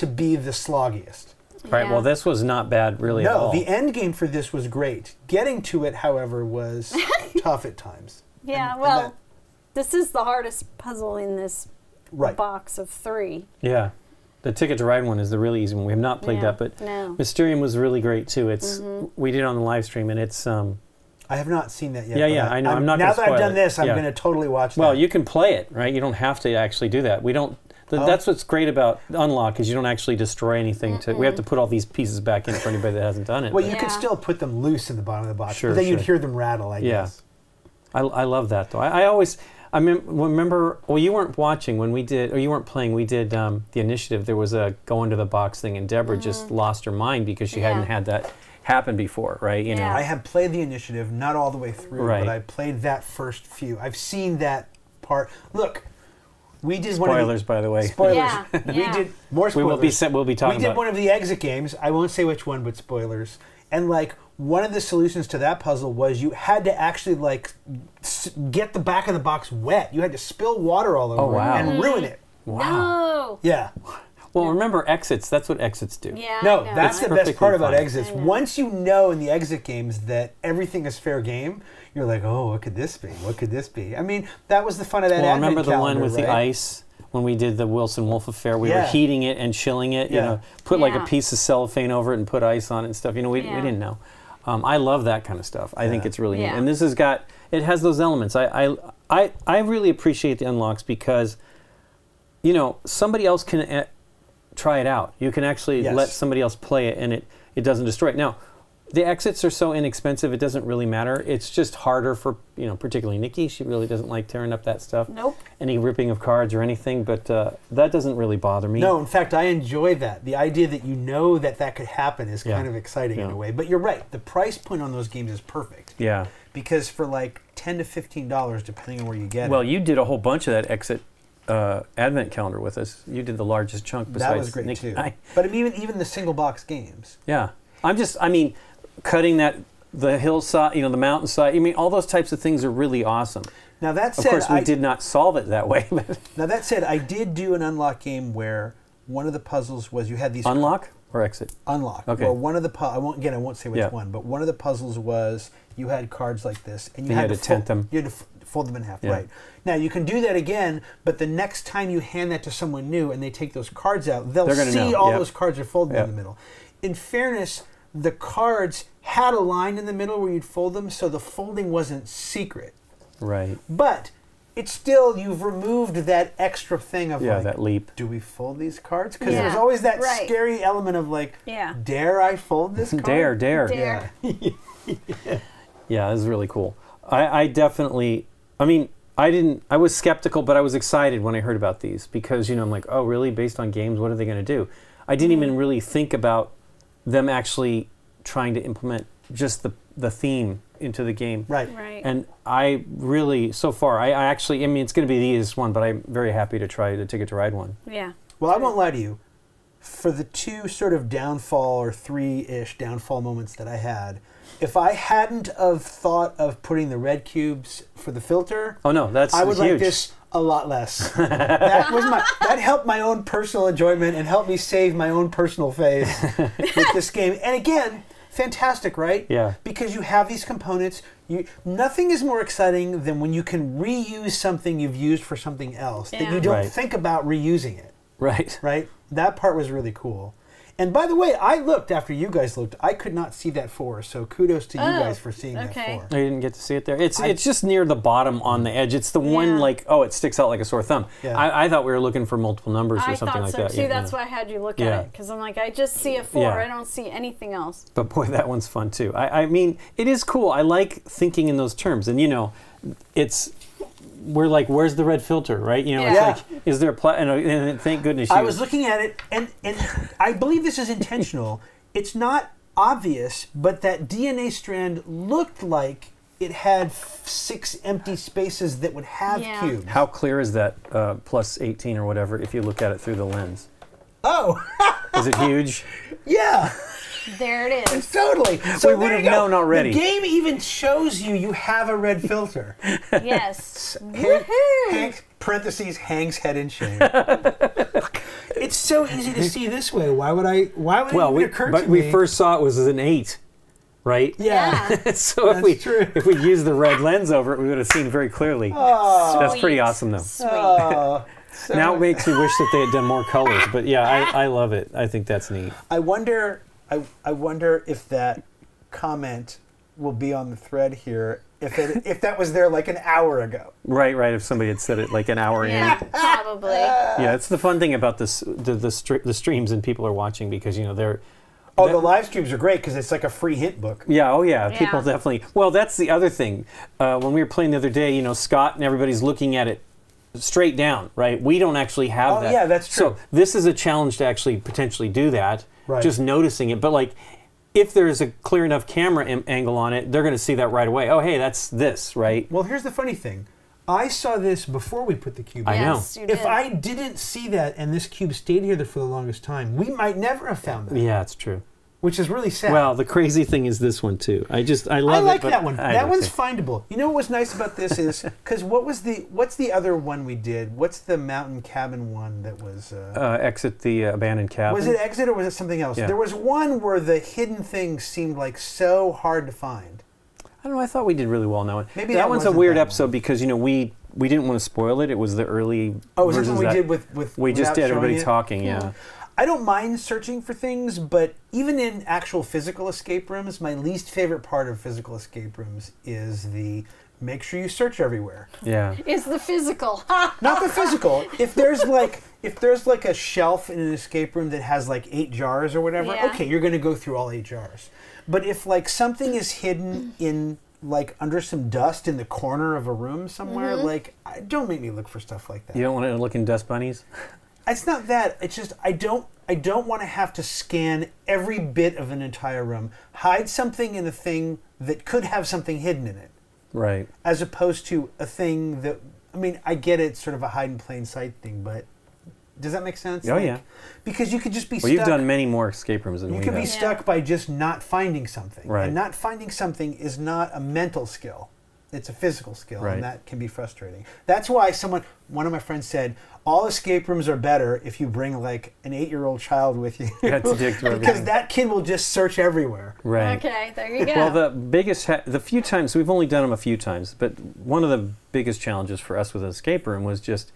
to be the sloggiest. right. Well, this was not bad, really. at No, all. the end game for this was great. Getting to it, however, was tough at times. yeah. And- and well, that- this is the hardest puzzle in this right. box of three. Yeah. The Ticket to Ride one is the really easy one. We have not played Yeah, that, but no. Mysterium was really great too. It's we did it on the live stream, and it's um, I have not seen that yet. Yeah, yeah, I know. I'm not Now gonna that I've done it. this, I'm Yeah. going to totally watch well, that. you can play it, right? You don't have to actually do that. We don't. Th- Oh. That's what's great about Unlock is you don't actually destroy anything. To we have to put all these pieces back in for anybody that hasn't done it. Well, but you could still put them loose in the bottom of the box, Sure, but then you'd hear them rattle, I Yeah. guess. I, I love that though. I, I always I mem- remember. Well, you weren't watching when we did, or you weren't playing. We did um, the initiative. There was a go into the box thing, and Deborah just lost her mind because she hadn't Mm-hmm. Had that happen before, right? You know. I have played the initiative, not all the way through, Right. but I played that first few. I've seen that part. Look, we did one of Spoilers, the, by the way. Spoilers. Yeah, we yeah. did more spoilers. We will be se- we'll be talking We did about- one of the exit games. I won't say which one, but spoilers. And like one of the solutions to that puzzle was you had to actually like s- get the back of the box wet. You had to spill water all over Oh, wow. it and ruin it. No. Yeah. Well, remember exits. That's what exits do. Yeah. No, that's the best perfectly part about exits. Once you know in the exit games that everything is fair game, you're like, oh, what could this be? What could this be? I mean, that was the fun of that. Well, advent remember the one calendar, with the ice when we did the Wilson Wolf affair? We were heating it and chilling it. Yeah. You know, put like a piece of cellophane over it and put ice on it and stuff. You know, we, we didn't know. Um, I love that kind of stuff. I think it's really Yeah. neat. And this has got it has those elements. I I I, I really appreciate the unlocks because you know somebody else can uh, try it out. You can actually Yes. let somebody else play it and it it doesn't destroy it. Now. The exits are so inexpensive; it doesn't really matter. It's just harder for you know, particularly Nikki. She really doesn't like tearing up that stuff Nope. any ripping of cards or anything, but uh, that doesn't really bother me. No, in fact, I enjoy that. The idea that you know that that could happen is Yeah. kind of exciting in a way. But you're right. The price point on those games is perfect Yeah. because for like ten to fifteen dollars, depending on where you get Well, it, Well, you did a whole bunch of that exit uh, advent calendar with us. You did the largest chunk besides that was great Nikki too. I. But I mean, even even the single box games. Yeah. I'm just. I mean, cutting that the hillside, you know, the mountainside. I mean, all those types of things are really awesome. Now that said, Of course, we I, did not solve it that way. But Now that said, I did do an unlock game where one of the puzzles was you had these unlock or exit. unlock. Okay. Well, one of the pu- I won't again. I won't say which Yeah. one, but one of the puzzles was you had cards like this, and you had, had to fold, them. You had to f- fold them in half. Yeah. Right. Now you can do that again, but the next time you hand that to someone new and they take those cards out, they'll see know, all yep. those cards are folded Yep. in the middle. In fairness, the cards had a line in the middle where you'd fold them, so the folding wasn't secret. Right. But it's still you've removed that extra thing of Yeah, like, that leap. do we fold these cards? Because Yeah, there's always that right. scary element of like, Yeah. dare I fold this card? Dare, dare. Dare. Yeah, this is really cool. I, I definitely, I mean, I didn't, I was skeptical, but I was excited when I heard about these because, you know, I'm like, oh, really? Based on games, what are they going to do? I didn't even mm-hmm. really think about them actually trying to implement just the, the theme into the game. Right. Right. And I really, so far, I, I actually, I mean, it's going to be the easiest one, but I'm very happy to try the Ticket to Ride one. yeah. Well, I won't lie to you. For the two sort of downfall or three-ish downfall moments that I had, if I hadn't of thought of putting the red cubes for the filter, Oh, no, that's I would huge. like this a lot less. that was my that helped my own personal enjoyment and helped me save my own personal face with this game. And again, fantastic, right? Yeah. Because you have these components. You nothing is more exciting than when you can reuse something you've used for something else that you don't Right. think about reusing it. Right. Right? That part was really cool. And by the way, I looked after you guys looked. I could not see that four, so kudos to you Oh, guys for seeing okay. that four. I didn't get to see it there. It's it's just near the bottom on the edge. It's the one like oh, it sticks out like a sore thumb. Yeah. I, I thought we were looking for multiple numbers or I something thought like so that. too. Yeah, That's yeah. why I had you look Yeah. at it because I'm like, I just see a four. Yeah. I don't see anything else. But boy, that one's fun too. I, I mean, it is cool. I like thinking in those terms, and you know, it's we're like, where's the red filter, right? You know, Yeah. it's like, is there a pla- and, uh, and thank goodness I was looking at it, and and I believe this is intentional. it's not obvious, but that DNA strand looked like it had f- six empty spaces that would have Yeah. cubes. How clear is that uh, plus 18 or whatever if you look at it through the lens? Oh, Is it huge? yeah, There it is. totally. So We would have known already. The game even shows you you have a red filter. yes. Hank, Hank, parentheses, Hank's head in shame. it's so easy to see this way. Why would I? Why would Well, it we, even occur but to we me? if we was an eight, right? yeah. Yeah. so if we true. if we used the red lens over it, we would have seen very clearly. Oh, That's pretty awesome, though. Sweet. Oh, so- Now it makes me wish that they had done more colors, but yeah, I, I love it. I think that's neat. I wonder. I, I wonder if that comment will be on the thread here. If it, if that was there like an hour ago. Right, right. If somebody had said it like an hour Yeah, in, probably. yeah, it's the fun thing about this the the, str- the streams and people are watching because you know they're Oh, That- the live streams are great because it's like a free hint book. Yeah, oh yeah, people definitely. Well, that's the other thing. Uh, when we were playing the other day, you know, Scott and everybody's looking at it straight down, right? We don't actually have Oh, that. yeah, that's true. So this is a challenge to actually potentially do that. Right. Just noticing it, but like. If there's a clear enough camera Im- angle on it, they're going to see that right away. Oh, hey, that's this, right? Well, here's the funny thing. I saw this before we put the cube I in. know. Yes, you did. If I didn't see that and this cube stayed here for the longest time, we might never have found that, Yeah, it's true. Which is really sad. Well, the crazy thing is this one too. I just I love I like it. but that one. I that one's findable. You know what was nice about this is because what was the what's the other one we did? What's the mountain cabin one that was? Uh, Uh, exit the uh, abandoned cabin. was it exit or was it something else? Yeah. There was one where the hidden things seemed like so hard to find. I don't know. I thought we did really well on that one. Maybe that, that one's a weird episode one. because you know we we didn't want to spoil it. It was the early. Oh, was versions what we did with with? We just did everybody it? talking. Yeah. I don't mind searching for things, but even in actual physical escape rooms, my least favorite part of physical escape rooms is the make sure you search everywhere. Yeah. Is the physical. Not the physical. If there's like if there's like a shelf in an escape room that has like eight jars or whatever, Yeah. okay, you're going to go through all eight jars. But if like something is hidden in like under some dust in the corner of a room somewhere, Mm-hmm. like I, don't make me look for stuff like that. You don't want to look in dust bunnies. It's not that. It's just I don't I don't want to have to scan every bit of an entire room, hide something in a thing that could have something hidden in it, Right. as opposed to a thing that I mean, I get it's sort of a hide in plain sight thing, but does that make sense? Oh, yeah. Because you could just be Well, stuck. you've done many more escape rooms than you we could be have. stuck by just not finding something. Right. And not finding something is not a mental skill. It's a physical skill, Right. and that can be frustrating. That's why someone, one of my friends said, all escape rooms are better if you bring like an eight-year-old child with you, Yeah, to dig through because that kid will just search everywhere. Right. Okay, there you go. Well, the biggest, ha- the few times we've only done them a few times, but one of the biggest challenges for us with an escape room was just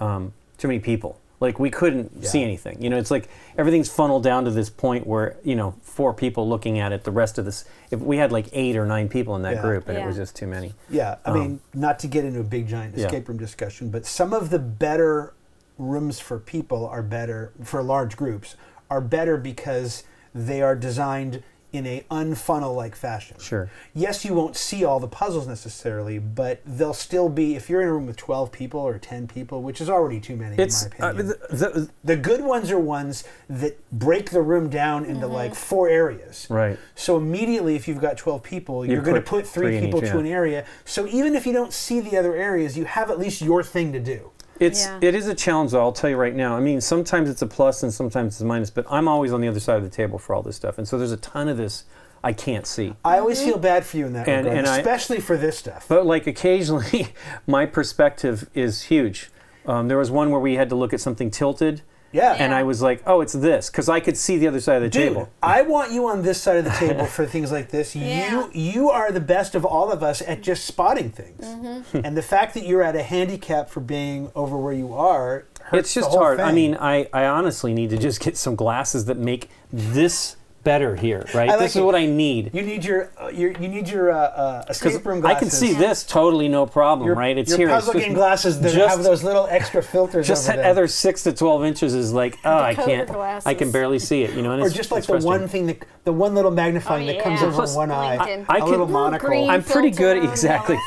um, too many people. Like we couldn't see anything. You know, it's like everything's funneled down to this point where you know four people looking at it. The rest of this, if we had like eight or nine people in that Yeah. group, and it was just too many. Yeah, I mean, not to get into a big giant Um, Yeah. escape room discussion, but some of the better rooms for people are better for large groups are better because they are designed in a unfunnel like fashion. Sure. Yes, you won't see all the puzzles necessarily, but they'll still be if you're in a room with 12 people or 10 people, which is already too many It's in my uh, opinion. the, the, the good ones are ones that break the room down into like four areas. right. So immediately, if you've got 12 people, you're going to put put three, three people each, to yeah. an area. So even if you don't see the other areas, you have at least your thing to do. It's Yeah. it is a challenge though, I'll tell you right now. I mean, sometimes it's a plus and sometimes it's a minus, but I'm always on the other side of the table for all this stuff. And so there's a ton of this I can't see. I always feel bad for you in that And- regard, and I- especially for this stuff. But like occasionally my perspective is huge. Um, there was one where we had to look at something tilted yeah. and I was like, "Oh, it's this" cuz I could see the other side of the Dude, table. I want you on this side of the table for things like this. Yeah. You you are the best of all of us at just spotting things. Mm-hmm. and the fact that you're at a handicap for being over where you are hurts It's just the whole hard. I mean, I, I honestly need to just get some glasses that make this better here, right? Like this is what I need. you need your, uh, your you need your uh, uh, Because escape room glasses. I can see this totally no problem, your, right? It's your here. It's puzzle just- game glasses that just- have those little extra filters just over that them. other six to twelve inches is like, oh, I can't, I can barely see it, you know. And or it's, just like it's the one thing that the one little magnifying Oh, that comes over Plus, one eye, Lincoln. I a can- little Little monocle, I'm pretty good- exactly.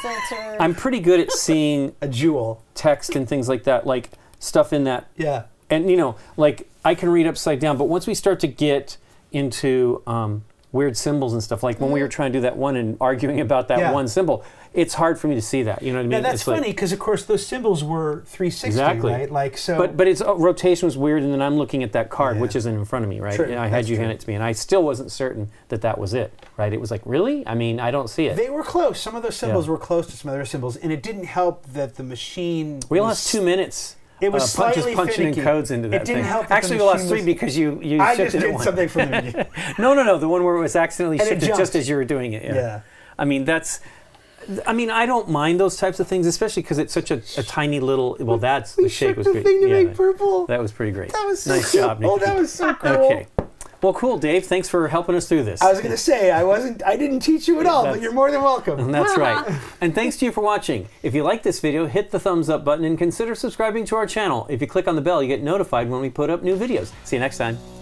I'm pretty good at seeing a jewel. text and things like that, like stuff in that Yeah. and you know, like I can read upside down, but once we start to get into um, weird symbols and stuff, like when we were trying to do that one and arguing about that Yeah. one symbol, it's hard for me to see that. You know what I mean? Now that's It's funny because of course those symbols were 360, Exactly. right? Like so. But but its uh, rotation was weird, and then I'm looking at that card, Yeah. which isn't in front of me, right? True, And I had that's you true. hand it to me, and I still wasn't certain that that was it, right? It was like, really? I mean, I don't see it. they were close. Some of those symbols Yeah. were close to some other symbols, and it didn't help that the machine. we lost two minutes. It was uh, punch- just slightly punching finicky. in codes into It that didn't thing. help the Actually, we lost three was- because you you I shifted just it did something from the beginning. No, no, no. The one where it was accidentally And shifted just as you were doing it. Yeah. Yeah. I mean, that's. I mean, I don't mind those types of things, especially because it's such a, a tiny little. Well, that's the We shake shook was the great. thing to yeah, make purple. that was pretty great. That was so nice cool. job. Oh, that was so cool. Okay. Well, cool, Dave. Thanks for helping us through this. I was gonna say I wasn't. I didn't teach you at all, but you're more than welcome. That's right. And thanks to you for watching. If you like this video, hit the thumbs up button and consider subscribing to our channel. If you click on the bell, you get notified when we put up new videos. See you next time.